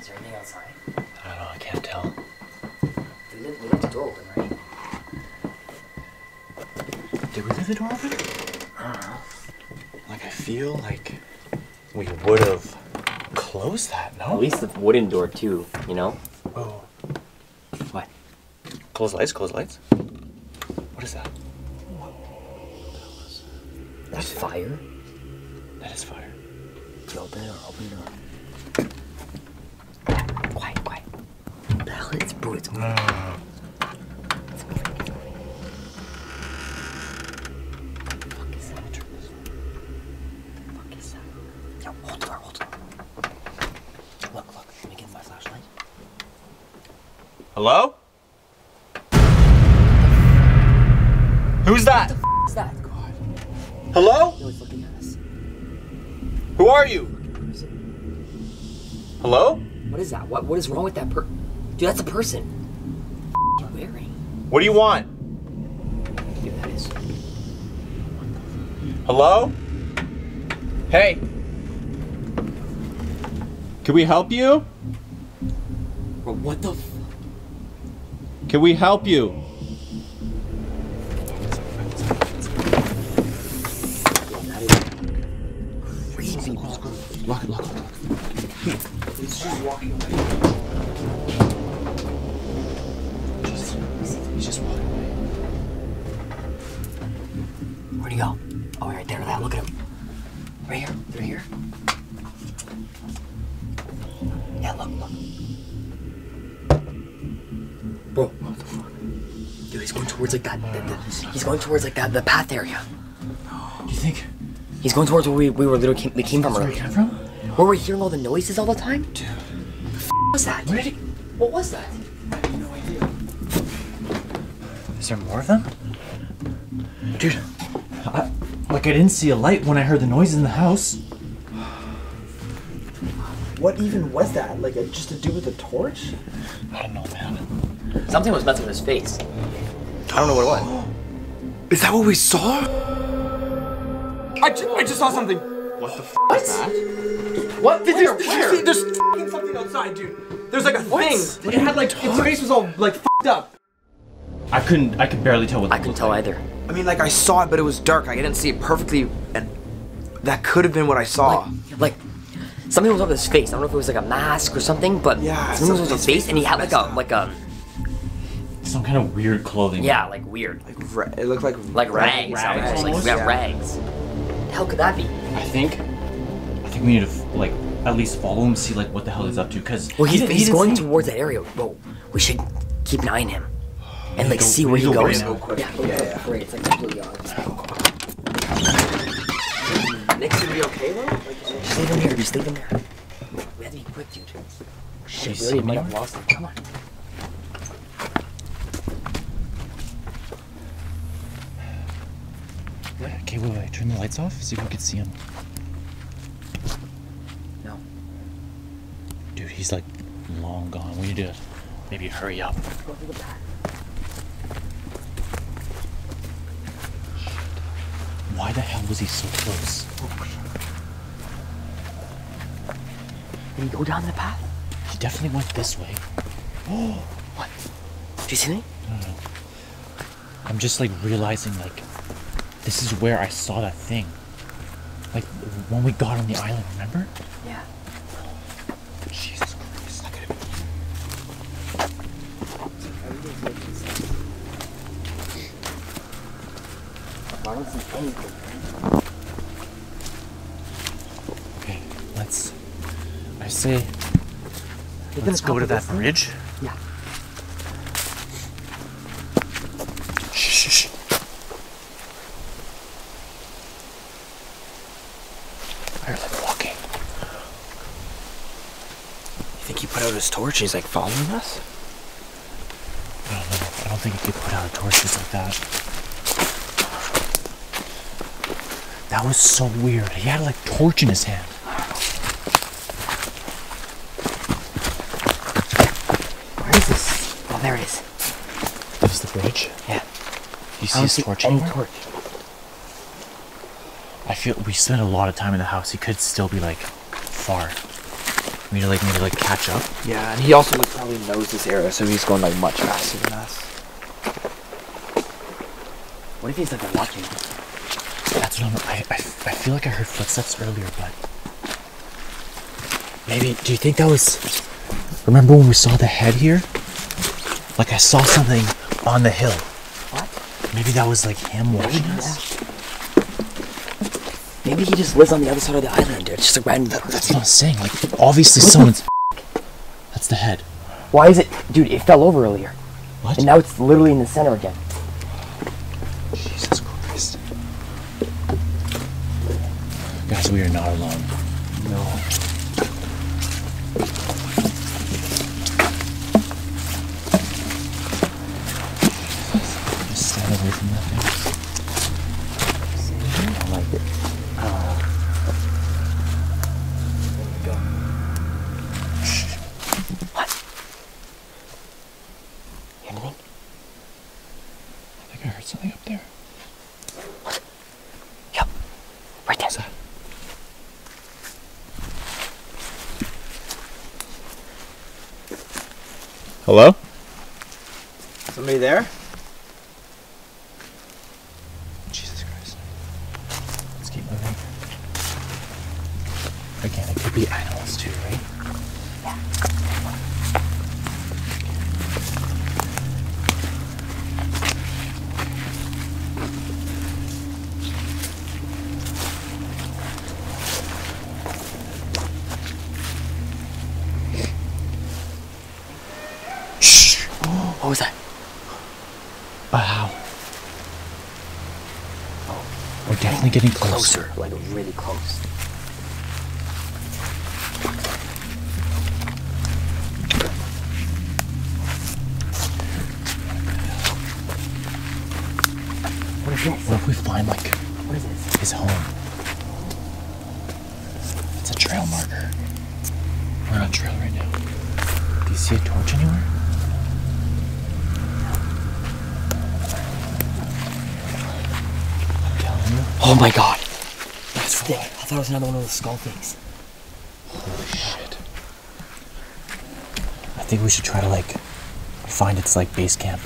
Speaker 9: Is there anything outside?
Speaker 1: I don't know. I can't tell.
Speaker 9: We left, we left the door open, right?
Speaker 1: Did we leave the door open? I don't know. Like I feel like we would have closed that. No.
Speaker 9: At least the wooden door too. You know?
Speaker 1: Oh.
Speaker 9: What?
Speaker 1: Close lights. Close lights. What is that?
Speaker 9: That's fire.
Speaker 1: That is fire.
Speaker 9: Did you open it or open the door? Quiet, quiet. What the hell? It's bro, it's moving. Uh, It's moving, it's moving. What the fuck is that? What the fuck is that? Yo, hold the door, hold the door. Look, look, let me get my flashlight.
Speaker 1: Hello? Who's that?
Speaker 9: What's that?
Speaker 1: Hello?
Speaker 9: Looking at.
Speaker 1: Who are you? Hello?
Speaker 9: What is that? What What is wrong with that per? Dude, that's a person. What are you wearing?
Speaker 1: What do you want?
Speaker 9: Dude, that is.
Speaker 1: Hello? Hey. Can we help you?
Speaker 9: Bro, what the?
Speaker 1: Can we help you?
Speaker 9: Dude, he's going towards like that. that- that- he's going towards like that the path area.
Speaker 1: Do you think
Speaker 9: He's going towards where we, we were literally came, we came from
Speaker 1: where he
Speaker 9: earlier.
Speaker 1: came from?
Speaker 9: Where we're hearing all the noises all the time. Dude, what was that?
Speaker 1: Where did he?
Speaker 9: What was that?
Speaker 1: Is there more of them? Dude, I, like I didn't see a light when I heard the noise in the house.
Speaker 3: What even was that? Like a, just to do with a torch?
Speaker 1: I don't know, man.
Speaker 9: Something was messing with his face. I don't know what it was.
Speaker 3: Is that what we saw? I, ju- I just saw something. What the f is that?
Speaker 9: What?
Speaker 3: Did you, did you see? There's fucking something outside, dude. There's like a thing. It had like its face was all like f***ed up.
Speaker 1: I couldn't. I could barely tell what.
Speaker 9: I couldn't tell either.
Speaker 3: I mean, like I saw it, but it was dark. I didn't see it perfectly, and that could have been what I saw.
Speaker 9: Like, something was over his face. I don't know if it was like a mask or something, but
Speaker 3: Yeah,
Speaker 9: something was
Speaker 3: something-
Speaker 9: over his face, and he had like a like a
Speaker 1: Some kind of weird clothing.
Speaker 9: yeah, like weird,
Speaker 3: like ra- it looked like
Speaker 9: like rags. I was
Speaker 1: rags
Speaker 9: like, yeah,
Speaker 3: Yeah.
Speaker 9: rags. The hell could that be?
Speaker 1: I think. I think we need to like at least follow him, see like what the hell he's up to. Cause
Speaker 9: Well,
Speaker 1: he
Speaker 9: he's,
Speaker 1: he
Speaker 9: he's going
Speaker 1: say-
Speaker 9: towards that area. Well, we should keep an eye on him and like
Speaker 1: go-
Speaker 9: see where he
Speaker 1: go
Speaker 9: goes.
Speaker 1: right now.
Speaker 9: Yeah, yeah, yeah. Great. It's like completely on.
Speaker 3: Nick's gonna be okay though?
Speaker 9: Just leave him here. Just leave him there. We have to be quick, dude. Shit, we already might have lost him. Come on.
Speaker 1: Okay, wait, wait. Turn the lights off. See if we can see him.
Speaker 9: No.
Speaker 1: Dude, he's like long gone. We need to maybe hurry up.
Speaker 9: Go through the back.
Speaker 1: Why the hell was he so close?
Speaker 9: Did he go down the path?
Speaker 1: He definitely went this way. Oh!
Speaker 9: What? Do you see me?
Speaker 1: I'm just like realizing like this is where I saw that thing. Like when we got on the island, remember?
Speaker 9: Yeah.
Speaker 1: Jesus Christ.
Speaker 9: I don't see anything.
Speaker 1: Okay, let's I say let's go to that
Speaker 9: thing.
Speaker 1: bridge.
Speaker 9: Yeah.
Speaker 1: Shh, shh, shh. I heard them walking.
Speaker 3: You think he put out his torch? He's like following us.
Speaker 1: I don't know. I don't think he could put out a torch just like that. That was so weird. He had like torch in his hand.
Speaker 9: Where is this? Oh, there it is.
Speaker 1: This is the bridge.
Speaker 9: Yeah.
Speaker 1: You see his torch
Speaker 9: any
Speaker 1: anywhere?
Speaker 9: torch.
Speaker 1: I feel we spent a lot of time in the house. He could still be like far. We need to like maybe like catch up.
Speaker 3: Yeah, and he also like probably knows this area, so he's going like much faster than us.
Speaker 9: What if he's like watching?
Speaker 1: That's what I'm. I, I, I feel like I heard footsteps earlier, but maybe. Do you think that was? Remember when we saw the head here? Like I saw something on the hill.
Speaker 9: What?
Speaker 1: Maybe that was like him watching us.
Speaker 9: Maybe he just lives on the other side of the island. It's just a random.
Speaker 1: That's what I'm saying. Like obviously someone's. That's the head.
Speaker 9: Why is it, dude? It fell over earlier,
Speaker 1: What?
Speaker 9: and now it's literally in the center again.
Speaker 1: Jesus Christ. Guys, we are not alone.
Speaker 9: Another one of those skull things.
Speaker 1: Holy shit. I think we should try to like find its like base camp.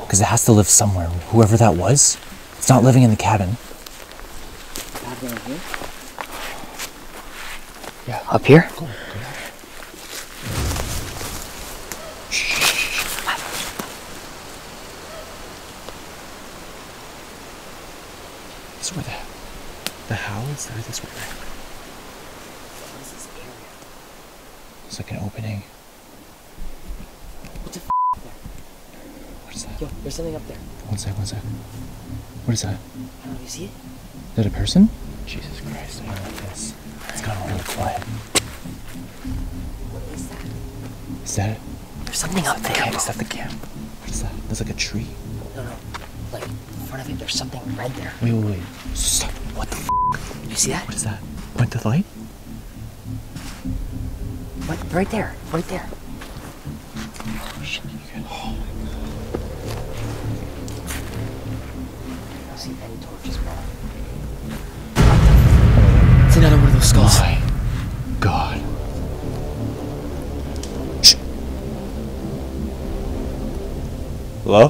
Speaker 1: Because it has to live somewhere. Whoever that was, it's not living in the cabin. Is that
Speaker 9: it? There's something up there.
Speaker 1: Is that the camp? What is that? There's like a tree.
Speaker 9: No, no. Like, in front of it, there's something red there.
Speaker 1: Wait, wait, wait. Stop. What the f?
Speaker 9: You see that?
Speaker 1: What is that? Point the light?
Speaker 9: Right, right there. Right there. Oh, I don't see any torches, bro. It's another one of those skulls.
Speaker 1: My Hello?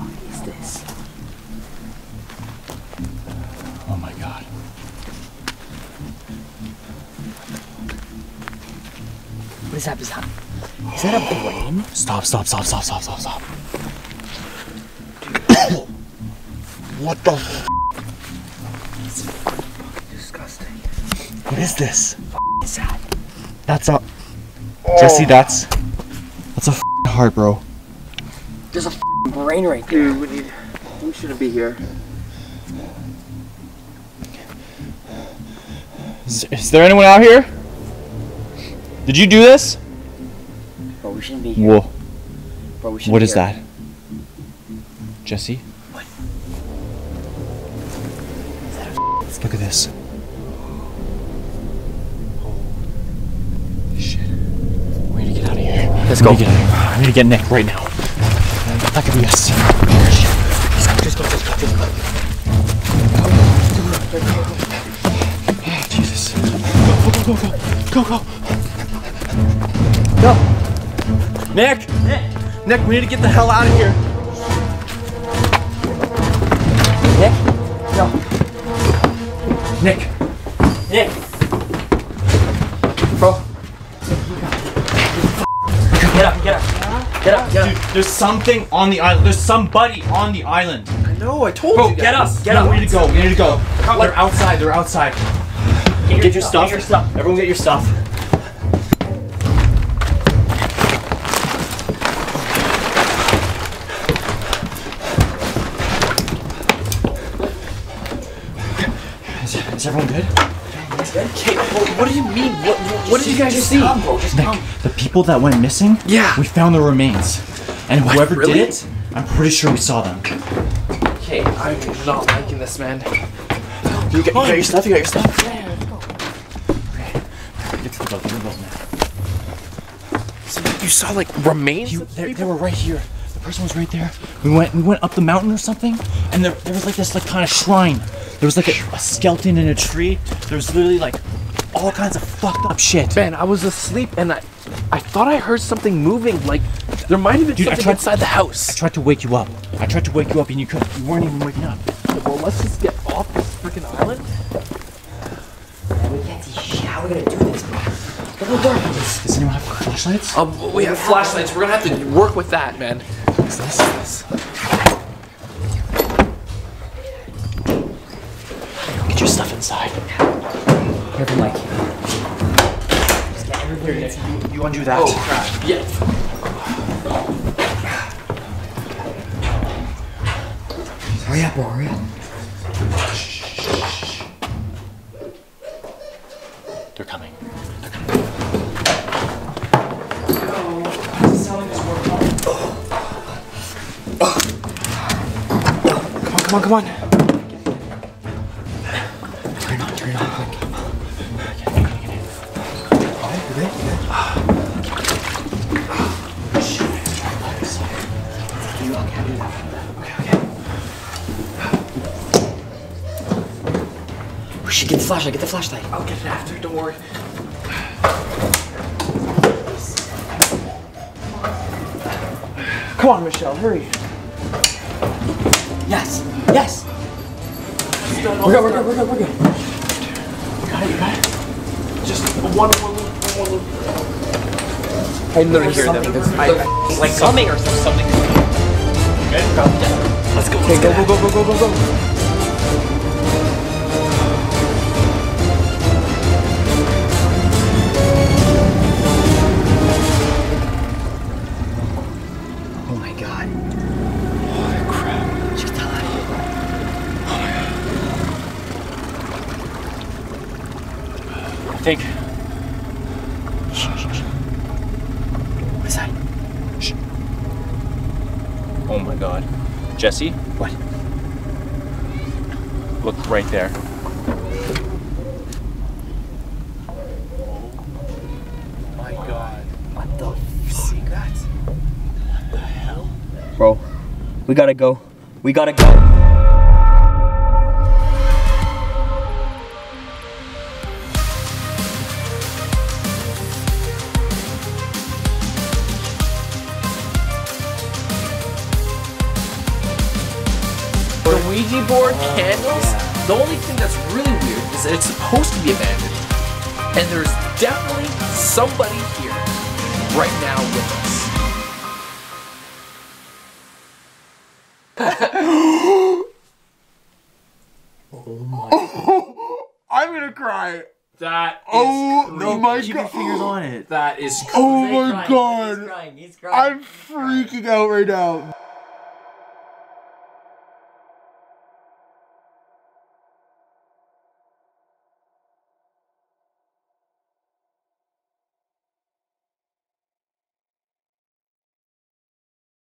Speaker 9: What is this?
Speaker 1: Oh my God.
Speaker 9: What is that? Is that, is that a brain?
Speaker 1: Stop, stop, stop, stop, stop, stop, stop. what the f?
Speaker 3: Disgusting.
Speaker 1: What is this?
Speaker 9: Is that?
Speaker 1: That's a. Jesse, oh. that's. That's a f- heart, bro.
Speaker 9: There's a brain right there.
Speaker 3: Dude, we need. We shouldn't be here.
Speaker 1: Is, is there anyone out here? Did you do this?
Speaker 9: Bro, we shouldn't be here.
Speaker 1: Whoa.
Speaker 9: Bro, we shouldn't
Speaker 1: What
Speaker 9: be
Speaker 1: is
Speaker 9: here.
Speaker 1: that? Jesse?
Speaker 9: Go.
Speaker 1: need to get out of here. I need to get Nick right now. That could be us.
Speaker 9: Just go, just go, just go.
Speaker 1: Jesus. Go, go, go, go, go, go. Go. Nick! Nick! Nick, we need to get the hell out of here.
Speaker 9: Nick? No.
Speaker 1: Nick!
Speaker 9: Nick!
Speaker 1: There's something on the island. There's somebody on the island.
Speaker 3: I know. I told
Speaker 1: Bro,
Speaker 3: you.
Speaker 1: get
Speaker 3: guys.
Speaker 1: up. Get up. We need to go. We need to go. They're outside. They're outside. Get, your stuff.
Speaker 9: Get your stuff.
Speaker 1: Everyone get your stuff. Is, is everyone good?
Speaker 2: Okay, well, what do you mean? What, what, what did you guys
Speaker 9: just
Speaker 2: see?
Speaker 9: Come, bro, just
Speaker 1: Nick,
Speaker 9: come.
Speaker 1: the people that went missing,
Speaker 2: Yeah.
Speaker 1: we found their remains. And whoever
Speaker 2: really?
Speaker 1: did it, I'm pretty sure we saw them.
Speaker 2: Okay, I'm not liking this, man. You got, you got your stuff? You got your stuff?
Speaker 1: Okay, Get to the boat, get to the boat, man.
Speaker 2: So you saw like remains?
Speaker 1: You, they, they were right here. The person was right there. We went we went up the mountain or something, and there, there was like this like kind of shrine. There was like a, a skeleton in a tree. There was literally like all kinds of fucked up shit.
Speaker 2: Man, I was asleep and I, I thought I heard something moving. Like there might have been
Speaker 1: Dude, I
Speaker 2: something
Speaker 1: tried-
Speaker 2: inside the house.
Speaker 1: I tried to wake you up. I tried to wake you up, and you couldn't. You weren't even waking up.
Speaker 2: Well, let's just get off this freaking island.
Speaker 9: Man, we can't see shit. How are we gonna do this, bro? Look how dark it is.
Speaker 1: Does anyone have flashlights?
Speaker 2: Um, we have flashlights. We're gonna have to work with that, man.
Speaker 1: What's this? Get your stuff inside.
Speaker 9: Careful, Mike. Just get everybody inside.
Speaker 1: You undo that.
Speaker 2: Oh, crap. Yeah.
Speaker 9: Hurry up, bro. Hurry up.
Speaker 1: They're coming.
Speaker 2: Come on, come on.
Speaker 9: Turn it the flashlight, get the flashlight.
Speaker 2: I'll get it after. Don't worry. Come on, Michelle, hurry.
Speaker 9: Yes, yes. We're good, we're good, we're good, we're good.
Speaker 2: You got it, you got it. Just one more loop, one more loop. I literally hear them.
Speaker 9: Something-
Speaker 2: I,
Speaker 9: like coming or something.
Speaker 2: let's go. Okay, go, go, go, go, go, go, go.
Speaker 15: Jesse?
Speaker 9: What?
Speaker 15: Look right there.
Speaker 9: Oh my God. What the you see that? What the hell?
Speaker 16: Bro, we gotta go. We gotta go.
Speaker 2: The board candles. The only thing that's really weird is that it's supposed to be abandoned, and there's definitely somebody here right now with us. Oh my!
Speaker 3: I'm gonna cry.
Speaker 2: That is
Speaker 3: Oh
Speaker 2: creepy.
Speaker 3: my
Speaker 1: Keep your
Speaker 3: god.
Speaker 1: fingers on it.
Speaker 2: That is
Speaker 3: Oh
Speaker 2: creepy.
Speaker 3: my god. I'm freaking out right now.